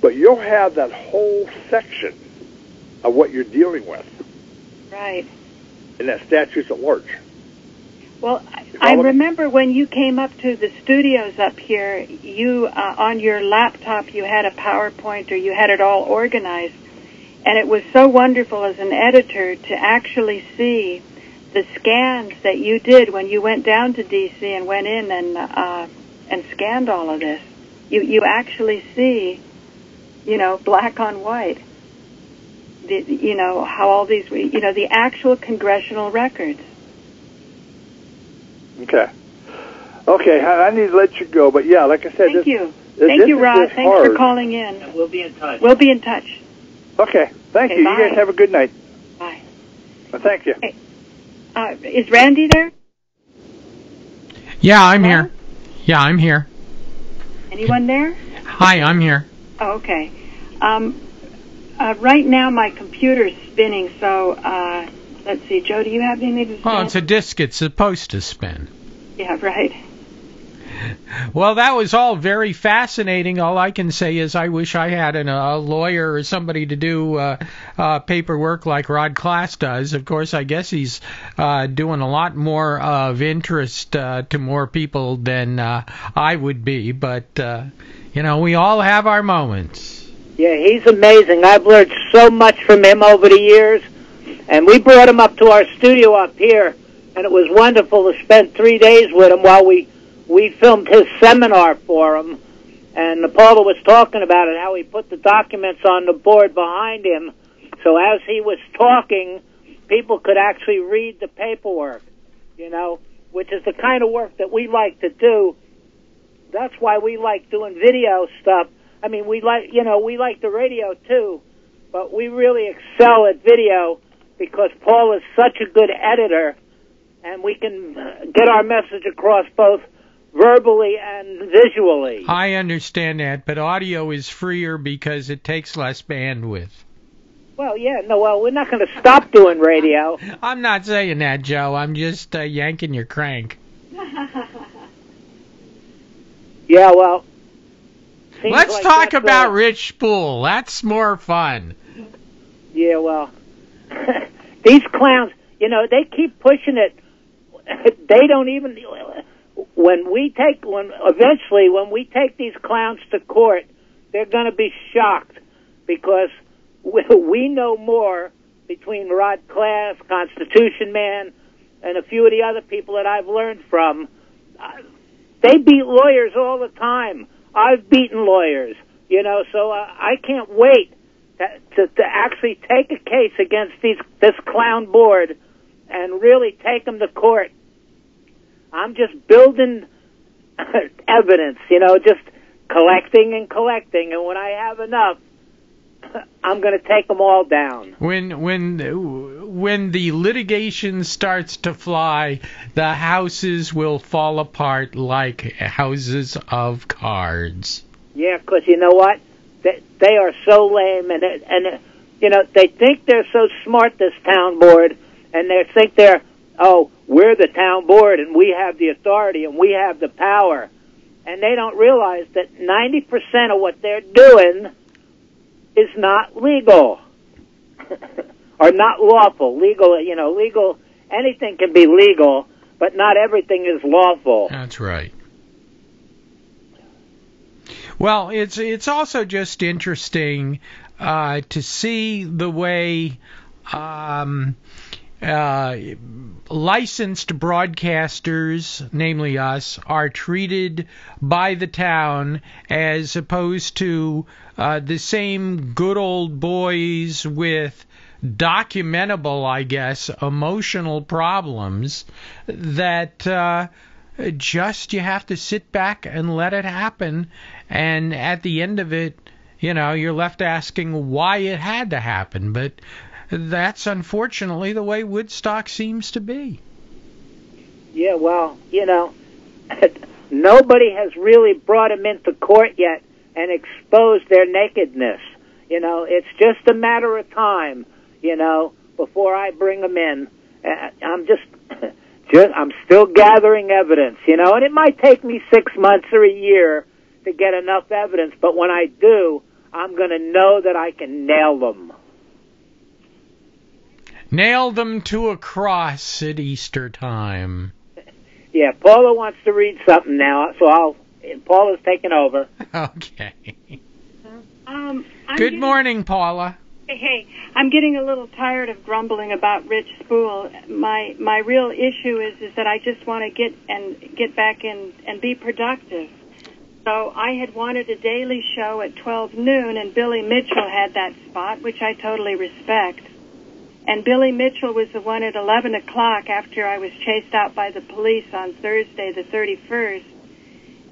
but you'll have that whole section of what you're dealing with Right. And that statutes at large. Well, I- You I follow me? remember when you came up to the studios up here, you uh, on your laptop you had a PowerPoint or you had it all organized, and it was so wonderful as an editor to actually see the scans that you did when you went down to DC and went in and uh, and scanned all of this. You you actually see, you know, black on white. The, you know how all these you know the actual congressional records. Okay. Okay, I I need to let you go, but yeah, like I said, Thank this, you. this- Thank this you, is Rod. Thanks hard. for calling in. And we'll be in touch. We'll be in touch. Okay, thank Okay, you. bye. You guys have a good night. Bye. Well, thank you. Uh, is Randy there? Yeah, I'm Hello? here. Yeah, I'm here. Anyone there? Hi, I'm here. Oh, okay. Um, uh, right now my computer's spinning, so uh, let's see. Joe, do you have anything to say? Well, it's a disc. It's supposed to spin. Yeah, right. Well, that was all very fascinating. All I can say is I wish I had an, a lawyer or somebody to do uh, uh, paperwork like Rod Class does. Of course, I guess he's uh, doing a lot more of interest uh, to more people than uh, I would be. But, uh, you know, we all have our moments. Yeah, he's amazing. I've learned so much from him over the years. And we brought him up to our studio up here, and it was wonderful to spend three days with him while we we filmed his seminar for him. And Paula was talking about it, how he put the documents on the board behind him, so as he was talking, people could actually read the paperwork. You know, which is the kind of work that we like to do. That's why we like doing video stuff. I mean, we like, you know, we like the radio too, but we really excel at video because Paul is such a good editor, and we can get our message across both verbally and visually. I understand that, but audio is freer because it takes less bandwidth. Well, yeah, no, well, we're not going to stop doing radio. I'm not saying that, Joe. I'm just uh, yanking your crank. Yeah, well. Seems Let's like talk about Rich Spool. That's more fun. Yeah, well, these clowns, you know, they keep pushing it. They don't even. When we take, when eventually, when we take these clowns to court, they're going to be shocked because we, we know more between Rod Class, Constitution Man, and a few of the other people that I've learned from. Uh, they beat lawyers all the time. I've beaten lawyers, you know, so uh, I can't wait to, to, actually take a case against these this clown board and really take them to court. I'm just building evidence, you know, just collecting and collecting, and when I have enough, I'm going to take them all down. When when when the litigation starts to fly, the houses will fall apart like houses of cards. Yeah, 'cause you know what? They, they are so lame, and it- and it- you know they think they're so smart. This town board, and they think they're oh, we're the town board, and we have the authority, and we have the power, and they don't realize that ninety percent of what they're doing is not legal or not lawful. Legal, you know, legal. Anything can be legal, but not everything is lawful. That's right. Well, it's it's also just interesting uh, to see the way um, uh, licensed broadcasters, namely us, are treated by the town as opposed to uh, the same good old boys with documentable, I guess, emotional problems that uh, just you have to sit back and let it happen. And at the end of it, you know, you're left asking why it had to happen. But that's unfortunately the way Woodstock seems to be. Yeah, well, you know, nobody has really brought him into court yet and expose their nakedness. You know, it's just a matter of time. You know, before I bring them in, Uh, I'm just, just, I'm still gathering evidence. You know, and it might take me six months or a year to get enough evidence, but when I do, I'm going to know that I can nail them. Nail them to a cross at Easter time. Yeah, Paula wants to read something now, so I'll. Paula's taking over. Okay. Um, I'm Good getting- morning, Paula. Hey, I'm getting a little tired of grumbling about Rich Spool. My my real issue is is that I just want to get and get back in and be productive. So I had wanted a daily show at 12 noon, and Billy Mitchell had that spot, which I totally respect. And Billy Mitchell was the one at 11 o'clock after I was chased out by the police on Thursday, the 31st.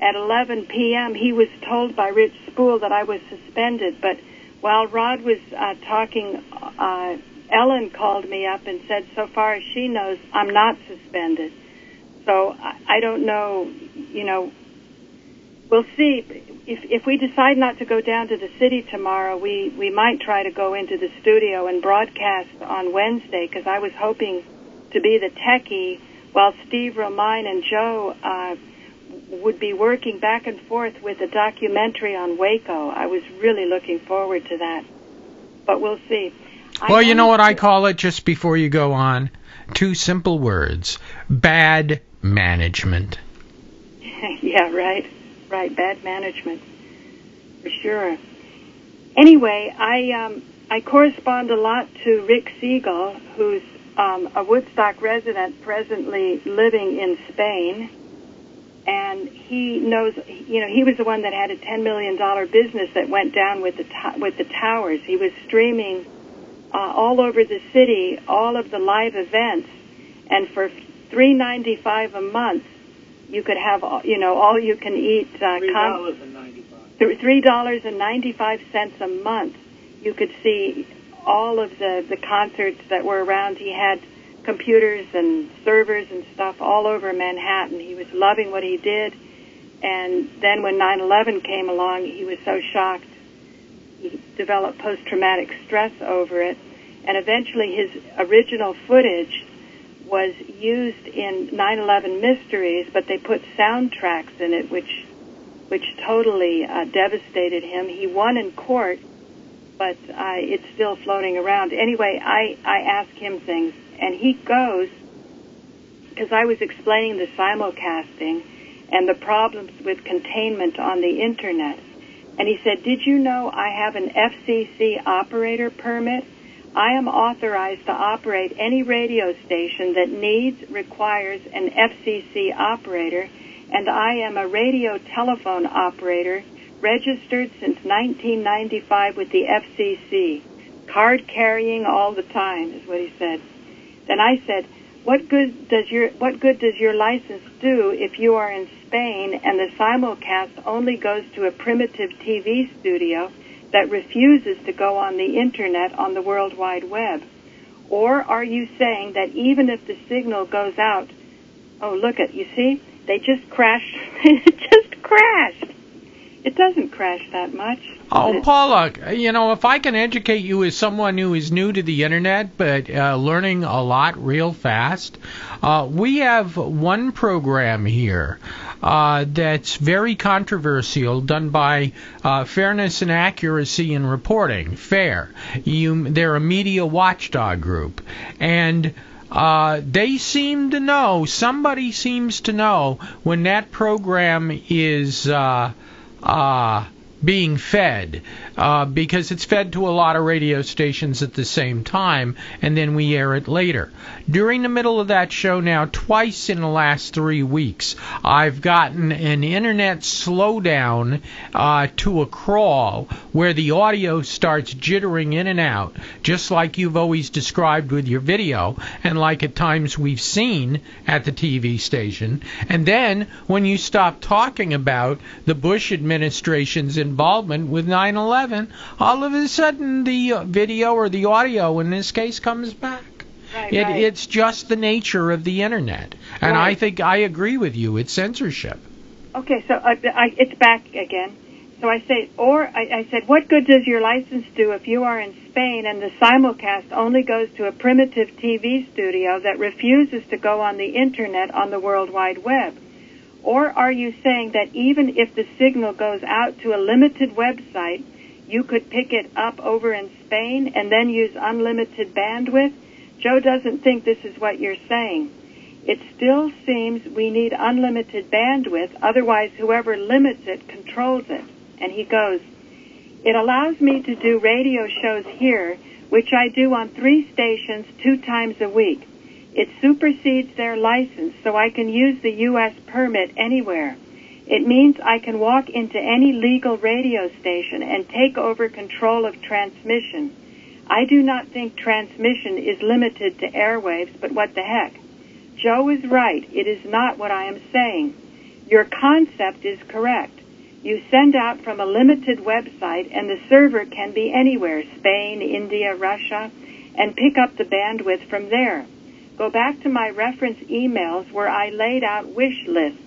At 11 p.m., he was told by Rich Spool that I was suspended, but while Rod was uh, talking, uh, Ellen called me up and said, so far as she knows, I'm not suspended. So I, I don't know, you know, we'll see. If, if we decide not to go down to the city tomorrow, we, we might try to go into the studio and broadcast on Wednesday because I was hoping to be the techie while Steve Romine and Joe uh, would be working back and forth with a documentary on Waco. I was really looking forward to that. But we'll see. I Well, you know what I call it just before you go on? Two simple words bad management. yeah, right. Right, bad management. For sure. Anyway, I um I correspond a lot to Rick Siegel, who's um, a Woodstock resident presently living in Spain. And he knows, you know, he was the one that had a $10 million business that went down with the, to- with the towers. He was streaming uh, all over the city, all of the live events. And for $3.95 a month, you could have, all- you know, all you can eat uh, three dollars and ninety five cents a month. You could see all of the the concerts that were around. He had computers and servers and stuff all over Manhattan. He was loving what he did. And then when 9/11 came along, he was so shocked. He developed post-traumatic stress over it, and eventually his original footage was used in 9/11 Mysteries, but they put soundtracks in it, which which totally uh, devastated him. He won in court, but uh, it's still floating around. Anyway, I, I ask him things, and he goes, because I was explaining the simulcasting and the problems with containment on the internet. And he said, Did you know I have an FCC operator permit? I am authorized to operate any radio station that needs, requires an FCC operator, and I am a radio telephone operator registered since 1995 with the FCC. Card carrying all the time is what he said. Then I said, "What good does your what good does your license do if you are in Spain and the simulcast only goes to a primitive TV studio that refuses to go on the internet on the World Wide Web? Or are you saying that even if the signal goes out, oh look at you see, they just crashed it just crashed. It doesn't crash that much. Oh, Paula, you know, if I can educate you as someone who is new to the internet but uh, learning a lot real fast, uh, we have one program here uh, that's very controversial, done by uh, Fairness and Accuracy in Reporting, FAIR. You, they're a media watchdog group, and uh, they seem to know, somebody seems to know when that program is uh, uh, being fed uh, because it's fed to a lot of radio stations at the same time, and then we air it later. During the middle of that show now, twice in the last three weeks, I've gotten an internet slowdown uh, to a crawl where the audio starts jittering in and out, just like you've always described with your video, and like at times we've seen at the TV station. And then when you stop talking about the Bush administration's involvement with 9 11, all of a sudden the uh, video or the audio in this case comes back. Right, It, right. It's just the nature of the internet. And I think I agree with you. It's censorship. Okay, so I, I, it's back again. So I say, or I, I said, what good does your license do if you are in Spain and the simulcast only goes to a primitive TV studio that refuses to go on the internet on the World Wide Web? Or are you saying that even if the signal goes out to a limited website, you could pick it up over in Spain and then use unlimited bandwidth? Joe doesn't think this is what you're saying. It still seems we need unlimited bandwidth, otherwise whoever limits it controls it. And he goes, it allows me to do radio shows here, which I do on three stations two times a week. It supersedes their license, so I can use the U.S. permit anywhere. It means I can walk into any legal radio station and take over control of transmission. I do not think transmission is limited to airwaves, but what the heck? Joe is right. It is not what I am saying. Your concept is correct. You send out from a limited website and the server can be anywhere, Spain, India, Russia, and pick up the bandwidth from there. Go back to my reference emails where I laid out wish lists.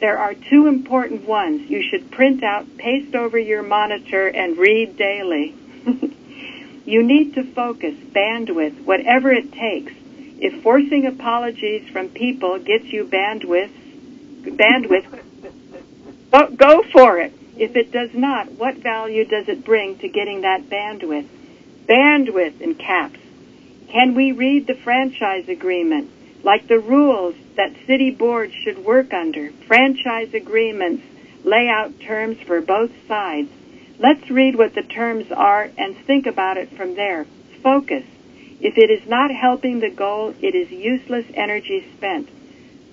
There are two important ones you should print out, paste over your monitor, and read daily. you need to focus, bandwidth, whatever it takes. If forcing apologies from people gets you bandwidth, bandwidth, go, for it. If it does not, what value does it bring to getting that bandwidth? Bandwidth in caps. Can we read the franchise agreement? Like the rules that city boards should work under. Franchise agreements lay out terms for both sides. Let's read what the terms are and think about it from there. Focus. If it is not helping the goal, it is useless energy spent.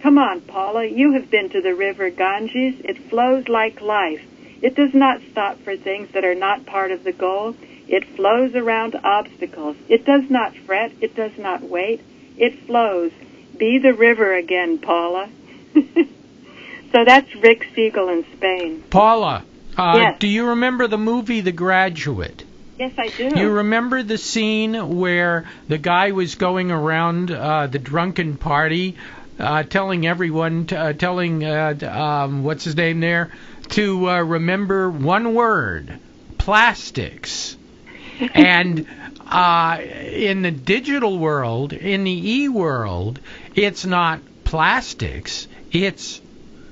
Come on, Paula, you have been to the river Ganges. It flows like life. It does not stop for things that are not part of the goal. It flows around obstacles. It does not fret. It does not wait. It flows. Be the river again, Paula. so that's Rick Siegel in Spain. Paula, uh, Yes. do you remember the movie The Graduate? Yes, I do. You remember the scene where the guy was going around uh, the drunken party, uh, telling everyone, t- uh, telling uh, um, what's his name there, to uh, remember one word: plastics. and uh, in the digital world, in the e world, it's not plastics; it's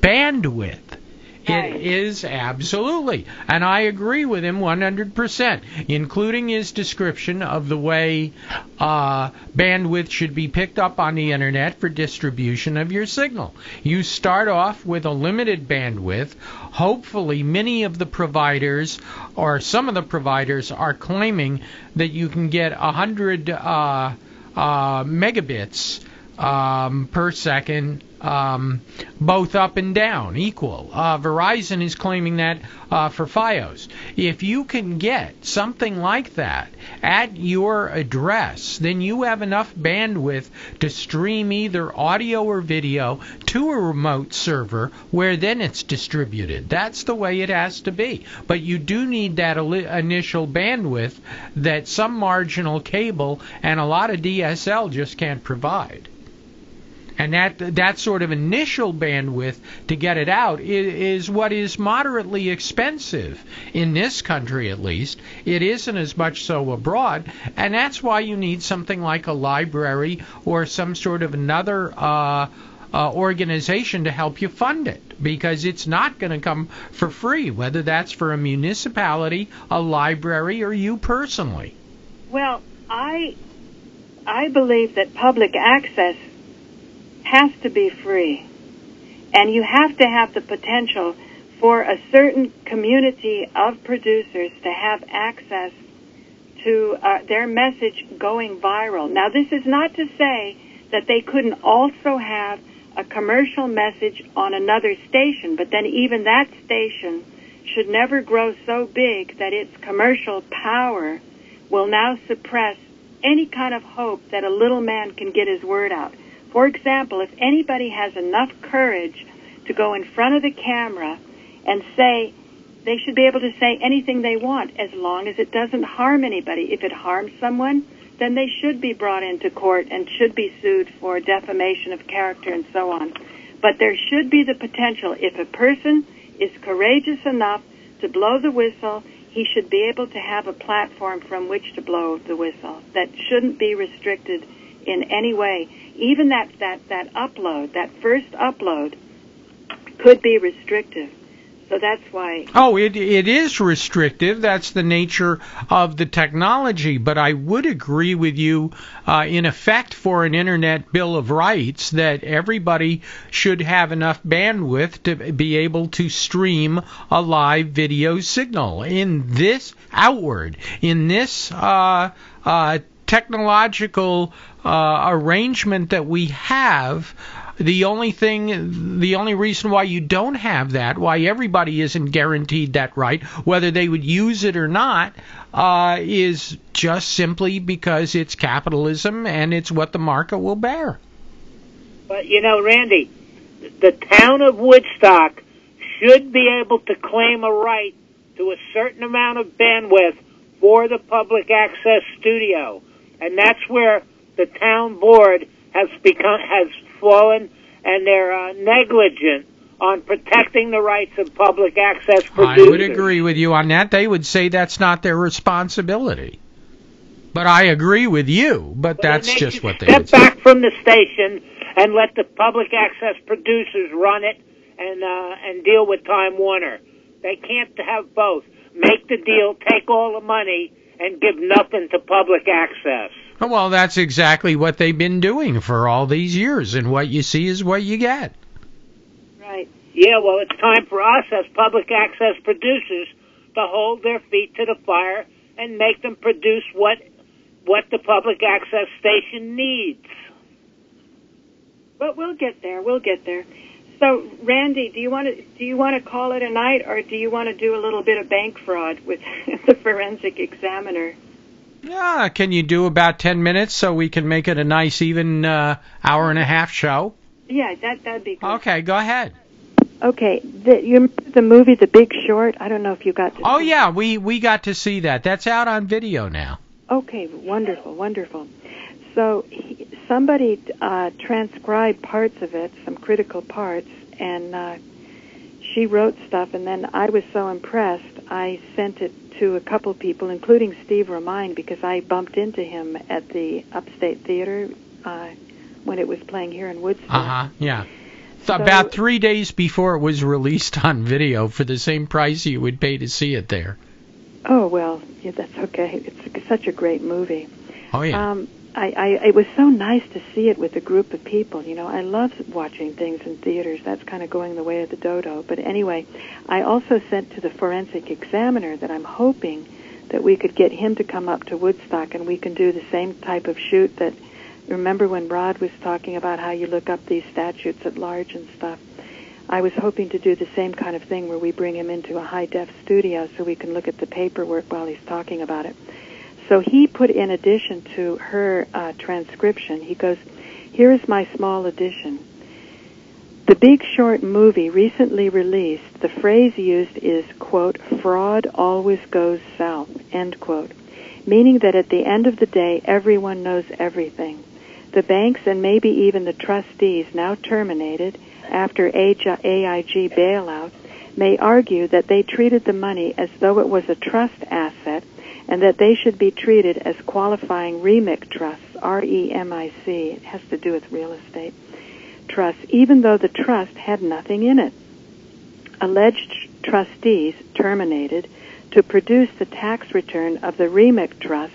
bandwidth. It is absolutely, and I agree with him 100%, including his description of the way uh, bandwidth should be picked up on the internet for distribution of your signal. You start off with a limited bandwidth. Hopefully, many of the providers or some of the providers are claiming that you can get 100 uh, uh, megabits um, per second, um, both up and down, equal. Uh, Verizon is claiming that uh, for FiOS. If you can get something like that at your address, then you have enough bandwidth to stream either audio or video to a remote server where then it's distributed. That's the way it has to be. But you do need that initial bandwidth that some marginal cable and a lot of DSL just can't provide. And that that sort of initial bandwidth to get it out is, what is moderately expensive in this country, at least. It isn't as much so abroad, and that's why you need something like a library or some sort of another uh, uh, organization to help you fund it, because it's not going to come for free, whether that's for a municipality, a library, or you personally. Well, I I believe that public access has to be free. And you have to have the potential for a certain community of producers to have access to uh, their message going viral. Now, this is not to say that they couldn't also have a commercial message on another station, but then even that station should never grow so big that its commercial power will now suppress any kind of hope that a little man can get his word out. For example, if anybody has enough courage to go in front of the camera and say, they should be able to say anything they want as long as it doesn't harm anybody. If it harms someone, then they should be brought into court and should be sued for defamation of character and so on. But there should be the potential, if a person is courageous enough to blow the whistle, he should be able to have a platform from which to blow the whistle. That shouldn't be restricted in any way. Even that, that, that upload, that first upload, could be restrictive. So that's why. Oh, it it is restrictive. That's the nature of the technology. But I would agree with you, uh, in effect, for an internet bill of rights, that everybody should have enough bandwidth to be able to stream a live video signal. In this outward, in this uh, uh, technological uh, arrangement that we have. The only thing, the only reason why you don't have that, why everybody isn't guaranteed that right, whether they would use it or not, uh, is just simply because it's capitalism and it's what the market will bear. But you know, Randy, the town of Woodstock should be able to claim a right to a certain amount of bandwidth for the public access studio, and that's where the town board has become has fallen, and they're uh, negligent on protecting the rights of public access producers. I would agree with you on that. They would say that's not their responsibility. But I agree with you. But that's just what they step back from the station and let the public access producers run it and uh, and deal with Time Warner. They can't have both. Make the deal, take all the money, and give nothing to public access. Well, that's exactly what they've been doing for all these years, and what you see is what you get. Right. Yeah, well, it's time for us as public access producers to hold their feet to the fire and make them produce what what the public access station needs. But we'll get there. We'll get there. So, Randy, do you want to do you want to call it a night, or do you want to do a little bit of bank fraud with the forensic examiner? Yeah, can you do about 10 minutes so we can make it a nice, even uh, hour and a half show? Yeah, that that'd be good. Okay, go ahead. Okay, the, you remember the movie The Big Short? I don't know if you got to. Oh see yeah, we we got to see that. That's out on video now. Okay, wonderful, wonderful. So he, somebody uh, transcribed parts of it, some critical parts, and uh, she wrote stuff. And then I was so impressed, I sent it to a couple people, including Steve Romine, because I bumped into him at the Upstate Theater uh, when it was playing here in Woodstock. Uh huh. Yeah. So So- about three days before it was released on video for the same price you would pay to see it there. Oh well, yeah, that's okay. It's such a great movie. Oh yeah. Um, I, I it was so nice to see it with a group of people. You know, I love watching things in theaters. That's kind of going the way of the dodo. But anyway, I also sent to the forensic examiner that I'm hoping that we could get him to come up to Woodstock and we can do the same type of shoot that. Remember when Rod was talking about how you look up these statutes at large and stuff? I was hoping to do the same kind of thing where we bring him into a high def studio so we can look at the paperwork while he's talking about it. So he put in addition to her uh, transcription, he goes, Here is my small addition. The Big Short movie recently released, the phrase used is, quote, fraud always goes south, end quote, meaning that at the end of the day, everyone knows everything. The banks and maybe even the trustees now terminated after AIG bailout may argue that they treated the money as though it was a trust asset and that they should be treated as qualifying REMIC trusts, R-E-M-I-C, it has to do with real estate trusts, even though the trust had nothing in it. Alleged trustees terminated to produce the tax return of the REMIC trust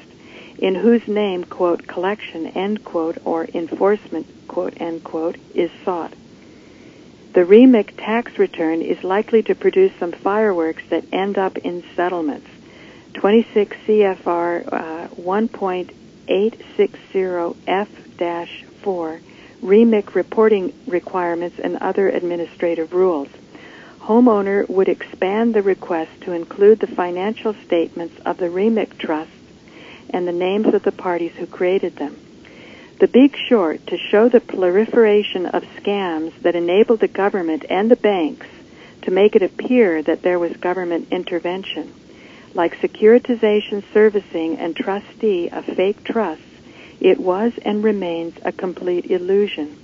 in whose name, quote, collection, end quote, or enforcement, quote, end quote, is sought. The REMIC tax return is likely to produce some fireworks that end up in settlements. 26 CFR uh, 1.860F-4 REMIC reporting requirements and other administrative rules. Homeowner would expand the request to include the financial statements of the REMIC trusts and the names of the parties who created them. The Big Short to show the proliferation of scams that enabled the government and the banks to make it appear that there was government intervention. Like securitization servicing and trustee of fake trusts, it was and remains a complete illusion.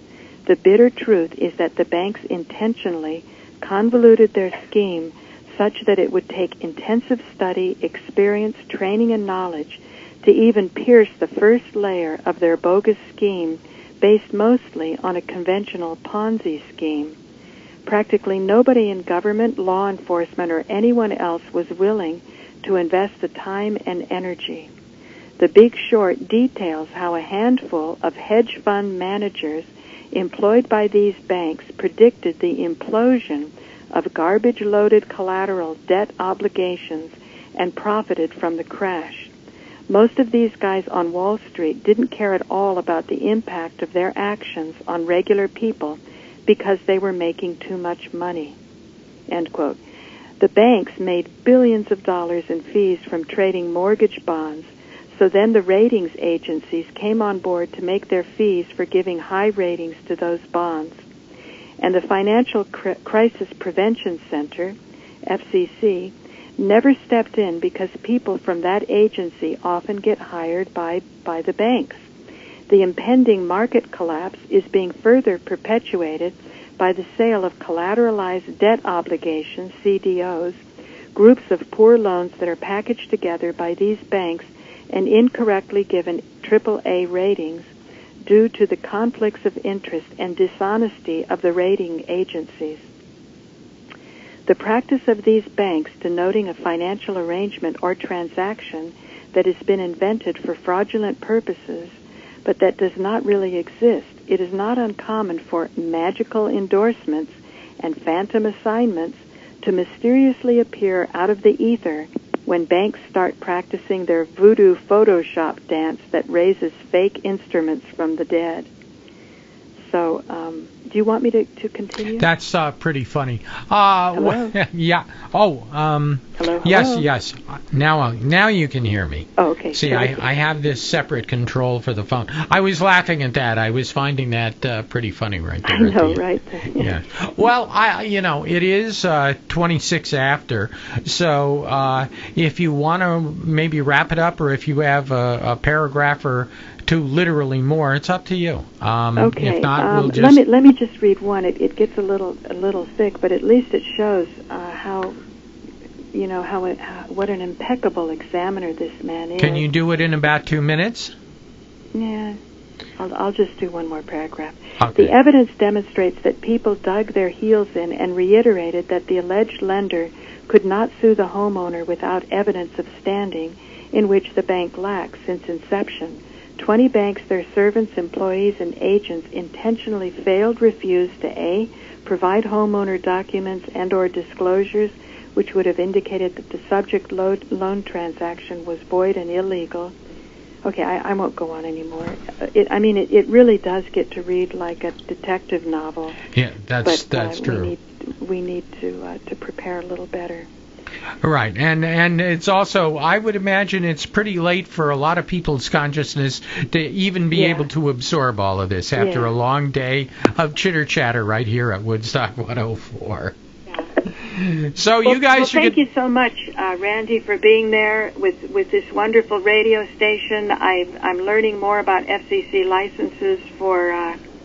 The bitter truth is that the banks intentionally convoluted their scheme such that it would take intensive study, experience, training, and knowledge to even pierce the first layer of their bogus scheme based mostly on a conventional Ponzi scheme. Practically nobody in government, law enforcement, or anyone else was willing to invest the time and energy. The Big Short details how a handful of hedge fund managers employed by these banks predicted the implosion of garbage loaded collateral debt obligations and profited from the crash. Most of these guys on Wall Street didn't care at all about the impact of their actions on regular people because they were making too much money. End quote. The banks made billions of dollars in fees from trading mortgage bonds, so then the ratings agencies came on board to make their fees for giving high ratings to those bonds. And the Financial Crisis Prevention Center, FCC, never stepped in because people from that agency often get hired by, by the banks. The impending market collapse is being further perpetuated by the sale of collateralized debt obligations, CDOs, groups of poor loans that are packaged together by these banks and incorrectly given AAA ratings due to the conflicts of interest and dishonesty of the rating agencies. The practice of these banks denoting a financial arrangement or transaction that has been invented for fraudulent purposes, but that does not really exist, it is not uncommon for magical endorsements and phantom assignments to mysteriously appear out of the ether when banks start practicing their voodoo Photoshop dance that raises fake instruments from the dead. So, um, do you want me to, to continue? That's uh, pretty funny. Uh, Hello? yeah. Oh, um, Hello, yes, hello? yes. Now, uh, now you can hear me. Oh, okay. See. I, I have this separate control for the phone. I was laughing at that. I was finding that uh, pretty funny right there. I know, the- right? Yeah. Well, I you know it is uh, 26 after, so uh, if you want to maybe wrap it up, or if you have a, a paragraph or two, literally more, it's up to you. Um, Okay. If not, um, we'll just. let me let me just read one. It, it gets a little a little thick, but at least it shows uh, how you know how, it, how what an impeccable examiner this man is. Can you do it in about two minutes? Yeah. I'll, I'll just do one more paragraph. Okay. The evidence demonstrates that people dug their heels in and reiterated that the alleged lender could not sue the homeowner without evidence of standing in which the bank lacks since inception. 20 banks, their servants, employees, and agents intentionally failed, refused to A, provide homeowner documents and or disclosures which would have indicated that the subject lo- loan transaction was void and illegal. Okay, I, I won't go on anymore. Uh, It, I mean, it, it really does get to read like a detective novel. Yeah, that's but that's uh, true. We need, we need to uh, to prepare a little better. Right, and and it's also I would imagine it's pretty late for a lot of people's consciousness to even be Yeah. able to absorb all of this after Yeah. a long day of chitter chatter right here at Woodstock 104. So Well- you guys well, thank get you so much, uh, Randy, for being there with with this wonderful radio station. I, I'm learning more about FCC licenses for uh, for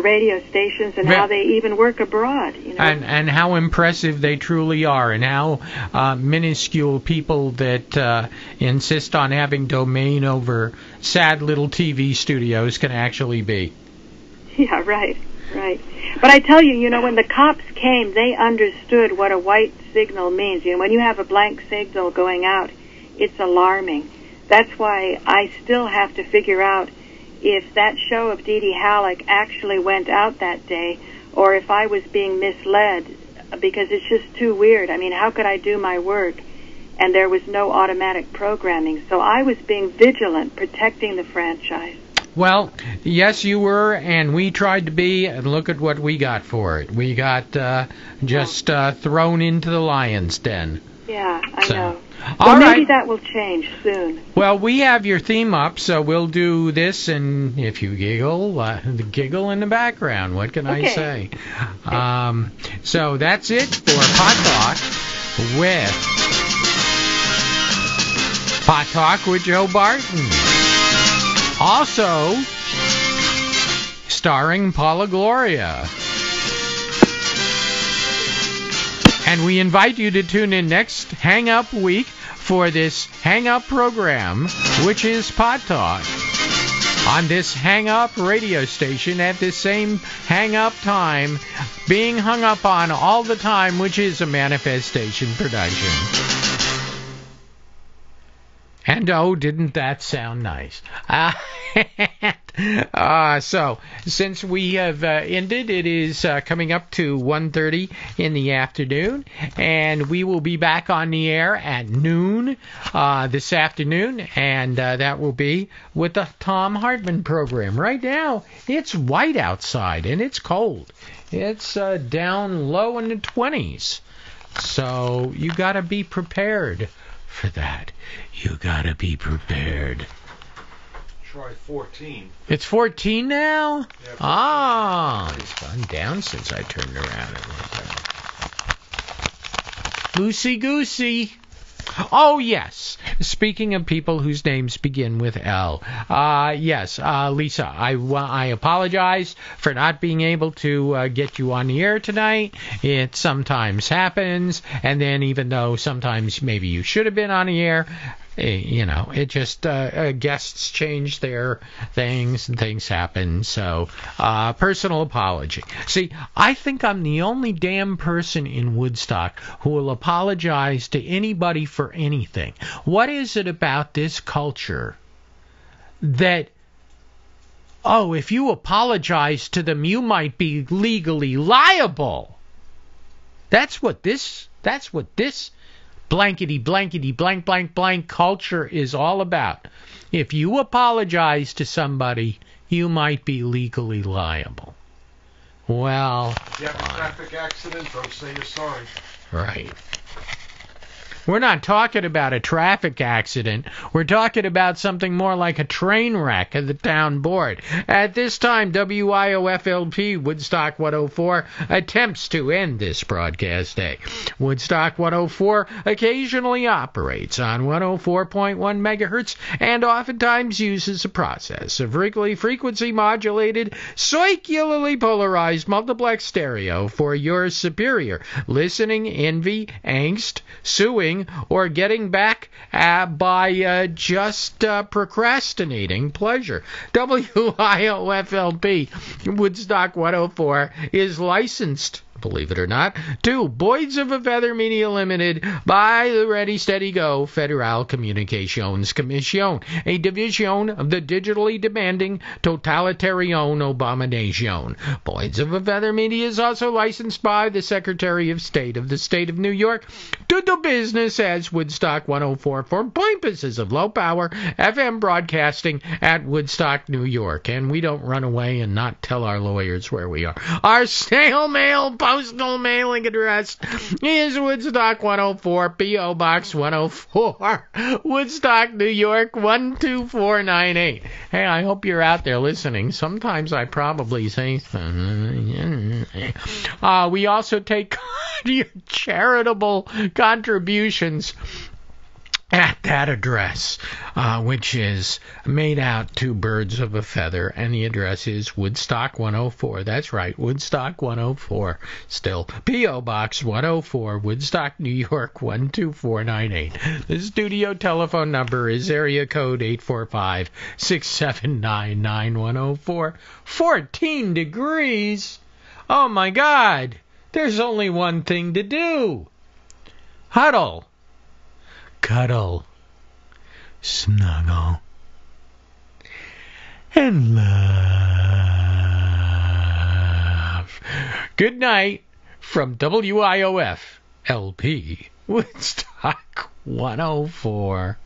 radio stations and how they even work abroad. You know, and and how impressive they truly are, and how uh, minuscule people that uh, insist on having domain over sad little TV studios can actually be. Yeah, right, right. But I tell you, you know, when the cops came, they understood what a white signal means. You know, when you have a blank signal going out, it's alarming. That's why I still have to figure out if that show of Dee Dee Halleck actually went out that day, or if I was being misled because it's just too weird. I mean, how could I do my work and there was no automatic programming? So I was being vigilant, protecting the franchise. Well, yes, you were, and we tried to be, and look at what we got for it. We got uh, just uh, thrown into the lion's den. Yeah, I So- know. All well, right. maybe that will change soon. Well, we have your theme up, so we'll do this, and if you giggle, uh, giggle in the background. What can I say? Um, so that's it for Pot Talk with Pot Talk with Joe Barton. Also, starring Paula Gloria. And we invite you to tune in next Hang Up week for this Hang Up program, which is Pod Talk. On this Hang Up radio station at this same Hang Up time, being hung up on all the time, which is a manifestation production. And oh, didn't that sound nice? Uh, uh, so, since we have uh, ended, it is uh, coming up to 1.30 in the afternoon, and we will be back on the air at noon uh, this afternoon, and uh, that will be with the Thom Hartmann program. Right now, it's white outside, and it's cold. It's down low in the 20s. So, you got to be prepared for that. You got to be prepared. Try 14. It's 14 now? Yeah, 14. Ah, it's gone down since I turned around. Loosey goosey. Oh, yes. Speaking of people whose names begin with L. Uh, yes, uh, Lisa, I, I apologize for not being able to uh, get you on the air tonight. It sometimes happens, and then even though sometimes maybe you should have been on the air, you know, it just uh, uh, guests change their things and things happen. So, uh, personal apology. See, I think I'm the only damn person in Woodstock who will apologize to anybody for anything. What is it about this culture that? Oh, if you apologize to them, you might be legally liable. That's what this. That's what this blankety blankety blank blank blank culture is all about. If you apologize to somebody, you might be legally liable. Well, If you have a traffic accident, don't say you're sorry. right. We're not talking about a traffic accident. We're talking about something more like a train wreck of the town board. At this time, WIOFLP Woodstock 104 attempts to end this broadcast day. Woodstock 104 occasionally operates on 104.1 megahertz and oftentimes uses a process of frequently frequency modulated, circularly polarized multiplex stereo for your superior listening, envy, angst, suing, or getting back uh, by uh, just uh, procrastinating pleasure. WIOFLP Woodstock 104 is licensed believe it or not, to Boys of a Feather Media Limited by the Ready Steady Go Federal Communications Commission, a division of the digitally demanding totalitarian abomination. Boys of a Feather Media is also licensed by the Secretary of State of the State of New York to do business as Woodstock 104 for purposes of low power FM broadcasting at Woodstock, New York. And we don't run away and not tell our lawyers where we are. Our snail mail postal mailing address is Woodstock 104, P.O. Box 104, Woodstock, New York 12498. Hey, I hope you're out there listening. Sometimes I probably say. Uh, we also take your charitable contributions at that address, uh, which is made out to birds of a feather, and the address is Woodstock 104. That's right, Woodstock 104. Still, P.O. Box 104, Woodstock, New York 12498. The studio telephone number is area code 845 679 9104. 14 degrees! Oh my god! There's only one thing to do. Huddle cuddle, snuggle, and love. Good night from WIOF LP Woodstock 104.